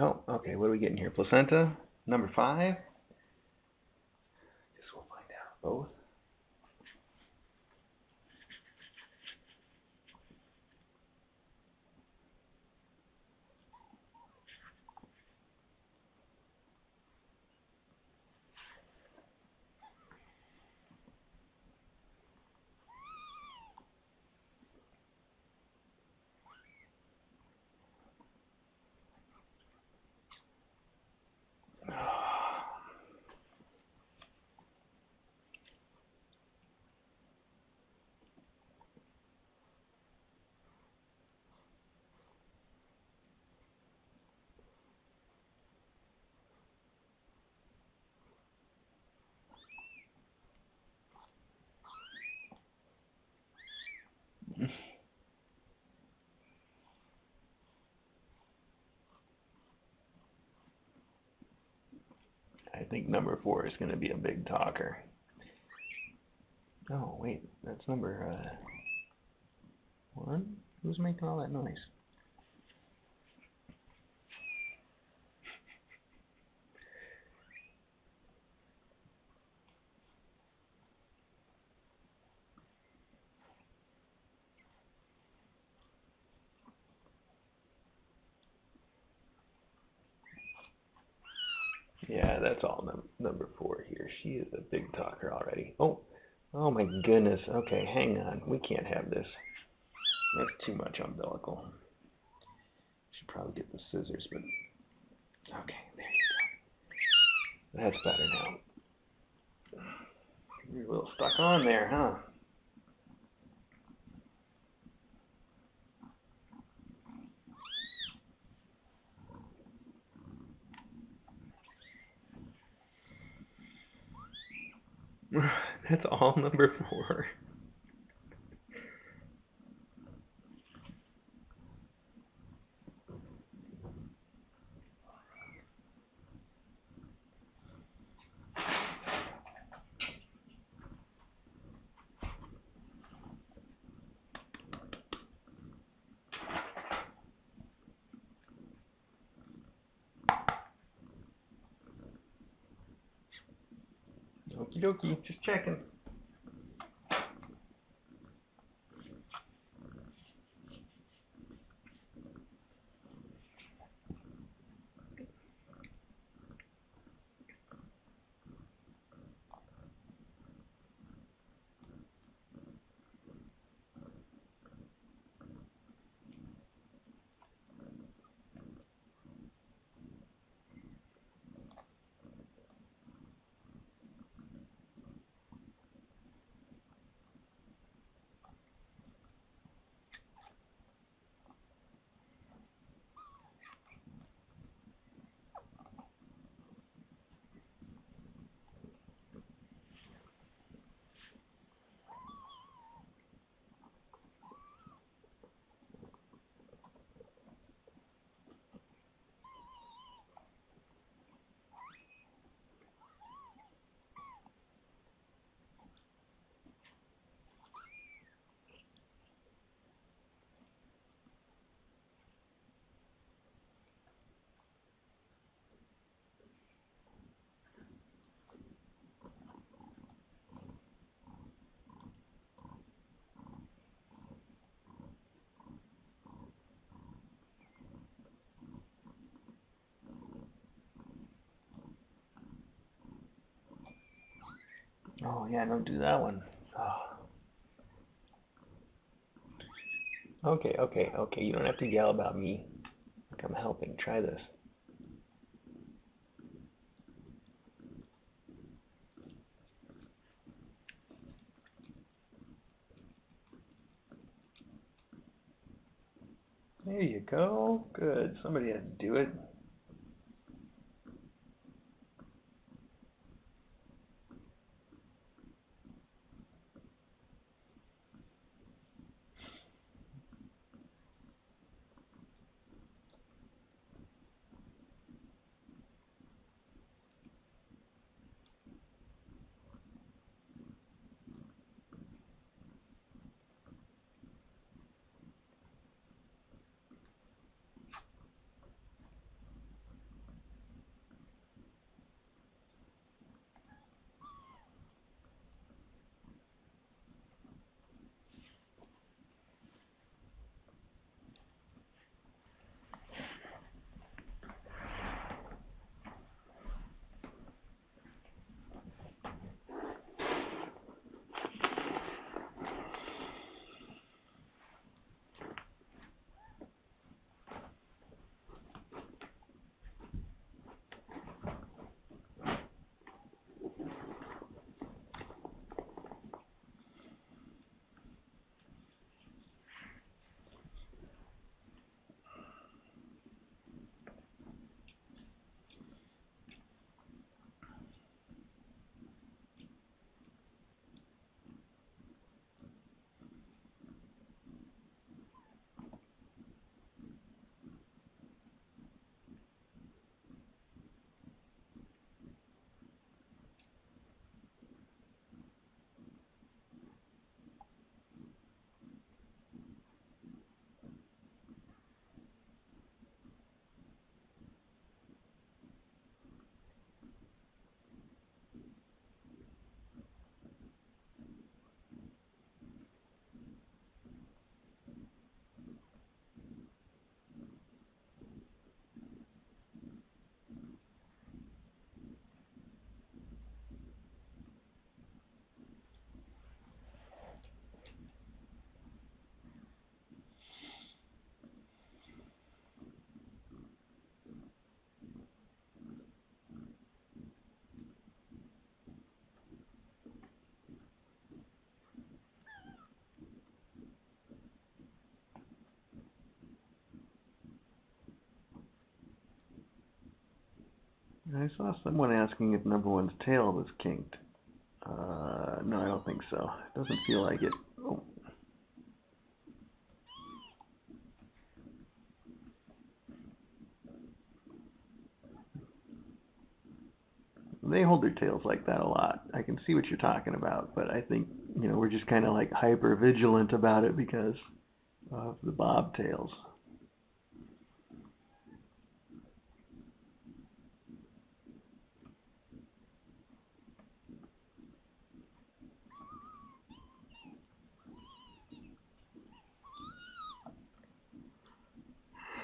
[SPEAKER 1] Oh, okay. What are we getting here? Placenta, number five. Guess we'll find out both. I think number four is going to be a big talker. Oh, wait, that's number, uh, One? Who's making all that noise? Yeah, that's all num- number four here. She is a big talker already. Oh, oh my goodness. Okay, hang on. We can't have this. That's too much umbilical. Should probably get the scissors, but okay, there you go. That's better now. You're a little stuck on there, huh? That's all number four. Okie dokie, just checking. Oh yeah, don't do that one. Oh. Okay, okay, okay. You don't have to yell about me. I'm helping. Try this. There you go. Good. Somebody had to do it. I saw someone asking if number one's tail was kinked. Uh, no, I don't think so. It doesn't feel like it. Oh. They hold their tails like that a lot. I can see what you're talking about, but I think, you know, we're just kind of like hyper vigilant about it because of the bobtails.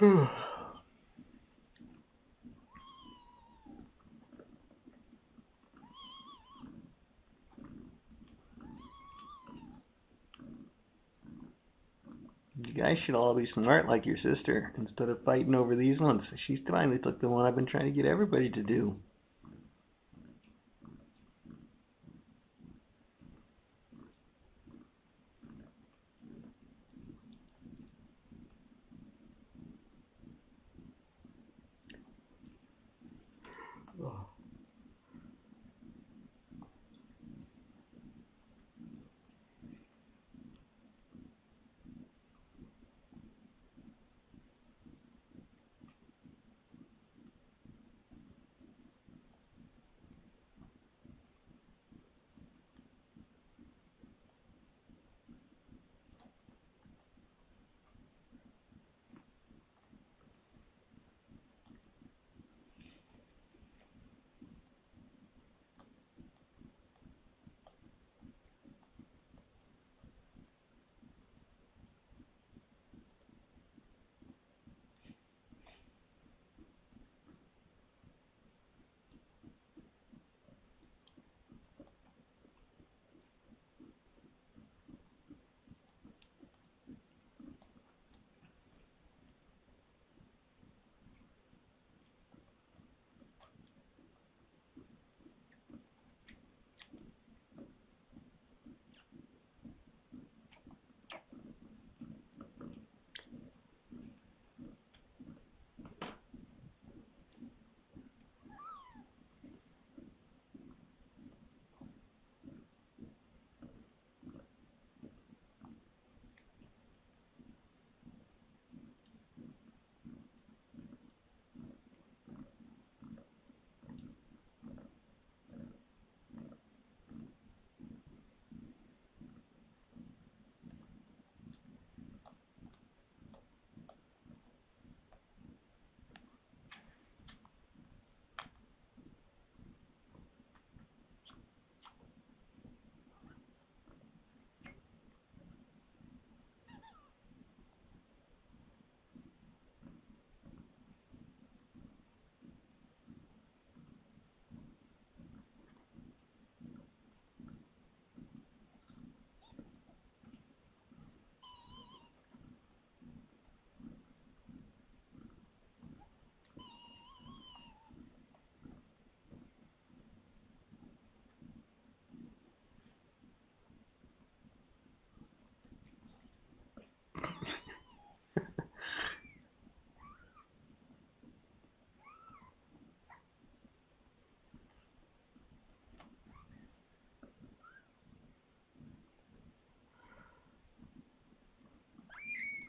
[SPEAKER 1] You guys should all be smart like your sister instead of fighting over these ones. She finally took the one I've been trying to get everybody to do.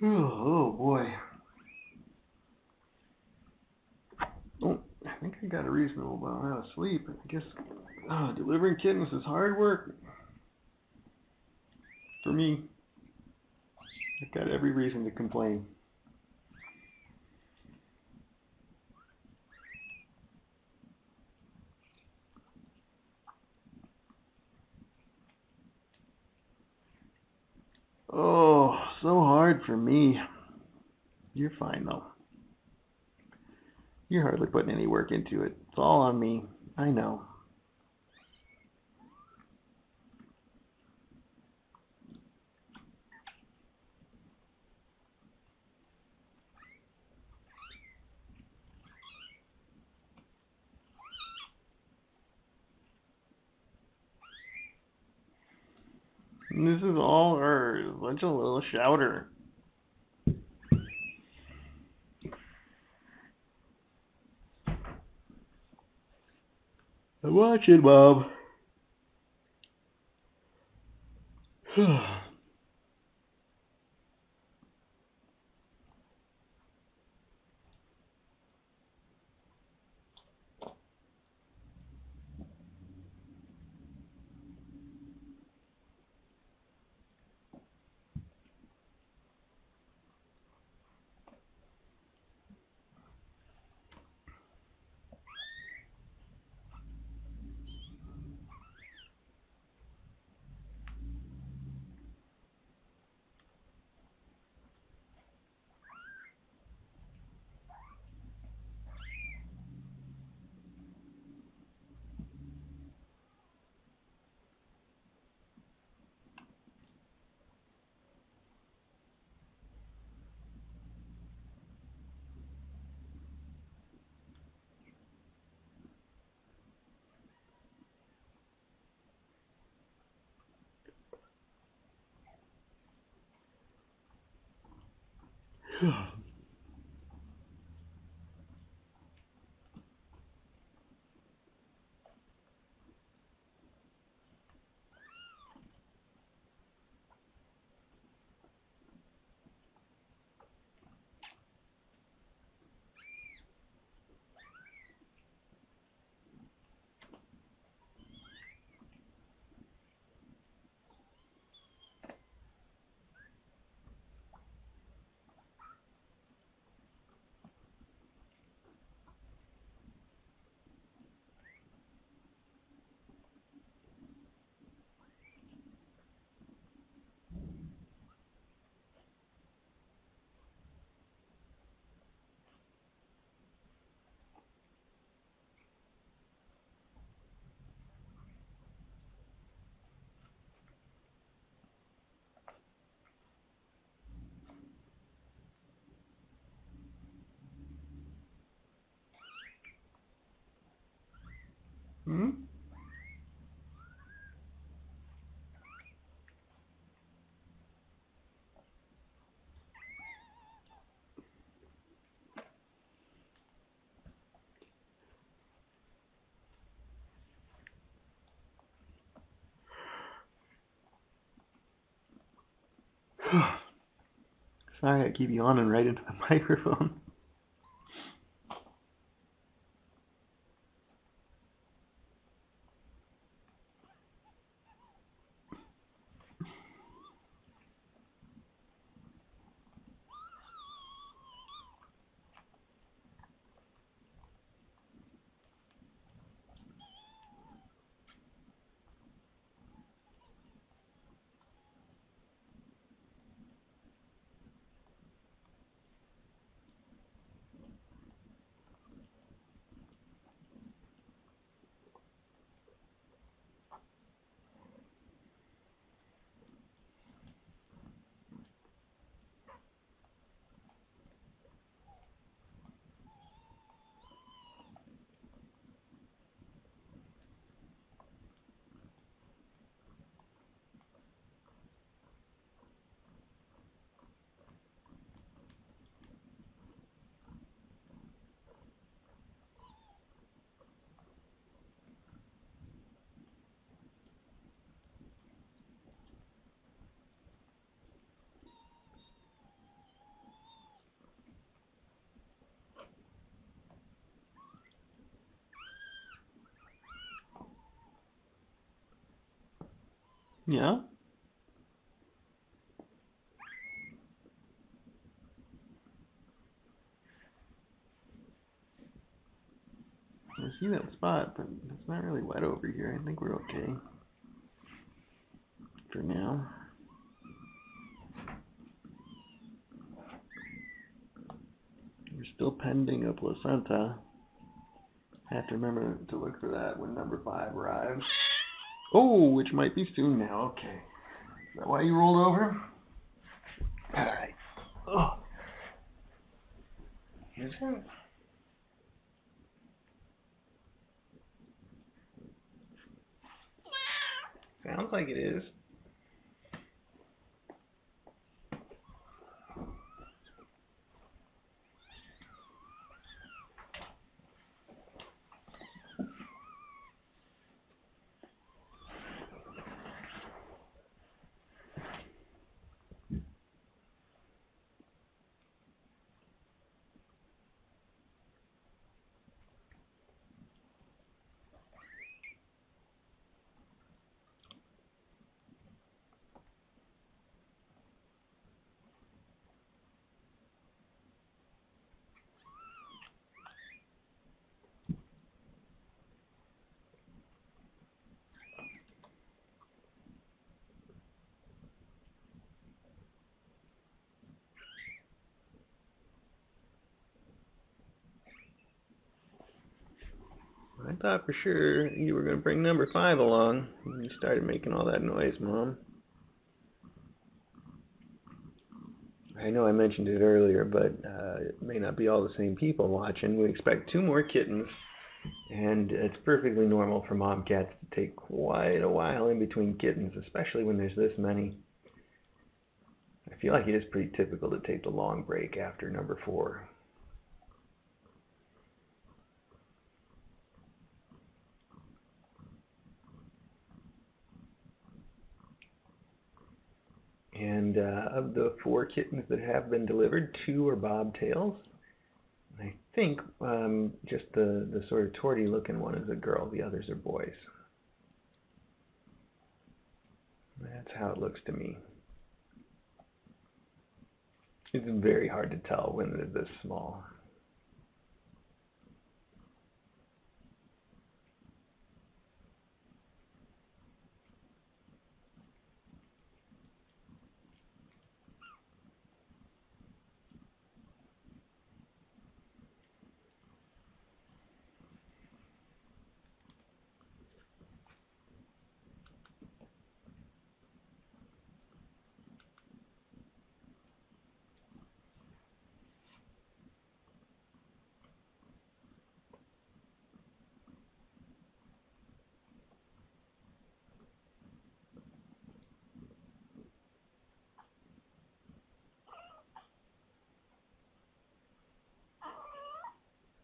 [SPEAKER 1] Oh, boy. Oh, I think I got a reasonable amount of sleep. I guess oh, delivering kittens is hard work. For me, I've got every reason to complain. Oh, so hard for me. You're fine though. You're hardly putting any work into it. It's all on me. I know. And this is all her. Bunch of little shouter. I'm watching, Mom. Hmm? Sorry, I keep yawning right into the microphone. Yeah? I see that spot, but it's not really wet over here. I think we're okay. For now. We're still pending a placenta. I Have to remember to look for that when number five arrives. Oh, which might be soon now. Okay. Is that why you rolled over? Alright. Oh. Is it? Sounds like it is. Thought for sure you were gonna bring number five along when you started making all that noise, Mom. I know I mentioned it earlier, but uh, it may not be all the same people watching. We expect two more kittens, and it's perfectly normal for mom cats to take quite a while in between kittens, especially when there's this many. I feel like it is pretty typical to take the long break after number four. And uh, of the four kittens that have been delivered, two are bobtails. I think um, just the, the sort of tortie looking one is a girl, the others are boys. That's how it looks to me. It's very hard to tell when they're this small.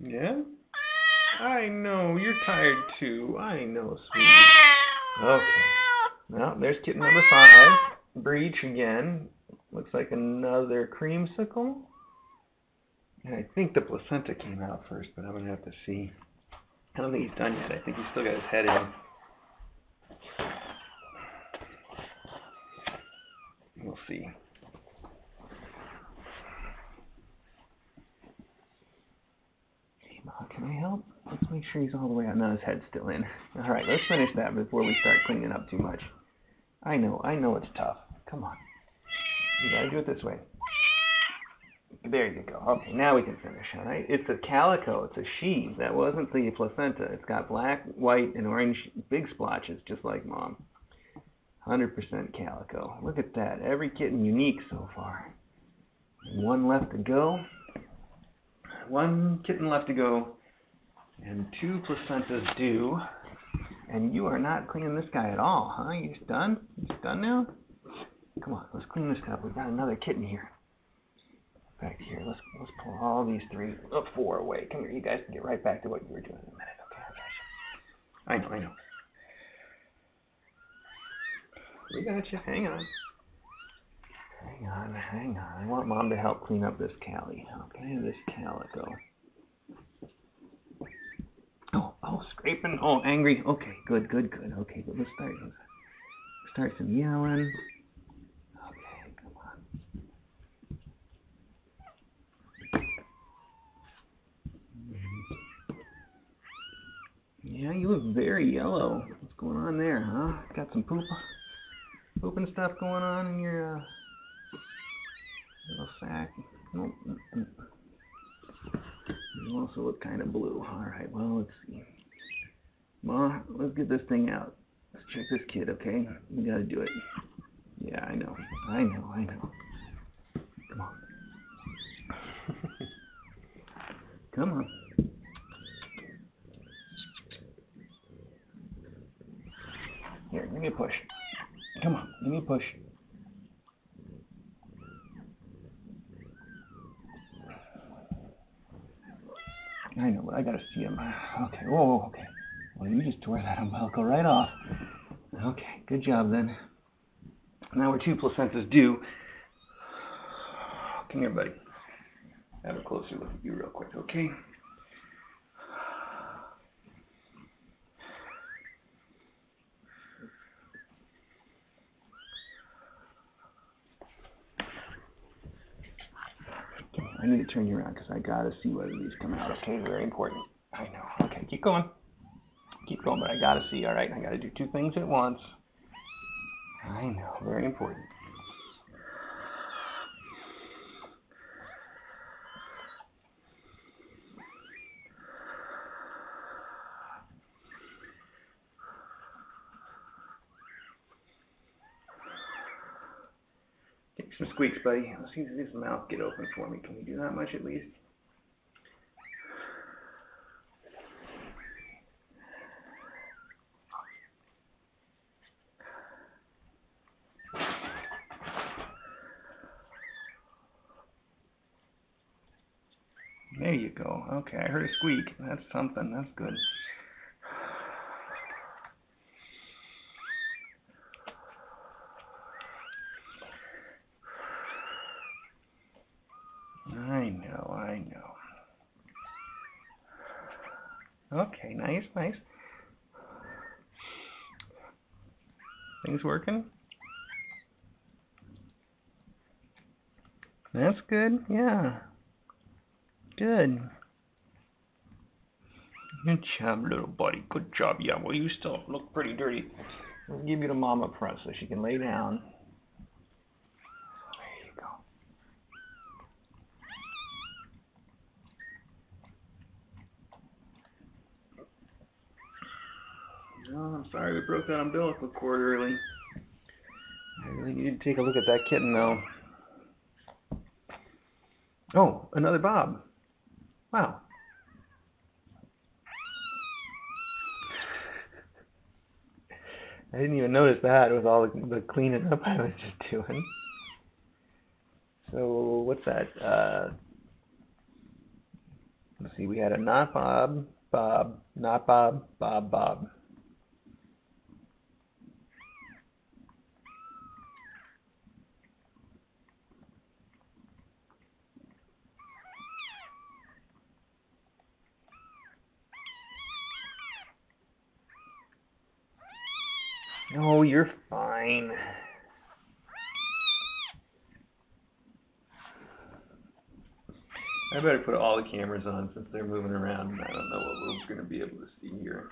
[SPEAKER 1] Yeah? I know, you're tired too. I know, sweetie. Okay. Well, there's kitten number five. Breech again. Looks like another creamsicle. And I think the placenta came out first, but I'm gonna have to see. I don't think he's done yet. I think he's still got his head in. We'll see. Hey, Ma, Uh, can I help? Let's make sure he's all the way out. No, his head's still in. All right, let's finish that before we start cleaning up too much. I know, I know it's tough. Come on. You gotta do it this way. There you go. Okay, now we can finish, all right? It's a calico. It's a she. That wasn't the placenta. It's got black, white, and orange big splotches, just like mom. 100% calico. Look at that. Every kitten unique so far. One left to go. One kitten left to go. And two placentas due. And you are not cleaning this guy at all, huh? You just done? You just done now? Come on, let's clean this up. We've got another kitten here. Back here. Let's let's pull all these three, uh, four away. Come here, you guys can get right back to what you were doing in a minute. Okay, I got you. I know, I know. We got you. Hang on. Hang on, hang on. I want mom to help clean up this Cali. Okay, this calico. Oh, oh, scraping. Oh, angry. Okay, good, good, good. Okay, but let's start. Let's start some yelling. Okay, come on. Yeah, you look very yellow. What's going on there, huh? Got some poop, pooping stuff going on in your uh, little sack. Nope. You also look kind of blue. All right. Well, let's see. Ma, let's get this thing out. Let's check this kid, okay? We gotta do it. Yeah, I know. I know. I know. Come on. Come on. Here, give me a push. Come on, give me a push. I know, but I gotta see him. Okay, whoa, okay. Well, you just tore that umbilical right off. Okay, good job then. Now we're two placentas due. Come here, buddy. Have a closer look at you real quick, okay? Okay, I need to turn you around because I gotta see whether these come out. Okay, very important. I know. Okay, keep going. Keep going, but I gotta see. All right, I gotta do two things at once. I know, very important. Some squeaks, buddy. Let's see if his mouth get open for me. Can we do that much at least? There you go. Okay, I heard a squeak. That's something. That's good. I know, I know. Okay, nice, nice. Things working? That's good, yeah. Good. Job, little buddy. Good job. Yeah, well, you still look pretty dirty. I'll give you to mom up front so she can lay down. There you go. No, I'm sorry we broke that umbilical cord early. I really need to take a look at that kitten, though. Oh, another Bob. Wow. I didn't even notice that with all the, the cleaning up I was just doing. So what's that? Uh, let's see. We had a not Bob, Bob, not Bob, Bob, Bob. No, you're fine. I better put all the cameras on since they're moving around I don't know what we're going to be able to see here.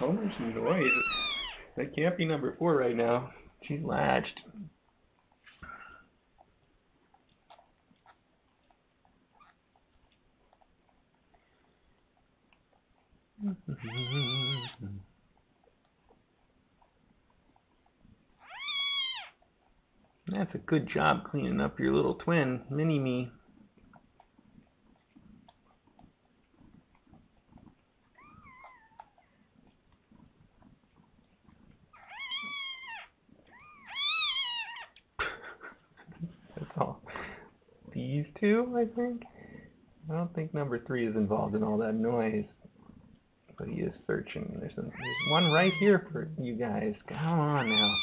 [SPEAKER 1] So much noise. That can't be number four right now. She's latched. That's a good job cleaning up your little twin, Mini Me. That's all. These two, I think. I don't think number three is involved in all that noise. But he is searching. There's, a, there's one right here for you guys. Come on now.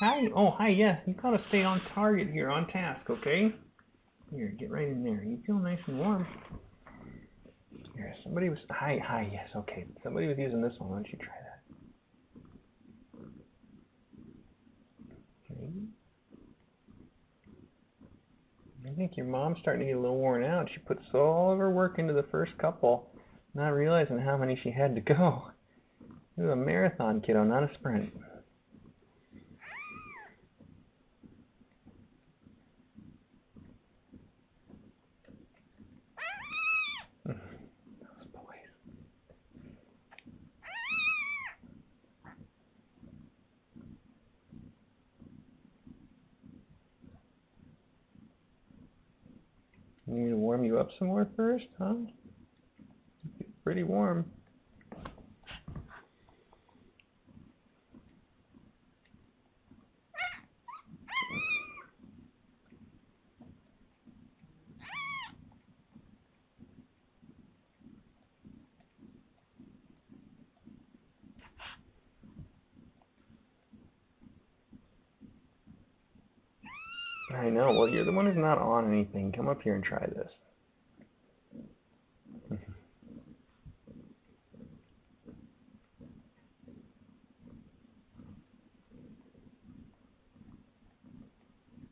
[SPEAKER 1] Hi. Oh, hi. Yes, you gotta stay on target here, on task, okay? Here, get right in there. You feel nice and warm. Here, somebody was. Hi, hi. Yes, okay. Somebody was using this one. Why don't you try that? Okay. I think your mom's starting to get a little worn out. She puts all of her work into the first couple, not realizing how many she had to go. It was a marathon, kiddo, not a sprint. Those boys. Some more first, huh? pretty warm. I know. Well, you're the one who's not on anything. Come up here and try this.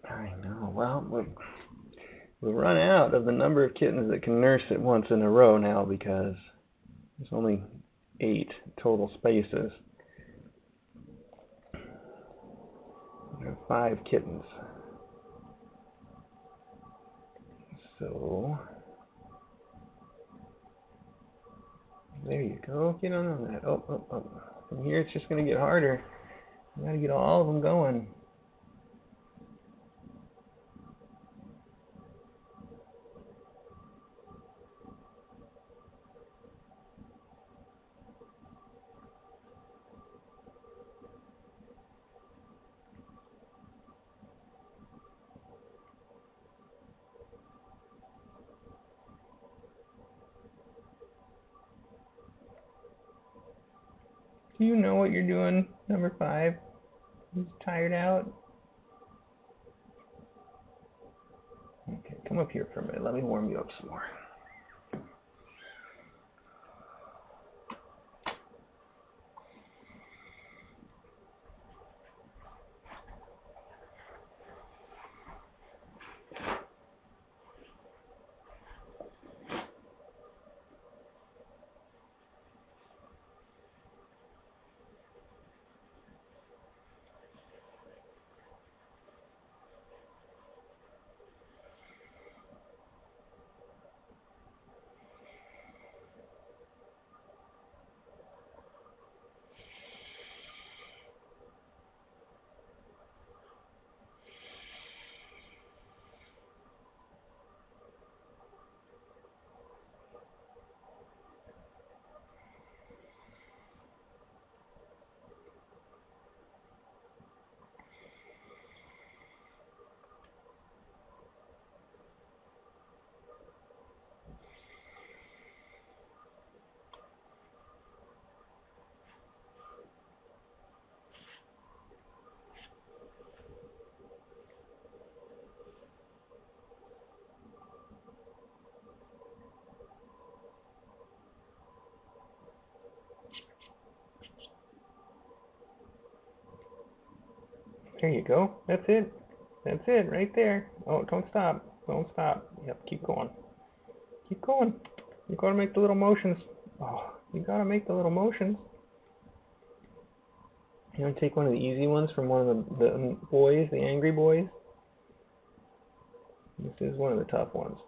[SPEAKER 1] I know. Well, we we've run out of the number of kittens that can nurse at once in a row now because there's only eight total spaces. There are five kittens. So there you go. Get on on that. Oh, oh, oh. From here, it's just going to get harder. You got to get all of them going. You know what you're doing, number five? He's tired out. Okay, come up here for a minute. Let me warm you up some more. There you go. That's it. That's it right there. Oh, don't stop. Don't stop. Yep, keep going. Keep going. You gotta make the little motions. Oh, you gotta make the little motions. You wanna take one of the easy ones from one of the, the boys, the angry boys? This is one of the tough ones.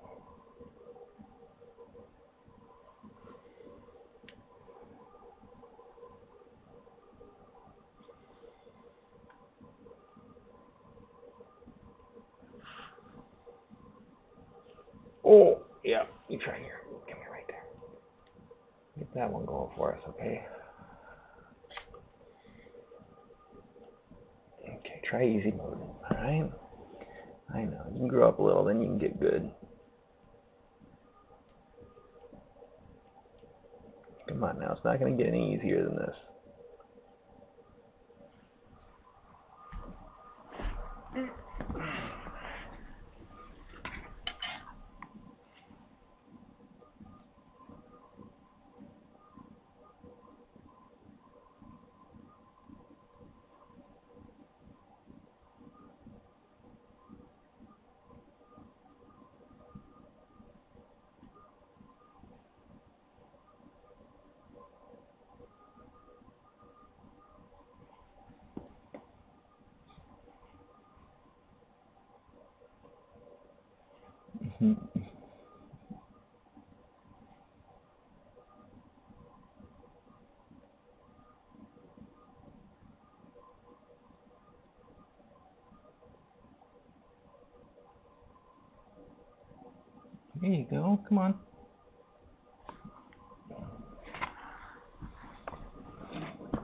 [SPEAKER 1] Oh, yeah. You try here. Come here right there. Get that one going for us, okay? Okay, try easy mode. Alright? I know. You can grow up a little, then you can get good. Come on now, it's not going to get any easier than this. There There you go. Come on.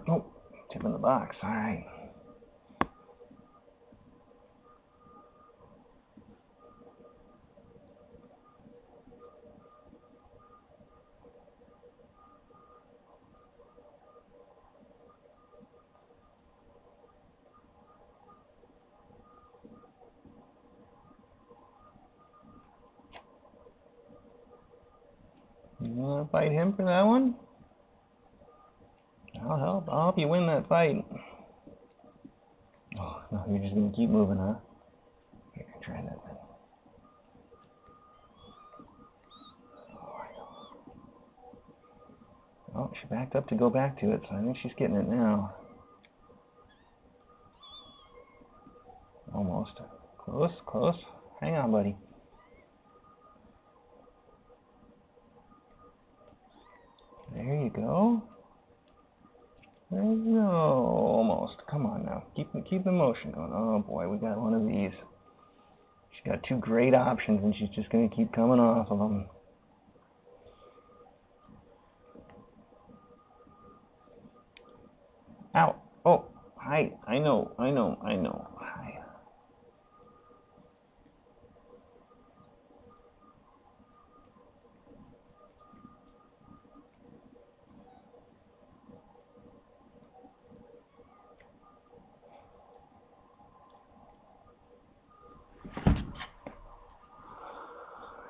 [SPEAKER 1] Oh, tip in the box. All right. Fight him for that one? I'll help. I'll help you win that fight. Oh, no, you're just gonna keep moving, huh? Here, try that. Oh, she backed up to go back to it, so I think she's getting it now. Almost. Close, close. Hang on, buddy. There you go. There you go. Almost. Come on now. Keep keep the motion going. Oh boy, we got one of these. She's got two great options, and she's just gonna keep coming off of them. Ow. Oh. Hi. I know. I know. I know. Hi.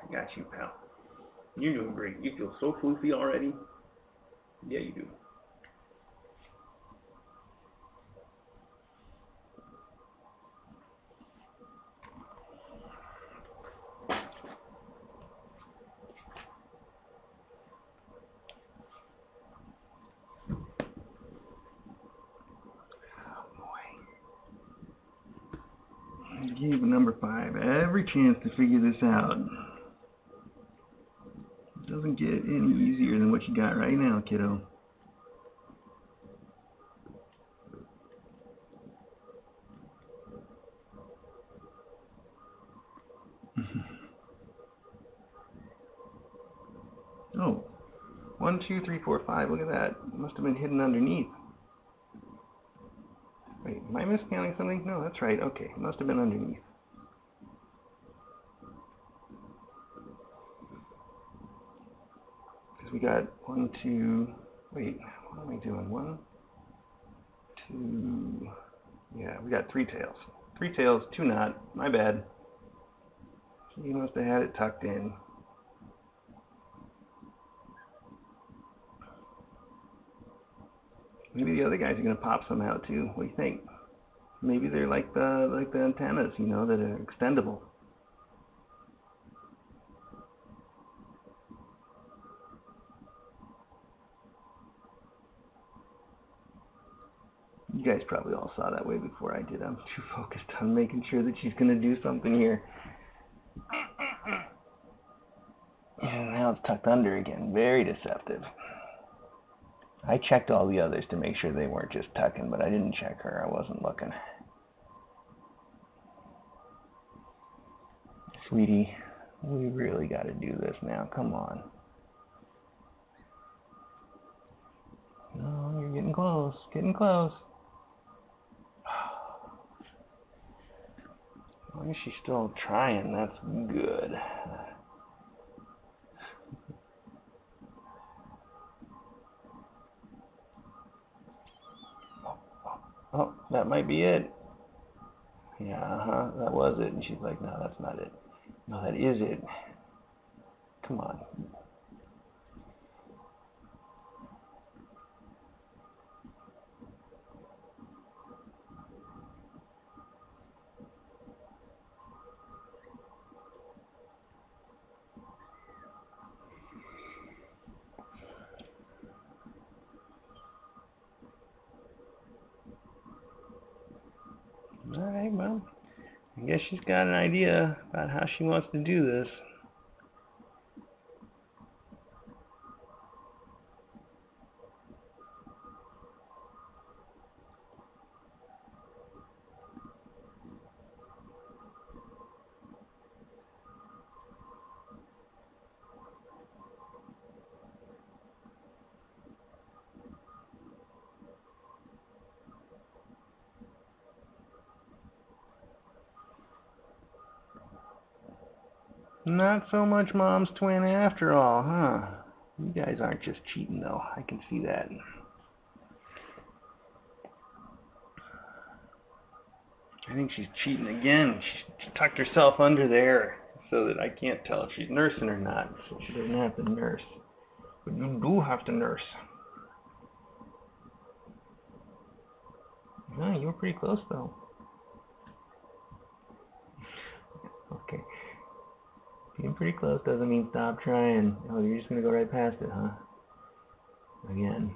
[SPEAKER 1] I got you, pal. You're doing great. You feel so floofy already. Yeah, you do. Give number five every chance to figure this out. Doesn't get any easier than what you got right now, kiddo. oh, one, two, three, four, five. Look at that. Must have been hidden underneath. Wait, am I miscounting something? No, that's right. Okay, must have been underneath. We got one, two. Wait, what am I doing? One, two. Yeah, we got three tails. Three tails, two not. My bad. He must have had it tucked in. Maybe the other guys are gonna pop some out too. What do you think? Maybe they're like the like the antennas, you know, that are extendable. You guys probably all saw that way before I did. I'm too focused on making sure that she's gonna do something here. Now it's tucked under again. Very deceptive. I checked all the others to make sure they weren't just tucking, but I didn't check her. I wasn't looking. Sweetie, we really got to do this now. Come on. No, you're getting close. Getting close. Long as she's still trying, that's good. Oh, that might be it. Yeah, uh huh, that was it. And she's like, no, that's not it. No, that is it. Come on. Right, well, I guess she's got an idea about how she wants to do this. Not so much mom's twin after all, huh? You guys aren't just cheating though. I can see that. I think she's cheating again. She, tucked herself under there so that I can't tell if she's nursing or not. So she doesn't have to nurse. But you do have to nurse. No, you were pretty close though. Okay. Being pretty close doesn't mean stop trying. Oh, you're just gonna go right past it, huh? Again.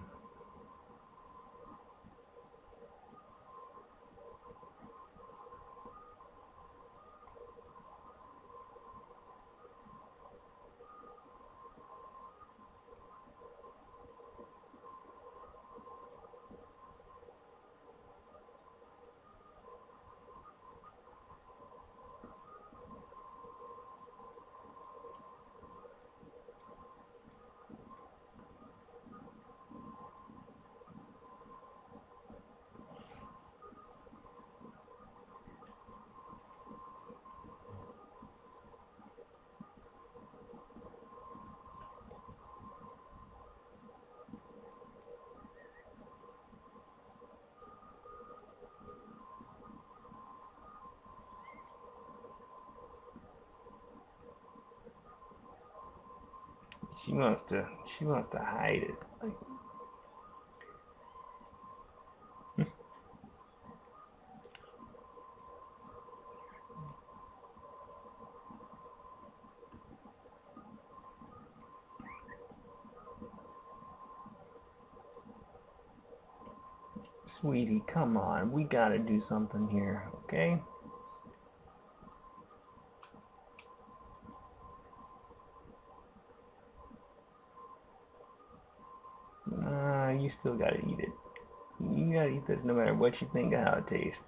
[SPEAKER 1] She wants to. She wants to hide it. Like, hmm. Sweetie, come on. We gotta do something here, okay? Uh, you still gotta eat it. This no matter what you think of how it tastes.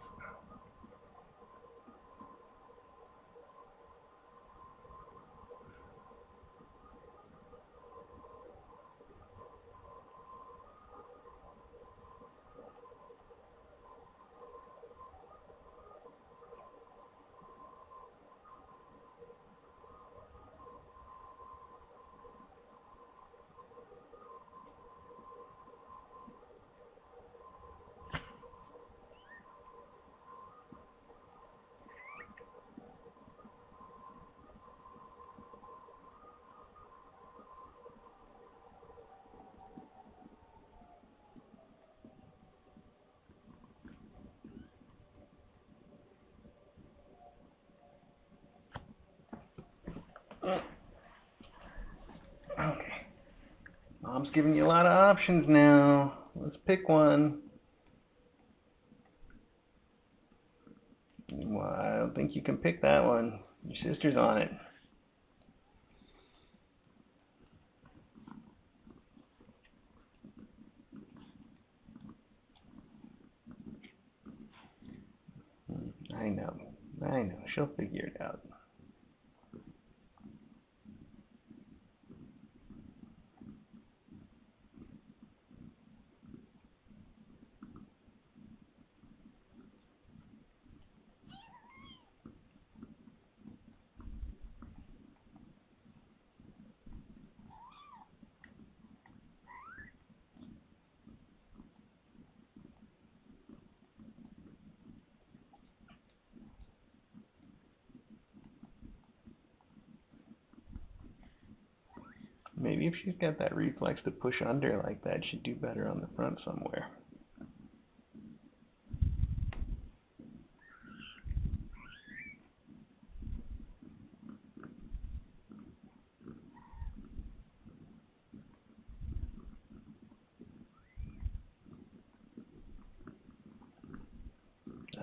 [SPEAKER 1] Okay. Mom's giving you a lot of options now. Let's pick one. Well, I don't think you can pick that one. Your sister's on it. Hmm, I know. I know. She'll figure it out. Maybe if she's got that reflex to push under like that, she'd do better on the front somewhere.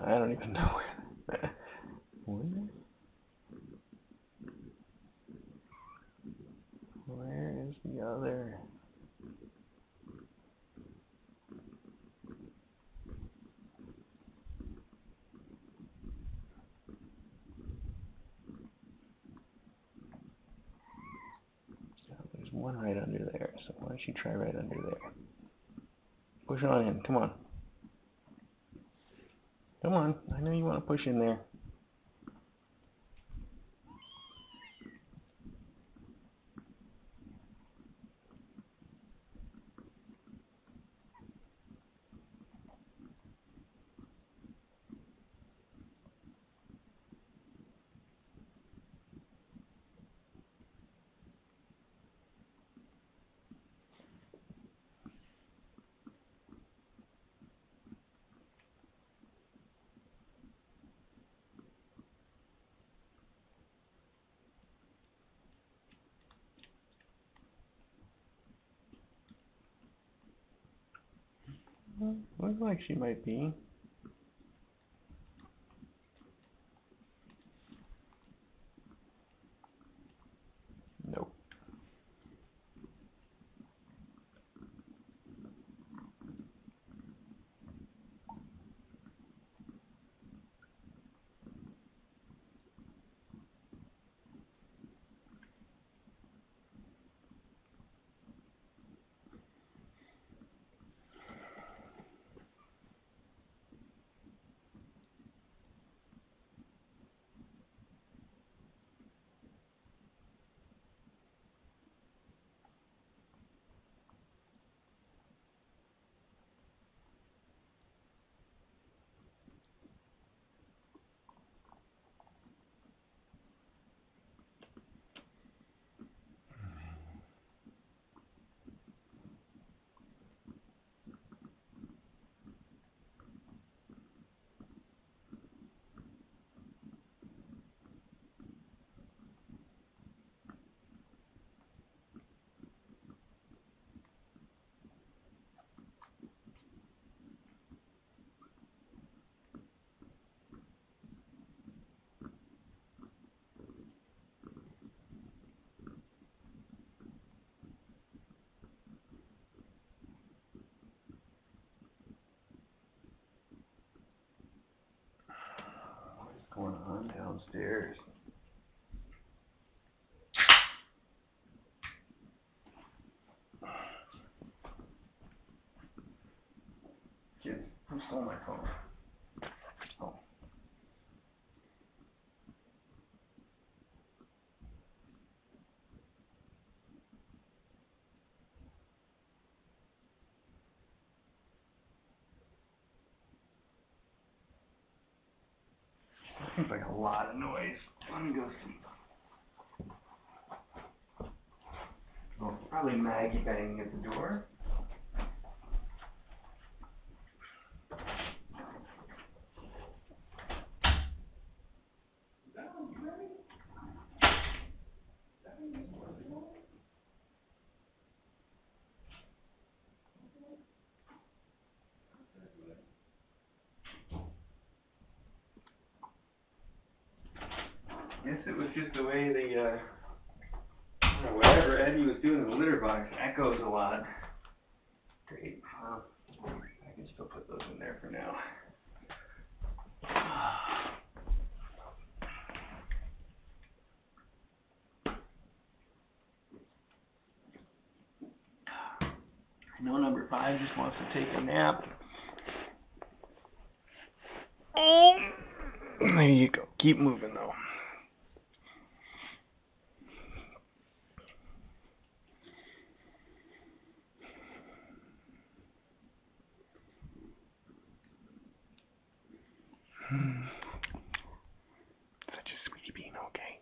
[SPEAKER 1] I don't even know where. where? Where is the other? Oh, There's one right under there, so why don't you try right under there? Push on in, come on. Come on, I know you want to push in there. Like she might be. Nope. What's going on downstairs? Kids, who stole my phone? Oh. Seems like a lot of noise. Let me go see. Probably Maggie banging at the door. Guess just the way the, uh, I don't know, whatever Eddie was doing in the litter box echoes a lot. Great, well, I can still put those in there for now. I know number five just wants to take a nap. There you go. Keep moving though. Hmm. Such a sweetie bean, okay.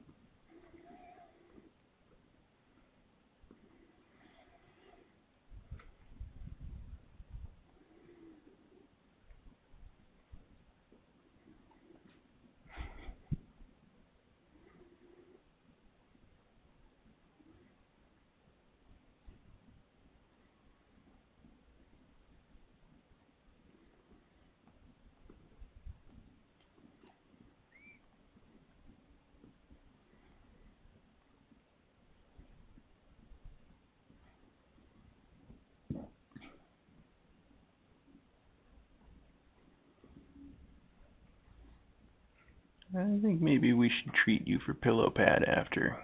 [SPEAKER 1] I think maybe we should treat you for pillow pad after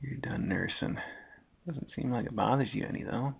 [SPEAKER 1] you're done nursing. Doesn't seem like it bothers you any though.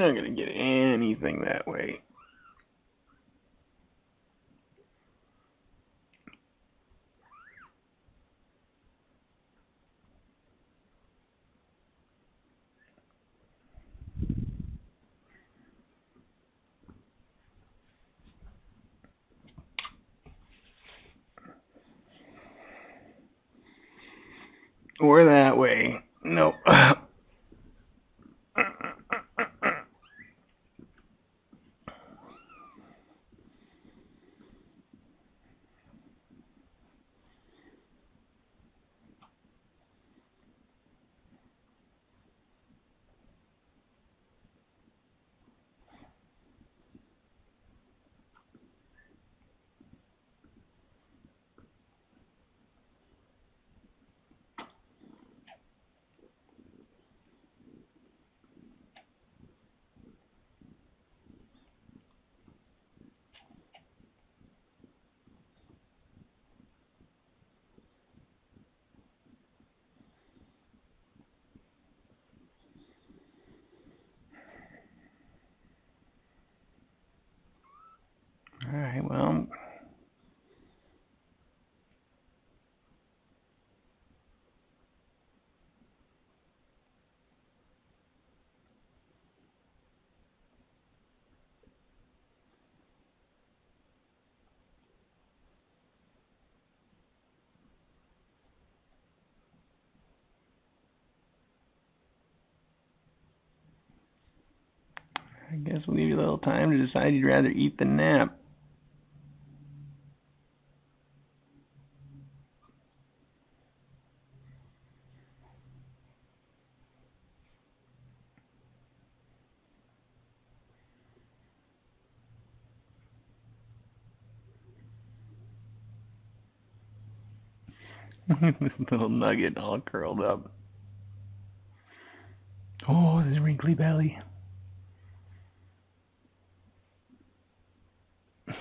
[SPEAKER 1] Not gonna get anything that way. Or that way. Nope. Alright, well. I guess we'll give you a little time to decide you'd rather eat than nap. this little nugget all curled up. Oh, this wrinkly belly.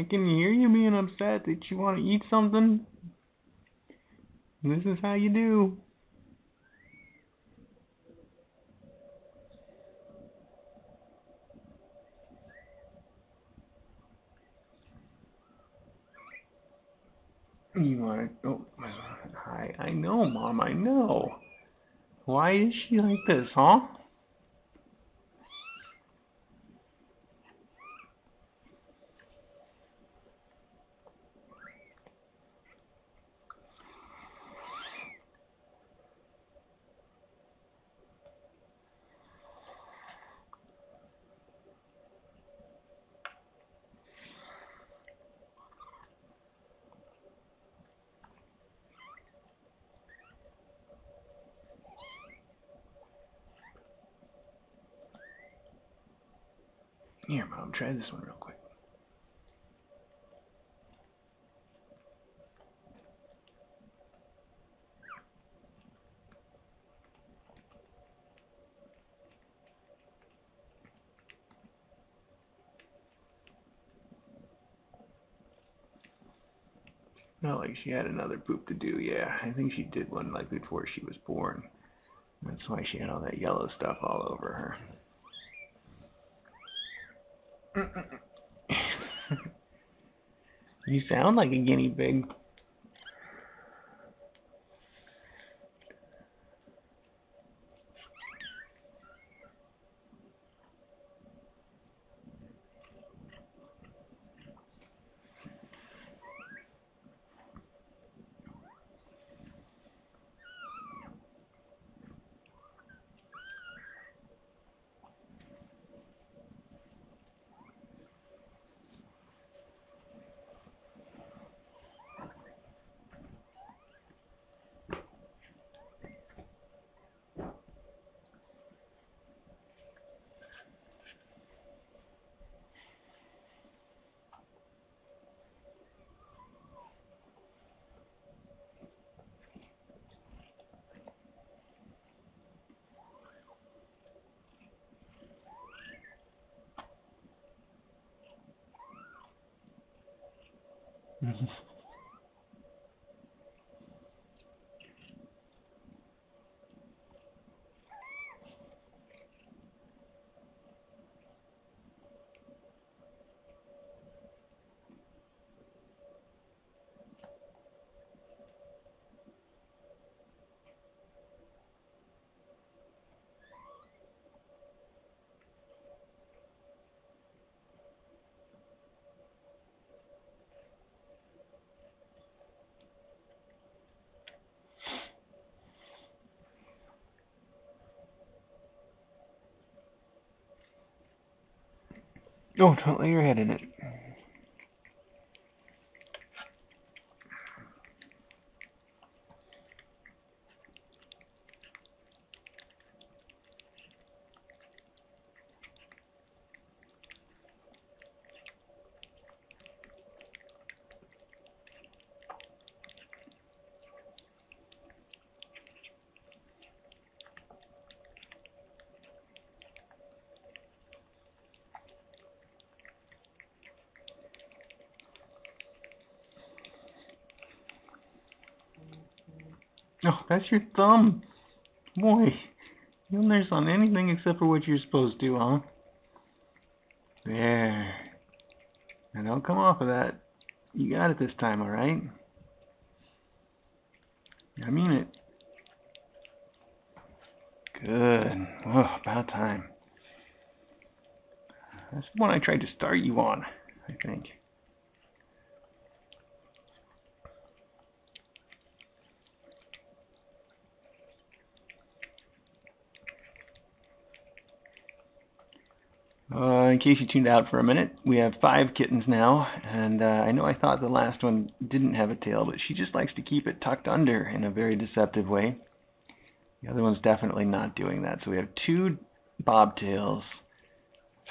[SPEAKER 1] I can hear you being upset that you want to eat something. This is how you do. You want to? Oh, I I know, Mom. I know. Why is she like this, huh? Try this one real quick. Not like she had another poop to do, yeah. I think she did one like before she was born. That's why she had all that yellow stuff all over her. you sound like a guinea pig. Oh, don't lay your head in it. Oh, that's your thumb. Boy, you'll nurse on anything except for what you're supposed to, huh? There. Now don't come off of that. You got it this time, alright? I mean it. Good. Oh, about time. That's the one I tried to start you on, I think. Uh, in case you tuned out for a minute, we have five kittens now, and uh, I know I thought the last one didn't have a tail, but she just likes to keep it tucked under in a very deceptive way. The other one's definitely not doing that. So we have two bobtails,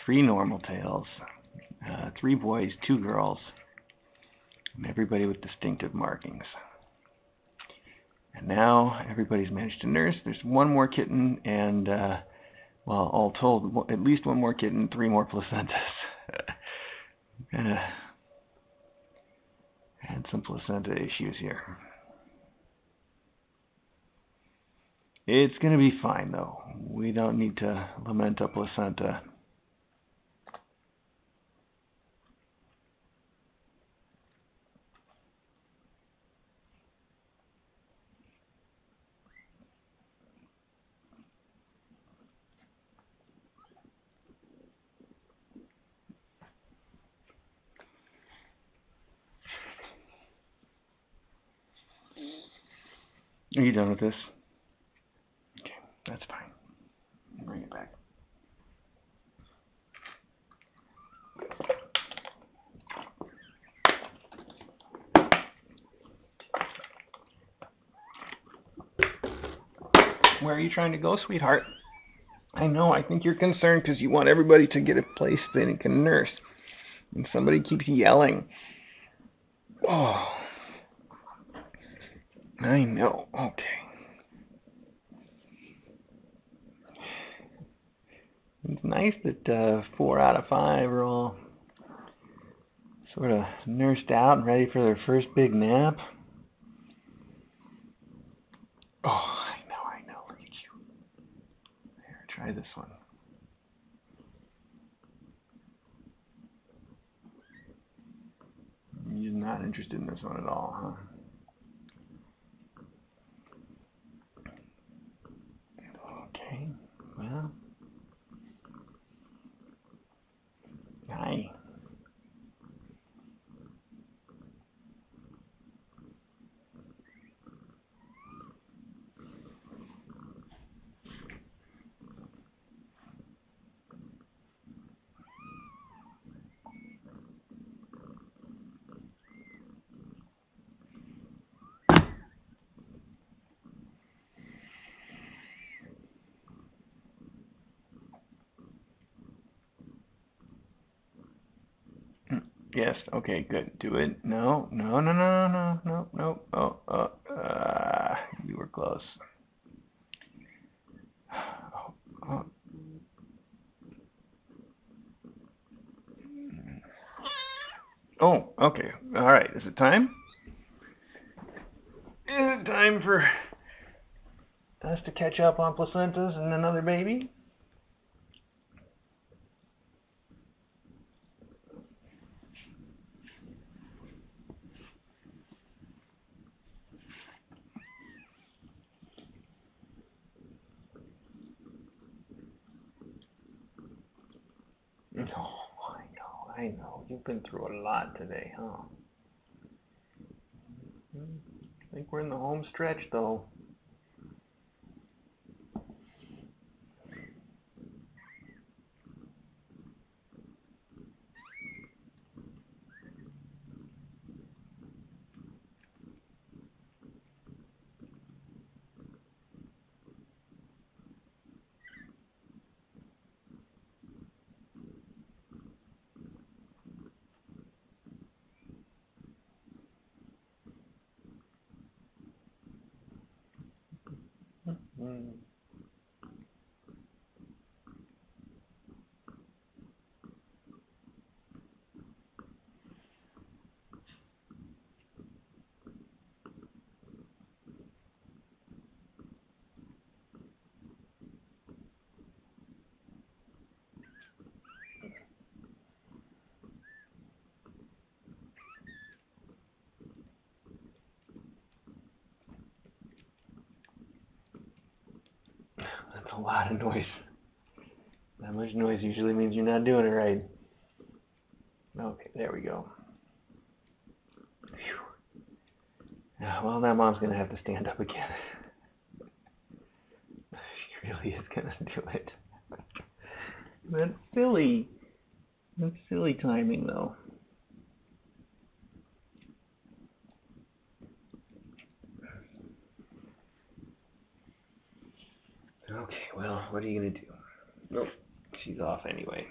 [SPEAKER 1] three normal tails, uh, three boys, two girls, and everybody with distinctive markings. And now everybody's managed to nurse. There's one more kitten, and uh, well, all told, at least one more kitten, three more placentas. kind of had some placenta issues here. It's going to be fine, though. We don't need to lament a placenta. Are you done with this? Okay, that's fine. Bring it back. Where are you trying to go, sweetheart? I know, I think you're concerned because you want everybody to get a place they can nurse. And somebody keeps yelling. Oh. I know. Okay. It's nice that uh, four out of five are all sort of nursed out and ready for their first big nap. Oh, I know, I know. Look at you. Here, try this one. You're not interested in this one at all, huh? Okay, well. Hi. Yes. Okay. Good. Do it. No. No. No. No. No. No. No. No. Oh. Oh. Uh, you were close. Oh. Oh. Oh. Okay. All right. Is it time? Is it time for us to catch up on placentas and another baby? Oh, I know, I know. You've been through a lot today, huh? Hmm, I think we're in the home stretch, though. Mm. That's a lot of noise. That much noise usually means you're not doing it right. Okay, there we go. Yeah, well, that mom's gonna have to stand up again. she really is gonna do it. That's silly. That's silly timing, though. Okay, well, what are you gonna do? Nope, she's off anyway.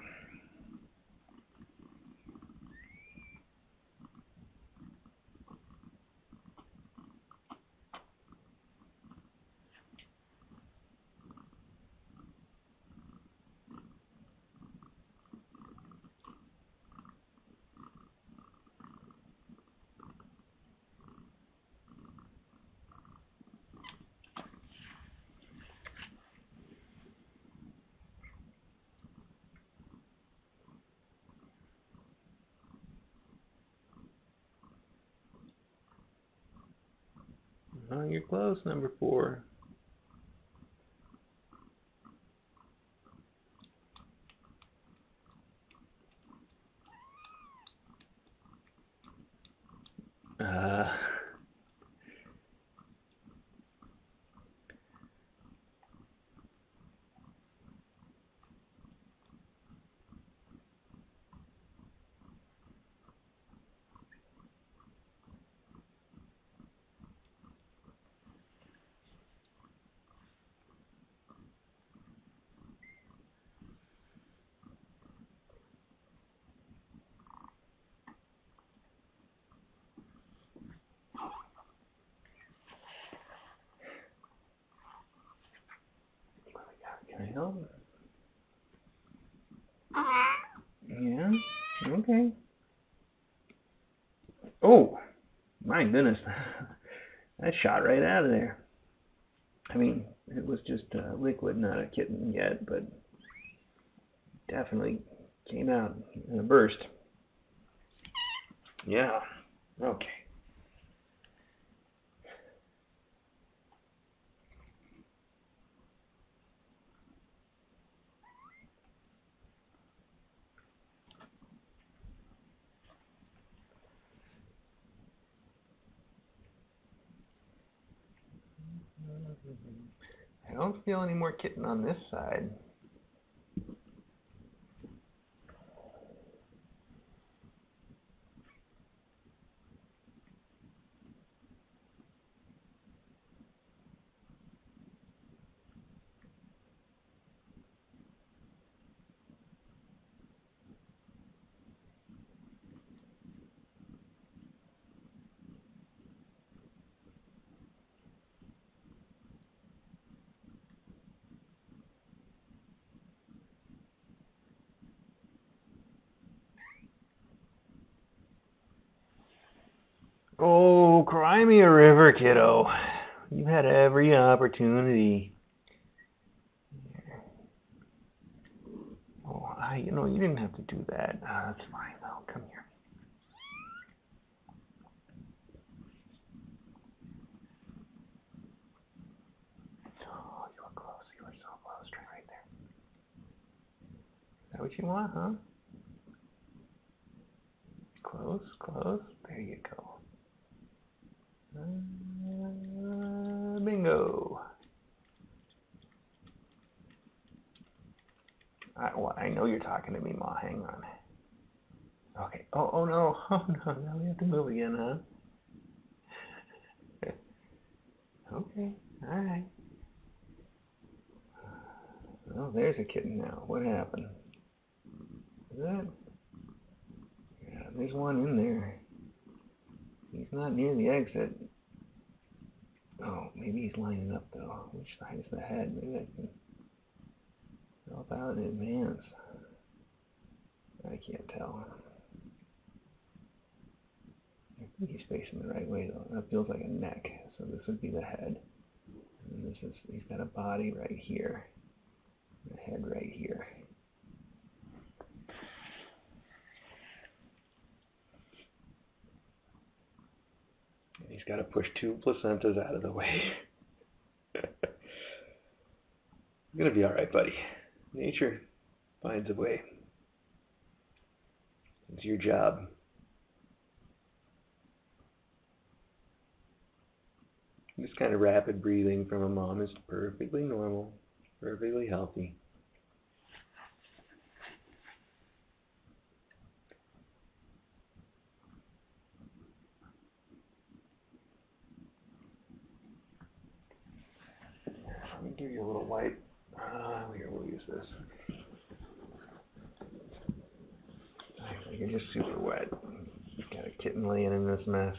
[SPEAKER 1] Oh, you're close, number four. Uh, Yeah. Okay. Oh, my goodness, that shot right out of there. I mean, it was just uh, liquid, not a kitten yet, but definitely came out in a burst. Yeah. Okay. I don't feel any more kitten on this side. Oh, cry me a river, kiddo. You had every opportunity. Oh, I, you know, you didn't have to do that. Ah, that's fine, though. Come here. Oh, you were close. You were so close. Try right there. Is that what you want, huh? Close, close. There you go. Uh, bingo. I, well, I know you're talking to me, Ma. Hang on. Okay. Oh, oh no. Oh no. Now we have to move again, huh? okay. All right. Oh, there's a kitten now. What happened? Is that? Yeah, there's one in there. He's not near the exit. Oh, maybe he's lining up though. Which side is the head? Maybe I can help out in advance. I can't tell. I think he's facing the right way though. That feels like a neck. So this would be the head. And this is he's got a body right here. The head right here. He's got to push two placentas out of the way. You're gonna be all right, buddy. Nature finds a way. It's your job. This kind of rapid breathing from a mom is perfectly normal, perfectly healthy. Let me give you a little wipe. Uh, here, we'll use this. You're just super wet. Got a kitten laying in this mess.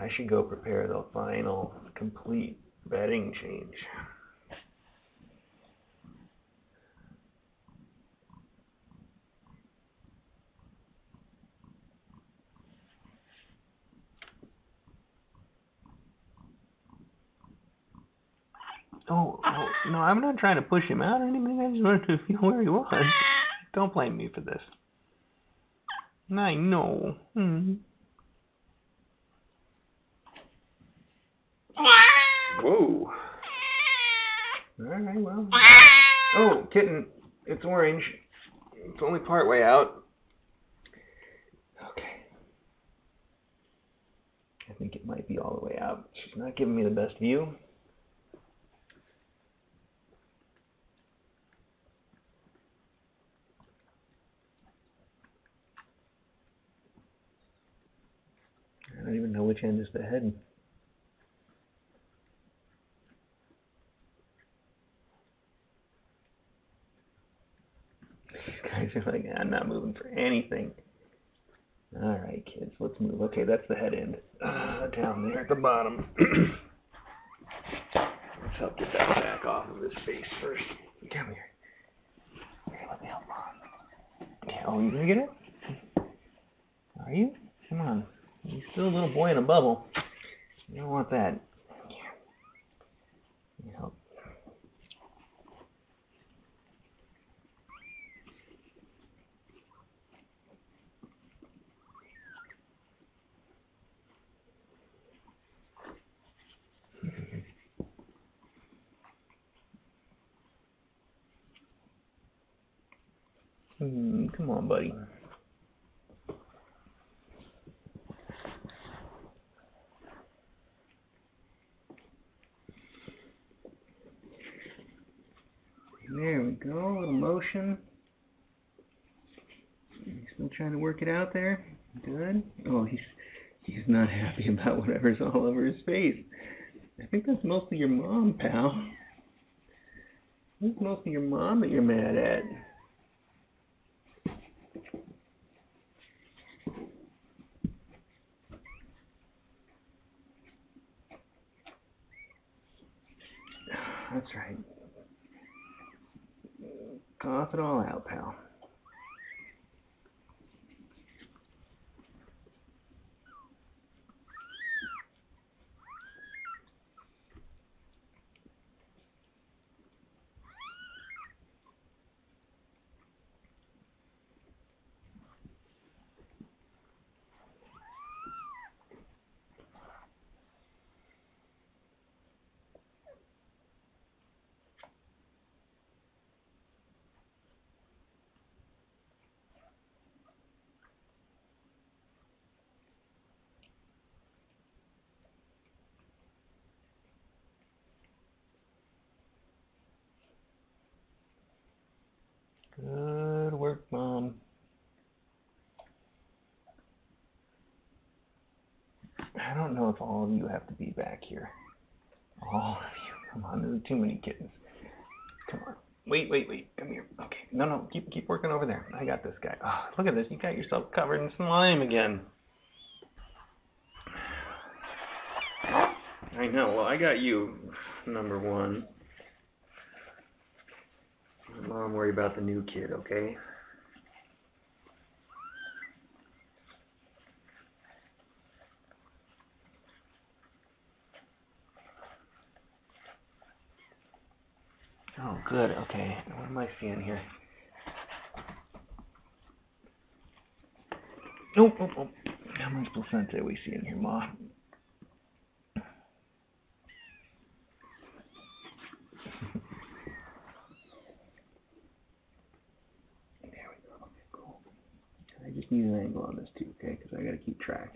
[SPEAKER 1] I should go prepare the final complete bedding change. Oh, no, I'm not trying to push him out or anything. I just wanted to feel where he was. Don't blame me for this. I know. Hmm. Whoa. Alright, well. Oh, kitten. It's orange. It's only part way out. Okay. I think it might be all the way out. She's not giving me the best view. I don't even know which end is the head. These guys are like, I'm not moving for anything. All right, kids, let's move. Okay, that's the head end. Uh, down there at the bottom. Let's help get that back off of his face first. Come here. Here, let me help mom. Okay, oh, you gonna get it? Are you? Come on. He's still a little boy in a bubble. You don't want that. Hmm, come on, buddy. There we go, a little motion. You still trying to work it out there? Good. Oh, he's he's not happy about whatever's all over his face. I think that's mostly your mom, pal. It's mostly your mom that you're mad at. That's right. Cough it all out, pal. Good work, Mom. I don't know if all of you have to be back here. All of you. Come on, there's too many kittens. Come on. Wait, wait, wait. Come here. Okay. No, no. Keep keep working over there. I got this guy. Oh, look at this. You got yourself covered in slime again. I know. Well, I got you, number one. Mom, worry about the new kid, okay? Oh, good. Okay. What am I seeing here? Nope, nope, nope. How much placenta are we seeing here, Ma? There we go. Okay, cool. I just need an angle on this too, okay? Because I got to keep track.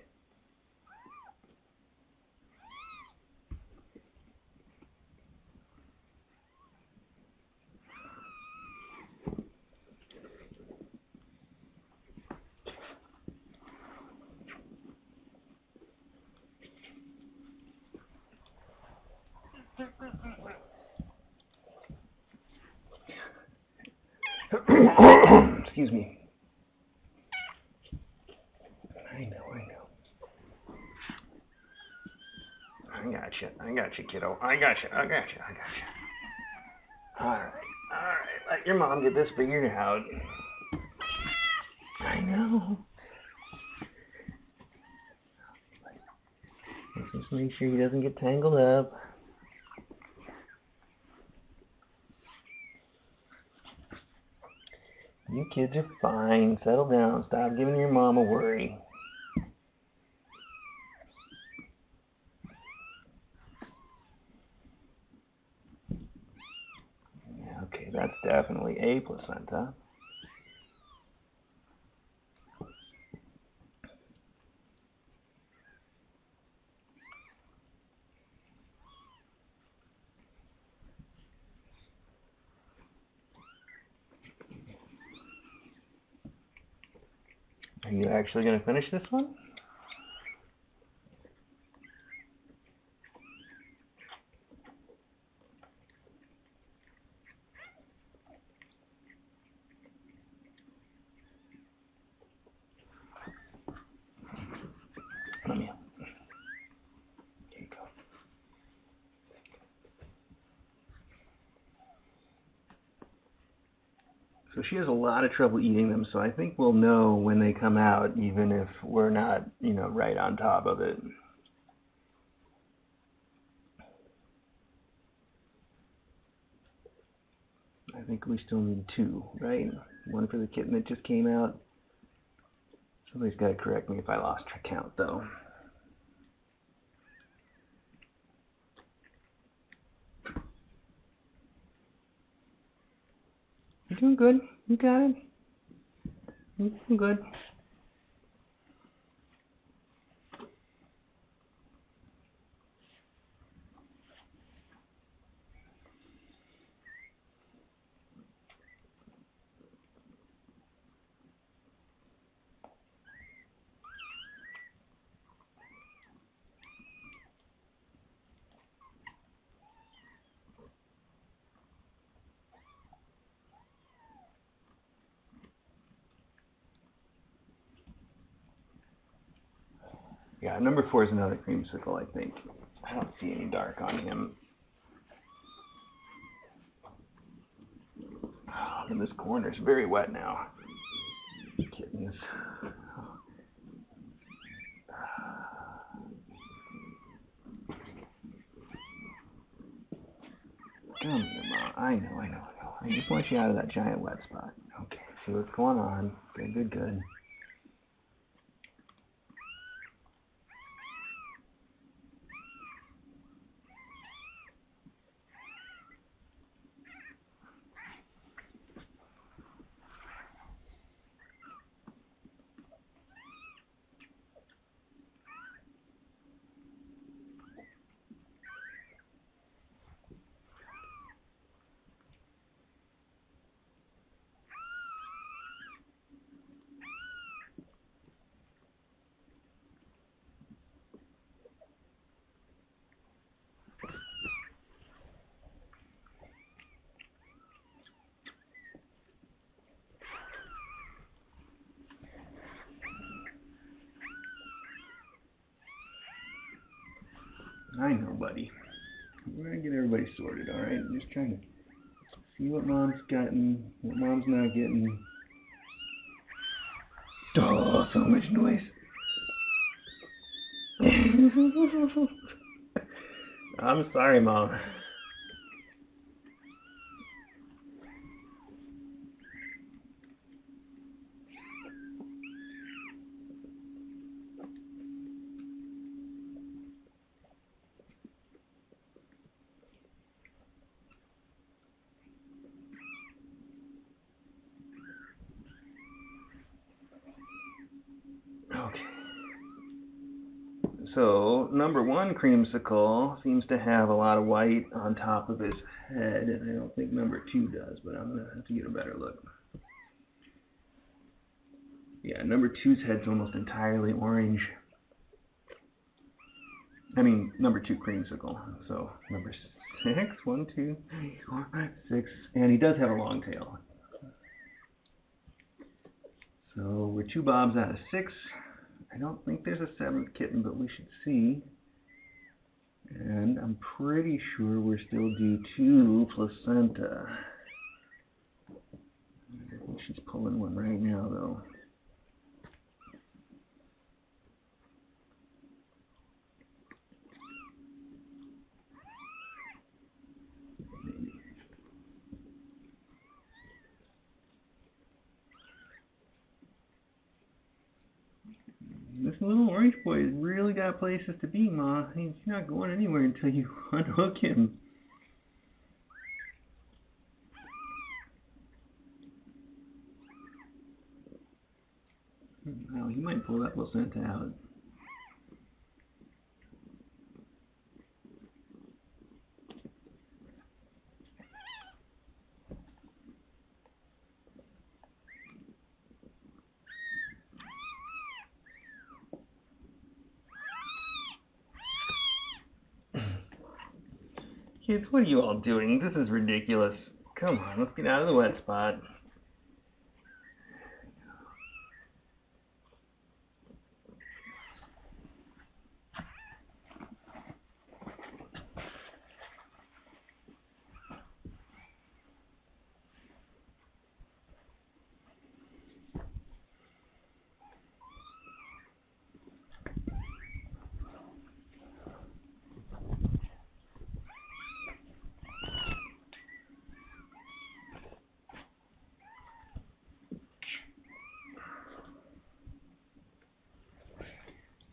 [SPEAKER 1] Excuse me. I know, I know. I got you. I got you, kiddo. I got you. I got you. I got you. All right. All right. Let your mom get this figured out. I know. Let's just make sure he doesn't get tangled up. You kids are fine. Settle down. Stop giving your mom a worry. Okay, that's definitely a placenta. Are you actually going to finish this one? Let me help. Here you go. So she has a lot of trouble eating them. So I think we'll know when they come out, even if we're not, you know, right on top of it. I think we still need two, right? One for the kitten that just came out. Somebody's got to correct me if I lost count, though. You're doing good. You got it. Doing good. Yeah, number four is another creamsicle, I think. I don't see any dark on him. Oh, and this corner's very wet now. Kittens. Come here, Mom. I know, I know, I know. I just want you out of that giant wet spot. Okay, see what's going on. Good, good, good. I know, buddy. We're gonna get everybody sorted, alright? I'm just trying to see what mom's gotten, what mom's not getting. Oh, so much noise. I'm sorry, mom. Okay. So, number one creamsicle seems to have a lot of white on top of his head, and I don't think number two does, but I'm to have to get a better look. Yeah, number two's head's almost entirely orange. I mean, number two creamsicle. So, number six, one, two, three, four, five, six, and he does have a long tail. So, we're two bobs out of six. I don't think there's a seventh kitten, but we should see. And I'm pretty sure we're still due two placenta. I think she's pulling one right now, though. Maybe. This little orange boy has really got places to be, Ma. He's not going anywhere until you unhook him. Hmm, well, he might pull that placenta out. Kids, what are you all doing? This is ridiculous. Come on, let's get out of the wet spot.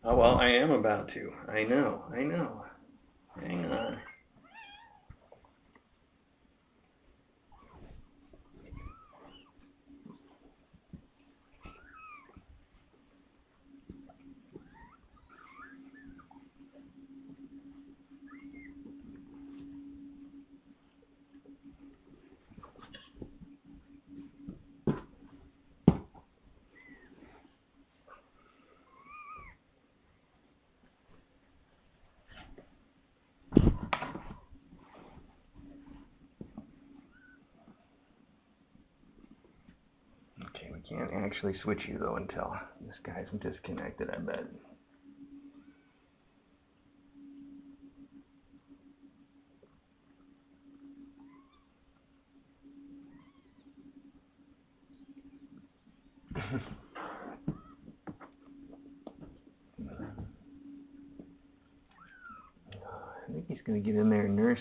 [SPEAKER 1] Oh, well, I am about to. I know, I know. Hang on. Okay, we can't actually switch you though until this guy's disconnected, I bet. I think he's gonna get in there and nurse.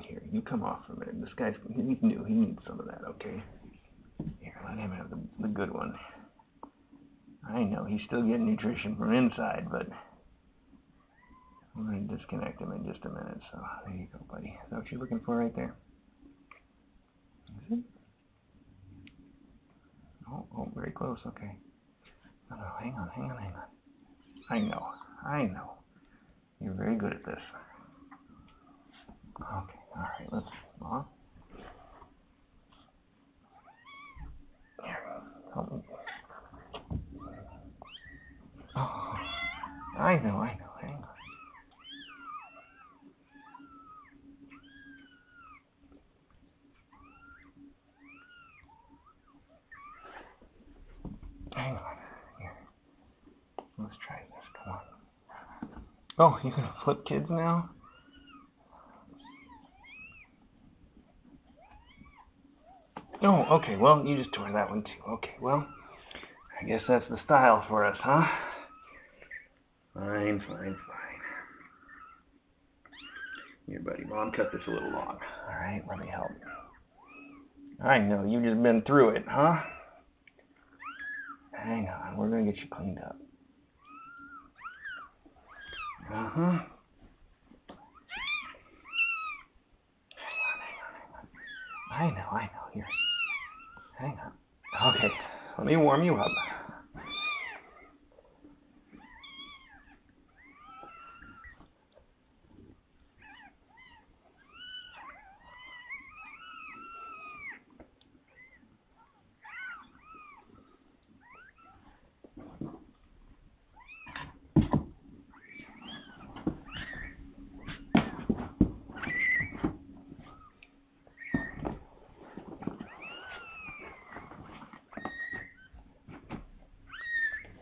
[SPEAKER 1] Here, you come off for a minute. This guy's he's new. He needs some of that, okay? Here, let him have the, the good one. I know he's still getting nutrition from inside, but I'm gonna disconnect him in just a minute. So there you go, buddy. Is that what you're looking for right there? Is it? Oh, oh, very close. Okay. No, no, hang on, hang on, hang on. I know, I know. You're very good at this. Okay, all right, let's off. Here, help me. Oh, I know, I know. Hang on. Hang on. Here. Let's try this. Come on. Oh, you gonna flip kids now? Oh, okay. Well, you just tore that one too. Okay. Well, I guess that's the style for us, huh? Fine, fine, fine. Here, buddy. Mom cut this a little long. All right. Let me help. I know you've just been through it, huh? Hang on. We're gonna get you cleaned up. Uh huh. I know, I know. Here. Hang on. Okay. Let me warm you up.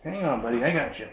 [SPEAKER 1] Hang on, buddy. I got you.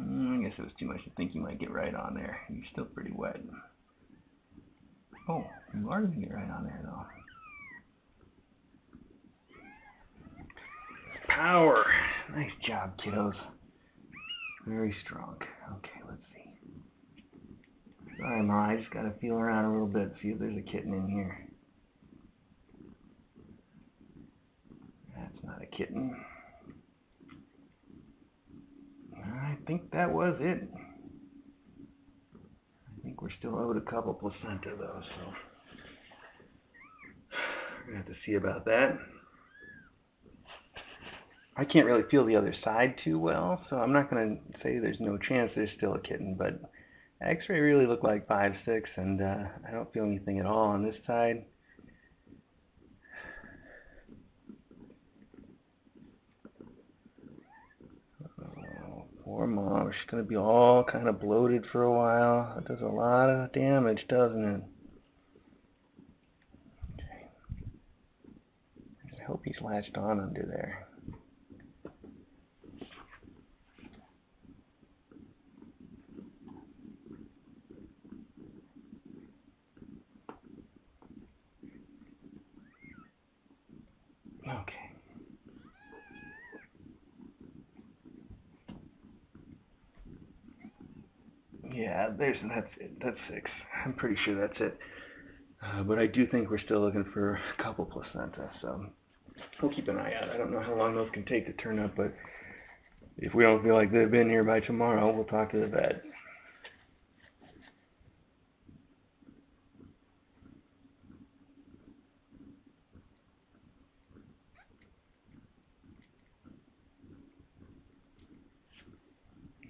[SPEAKER 1] Mm, I guess it was too much to think you might get right on there. You're still pretty wet. Oh, you are gonna get right on there though. Power. Nice job, kiddos. Very strong. Okay, let's see. Sorry, Ma, I just gotta feel around a little bit, see if there's a kitten in here. That's not a kitten. I think that was it. I think we're still owed a couple placenta though, so we're gonna have to see about that. I can't really feel the other side too well, so I'm not gonna say there's no chance there's still a kitten, but X-ray really looked like five six, and uh, I don't feel anything at all on this side. Oh, poor mom. She's gonna be all kind of bloated for a while. That does a lot of damage, doesn't it? Okay. I hope he's latched on under there. Okay. There's that's it. That's six. I'm pretty sure that's it. Uh, but I do think we're still looking for a couple placenta, so we'll keep an eye out. I don't know how long those can take to turn up, but if we don't feel like they've been here by tomorrow, we'll talk to the vet.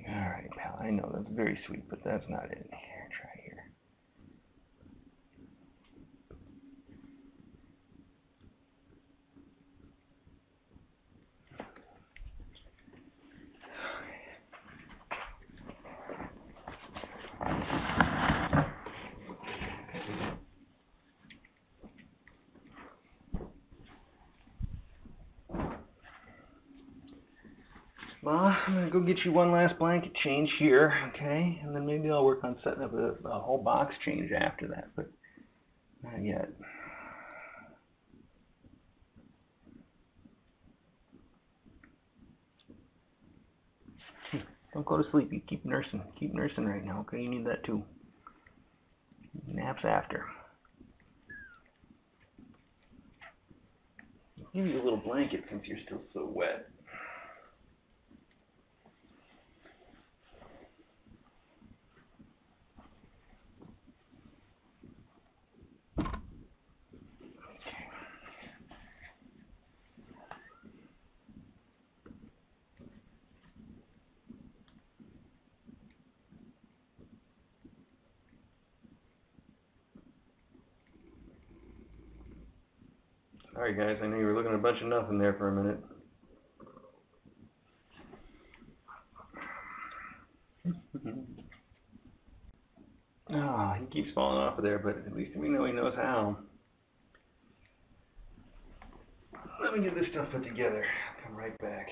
[SPEAKER 1] All right, pal. I know that's very sweet, but that's not it. Here, try here. Well, I'm gonna go get you one last blanket change here, okay? And then maybe I'll work on setting up a, a whole box change after that, but not yet. Hmm, don't go to sleep. You keep nursing. Keep nursing right now, okay? You need that too. Naps after. I'll give you a little blanket since you're still so wet. Guys, I know you were looking at a bunch of nothing there for a minute. Ah, he keeps falling off of there, but at least we know he knows how. Let me get this stuff put together. I'll come right back.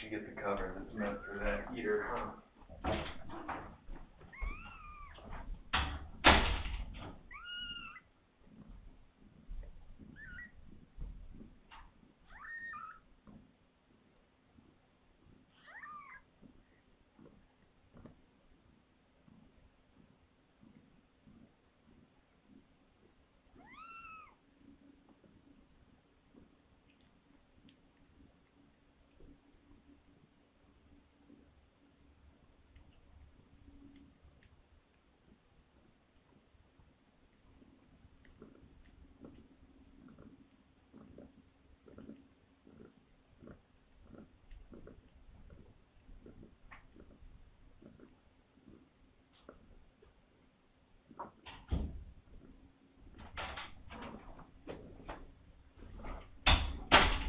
[SPEAKER 1] Should get the cover that's meant for that heater, huh?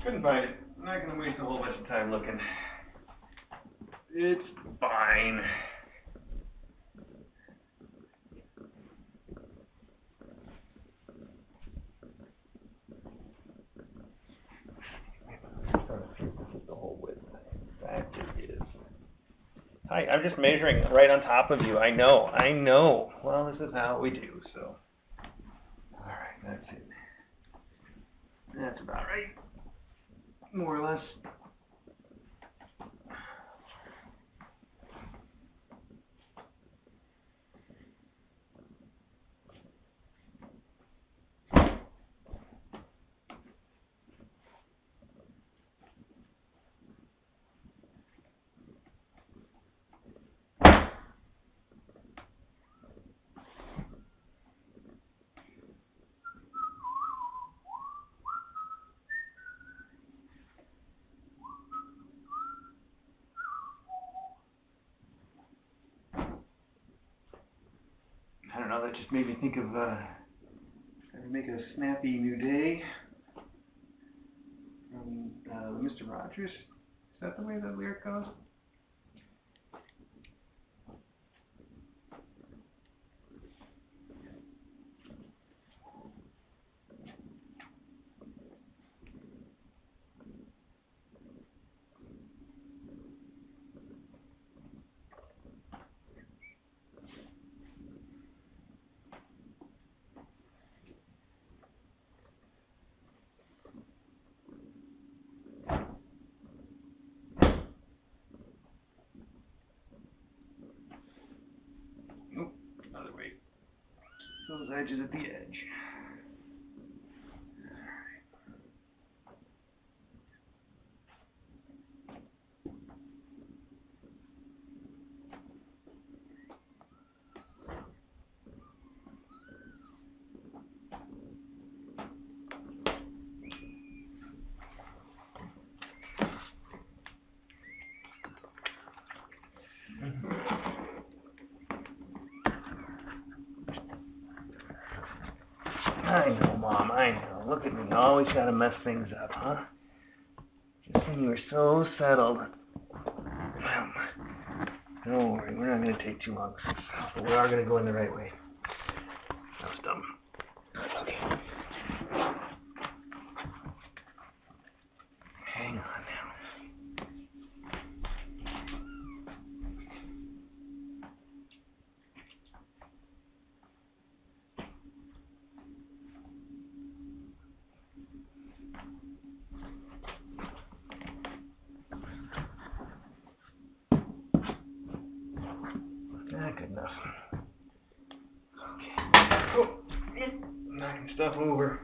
[SPEAKER 1] Couldn't find it. I'm not gonna waste a whole bunch of time looking. It's fine. Hi, I'm just measuring right on top of you. I know, I know. Well, this is how we do, so. Alright, that's it. That's about right. More or less. Just made me think of, uh, make a snappy new day. Uh, Mr. Rogers. Is that the way that lyric goes? Nope, other way. Those edges at the edge. I know, Mom, I know. Look at me, always gotta mess things up, huh? Just when you were so settled. Well, don't worry, we're not gonna take too long but we are gonna go in the right way. That was dumb. Okay. Hang on now. Ah, good enough. Okay. Oh, knocking stuff over.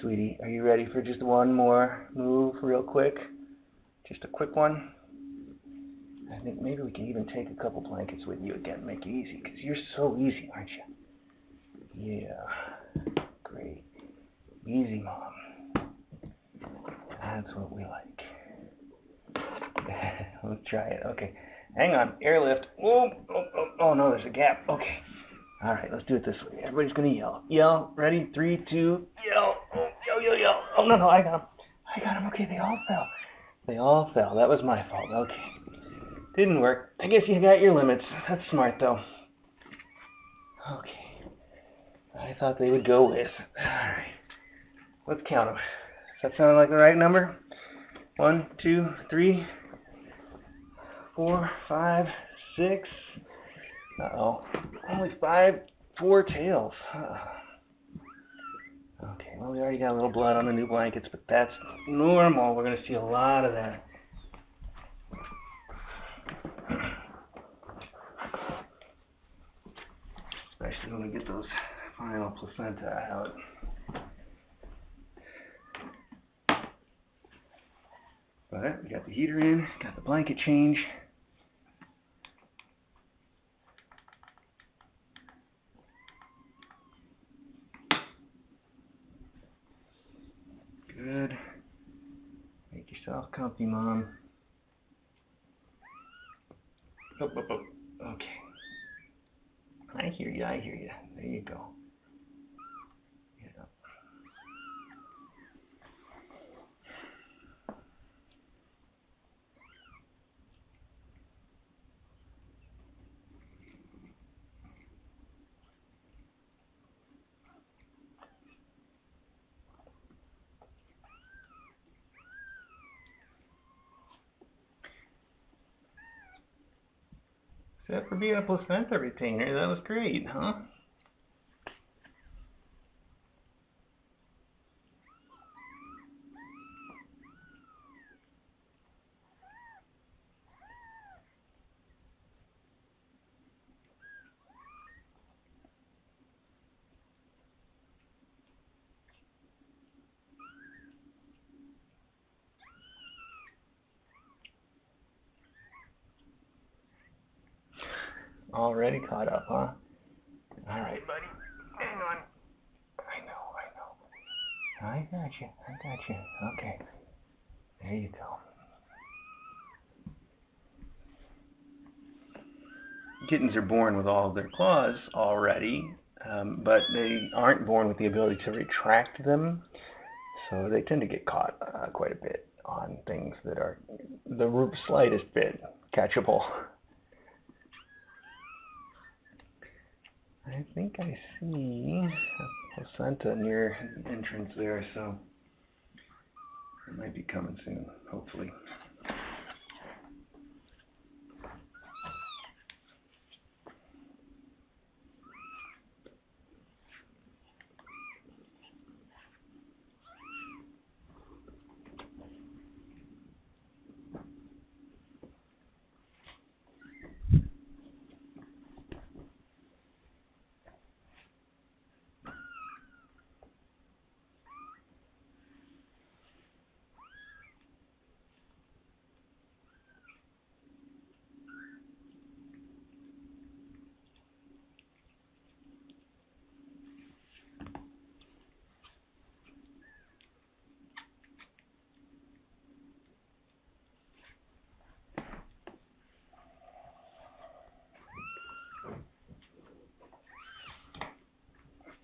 [SPEAKER 1] Sweetie, are you ready for just one more move, real quick? Just a quick one. I think maybe we can even take a couple blankets with you again, make it easy, because you're so easy, aren't you? Yeah. Great. Easy, Mom. That's what we like. Let's try it. Okay. Hang on. Airlift. Whoa. Oh, oh, oh, no, there's a gap. Okay. All right, let's do it this way. Everybody's going to yell. Yell. Ready? Three, two, yell. Oh, yell, yell, yell. Oh, no, no, I got him. I got him. Okay, they all fell. They all fell. That was my fault. Okay. Didn't work. I guess you got your limits. That's smart, though. Okay. I thought they would go with. All right. Let's count them. Does that sound like the right number? One, two, three, four, five, six. Uh oh. Only five, four tails. Uh, Okay, well, we already got a little blood on the new blankets, but that's normal. We're going to see a lot of that. Especially when we get those final placenta out. But we got the heater in, got the blanket change. Good. Make yourself comfy, Mom. Up, up, up. Okay. I hear you, I hear you. There you go. Yeah. Except for being a placenta retainer, that was great, huh? Already caught up, huh? All right, buddy. Hang on. I know, I know. I got you. I got you. Okay. There you go. Kittens are born with all of their claws already, um, but they aren't born with the ability to retract them, so they tend to get caught uh, quite a bit on things that are the slightest bit catchable. I think I see a placenta near the entrance there, so it might be coming soon, hopefully.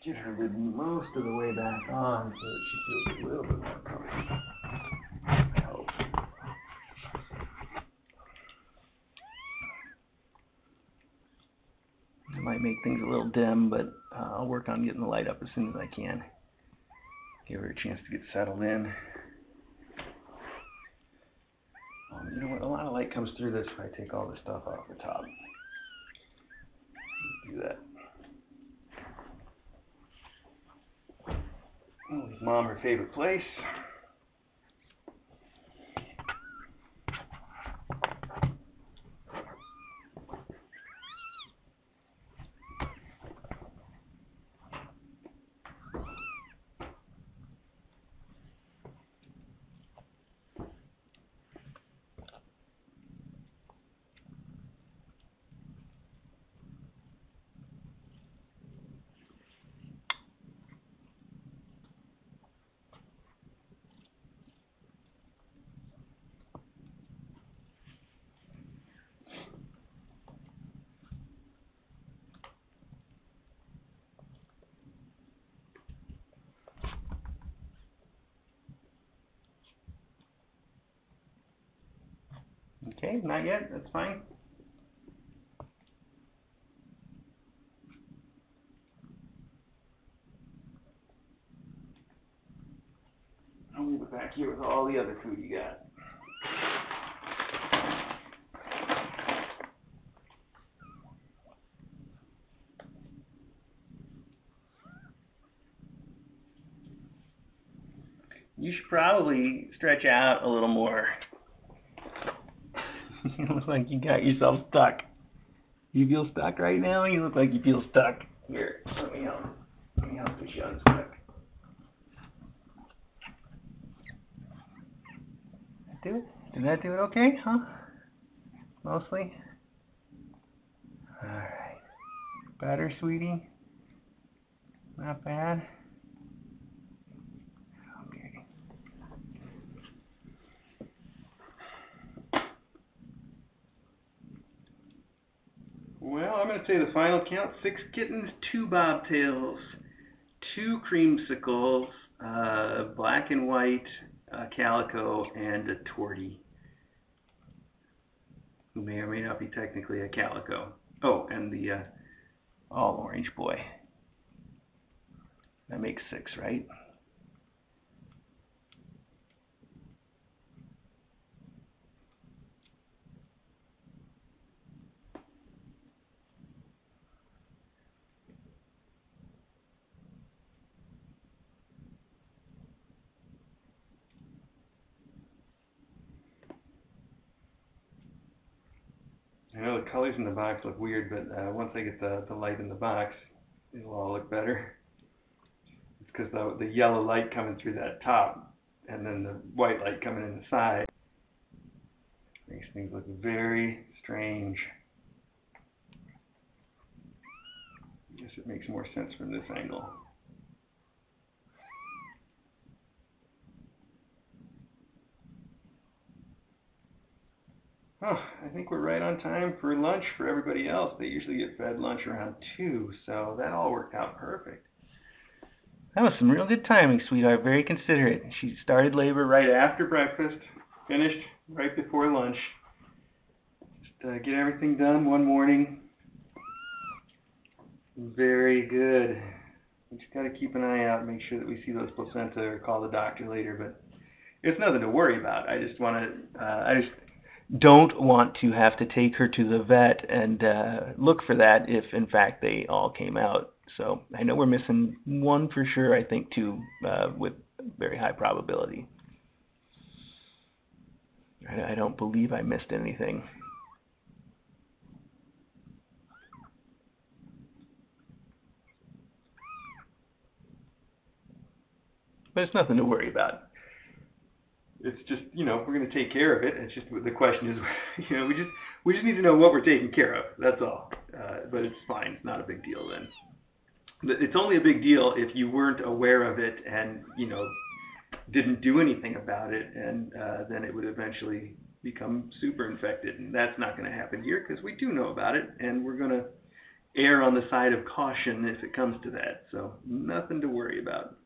[SPEAKER 1] Get her lid most of the way back on so that she feels a little bit more comfortable. I hope. It might make things a little dim, but uh, I'll work on getting the light up as soon as I can. Give her a chance to get settled in. Um, you know what? A lot of light comes through this if I take all the stuff off the top. Do that. Oh, leave mom her favorite place. Okay, not yet. That's fine. I'm going back here with all the other food you got. You should probably stretch out a little more. Like you got yourself stuck. You feel stuck right now? You look like you feel stuck. Here, let me help. Let me help push you unstuck. Do it? Did that do it okay, huh? Mostly? Alright. Better, sweetie? Not bad? Okay. Well, I'm going to say the final count six kittens, two bobtails, two creamsicles, uh, black and white uh, calico, and a tortie. Who may or may not be technically a calico. Oh, and the uh, all orange boy. That makes six, right? I know the colors in the box look weird, but uh, once I get the, the light in the box, it'll all look better. It's because the, the yellow light coming through that top and then the white light coming in the side makes things look very strange. I guess it makes more sense from this angle. Oh, I think we're right on time for lunch for everybody else. They usually get fed lunch around 2, so that all worked out perfect. That was some real good timing, sweetheart. Very considerate. She started labor right after breakfast, finished right before lunch. Just uh, get everything done one morning. Very good. We just got to keep an eye out, make sure that we see those placenta or call the doctor later, but it's nothing to worry about. I just want to, uh, I just don't want to have to take her to the vet and uh, look for that if in fact they all came out. So I know we're missing one for sure. I think two uh, with very high probability. I, I don't believe I missed anything. But it's nothing to worry about it's just you know we're going to take care of it. It's just the question is you know we just we just need to know what we're taking care of. That's all. Uh, but it's fine. It's not a big deal then. It's only a big deal if you weren't aware of it and you know didn't do anything about it, and uh, then it would eventually become super infected, and that's not going to happen here because we do know about it, and we're going to err on the side of caution if it comes to that. So nothing to worry about.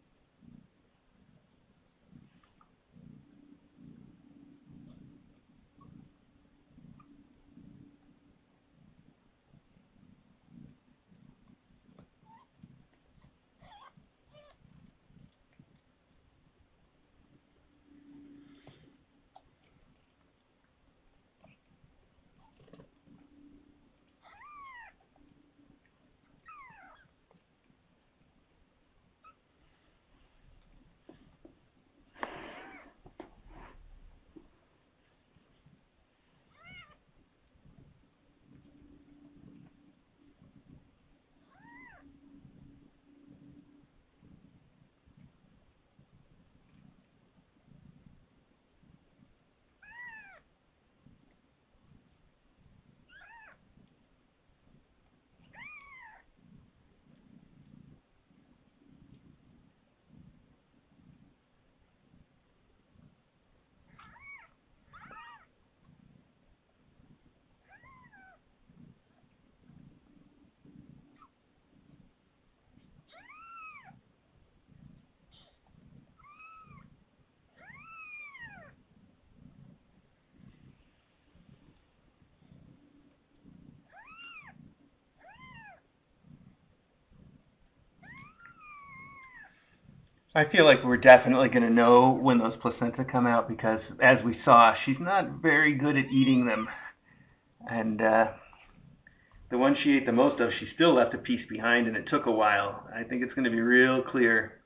[SPEAKER 1] I feel like we're definitely going to know when those placenta come out because, as we saw, she's not very good at eating them. And uh, the one she ate the most of, she still left a piece behind, and it took a while. I think it's going to be real clear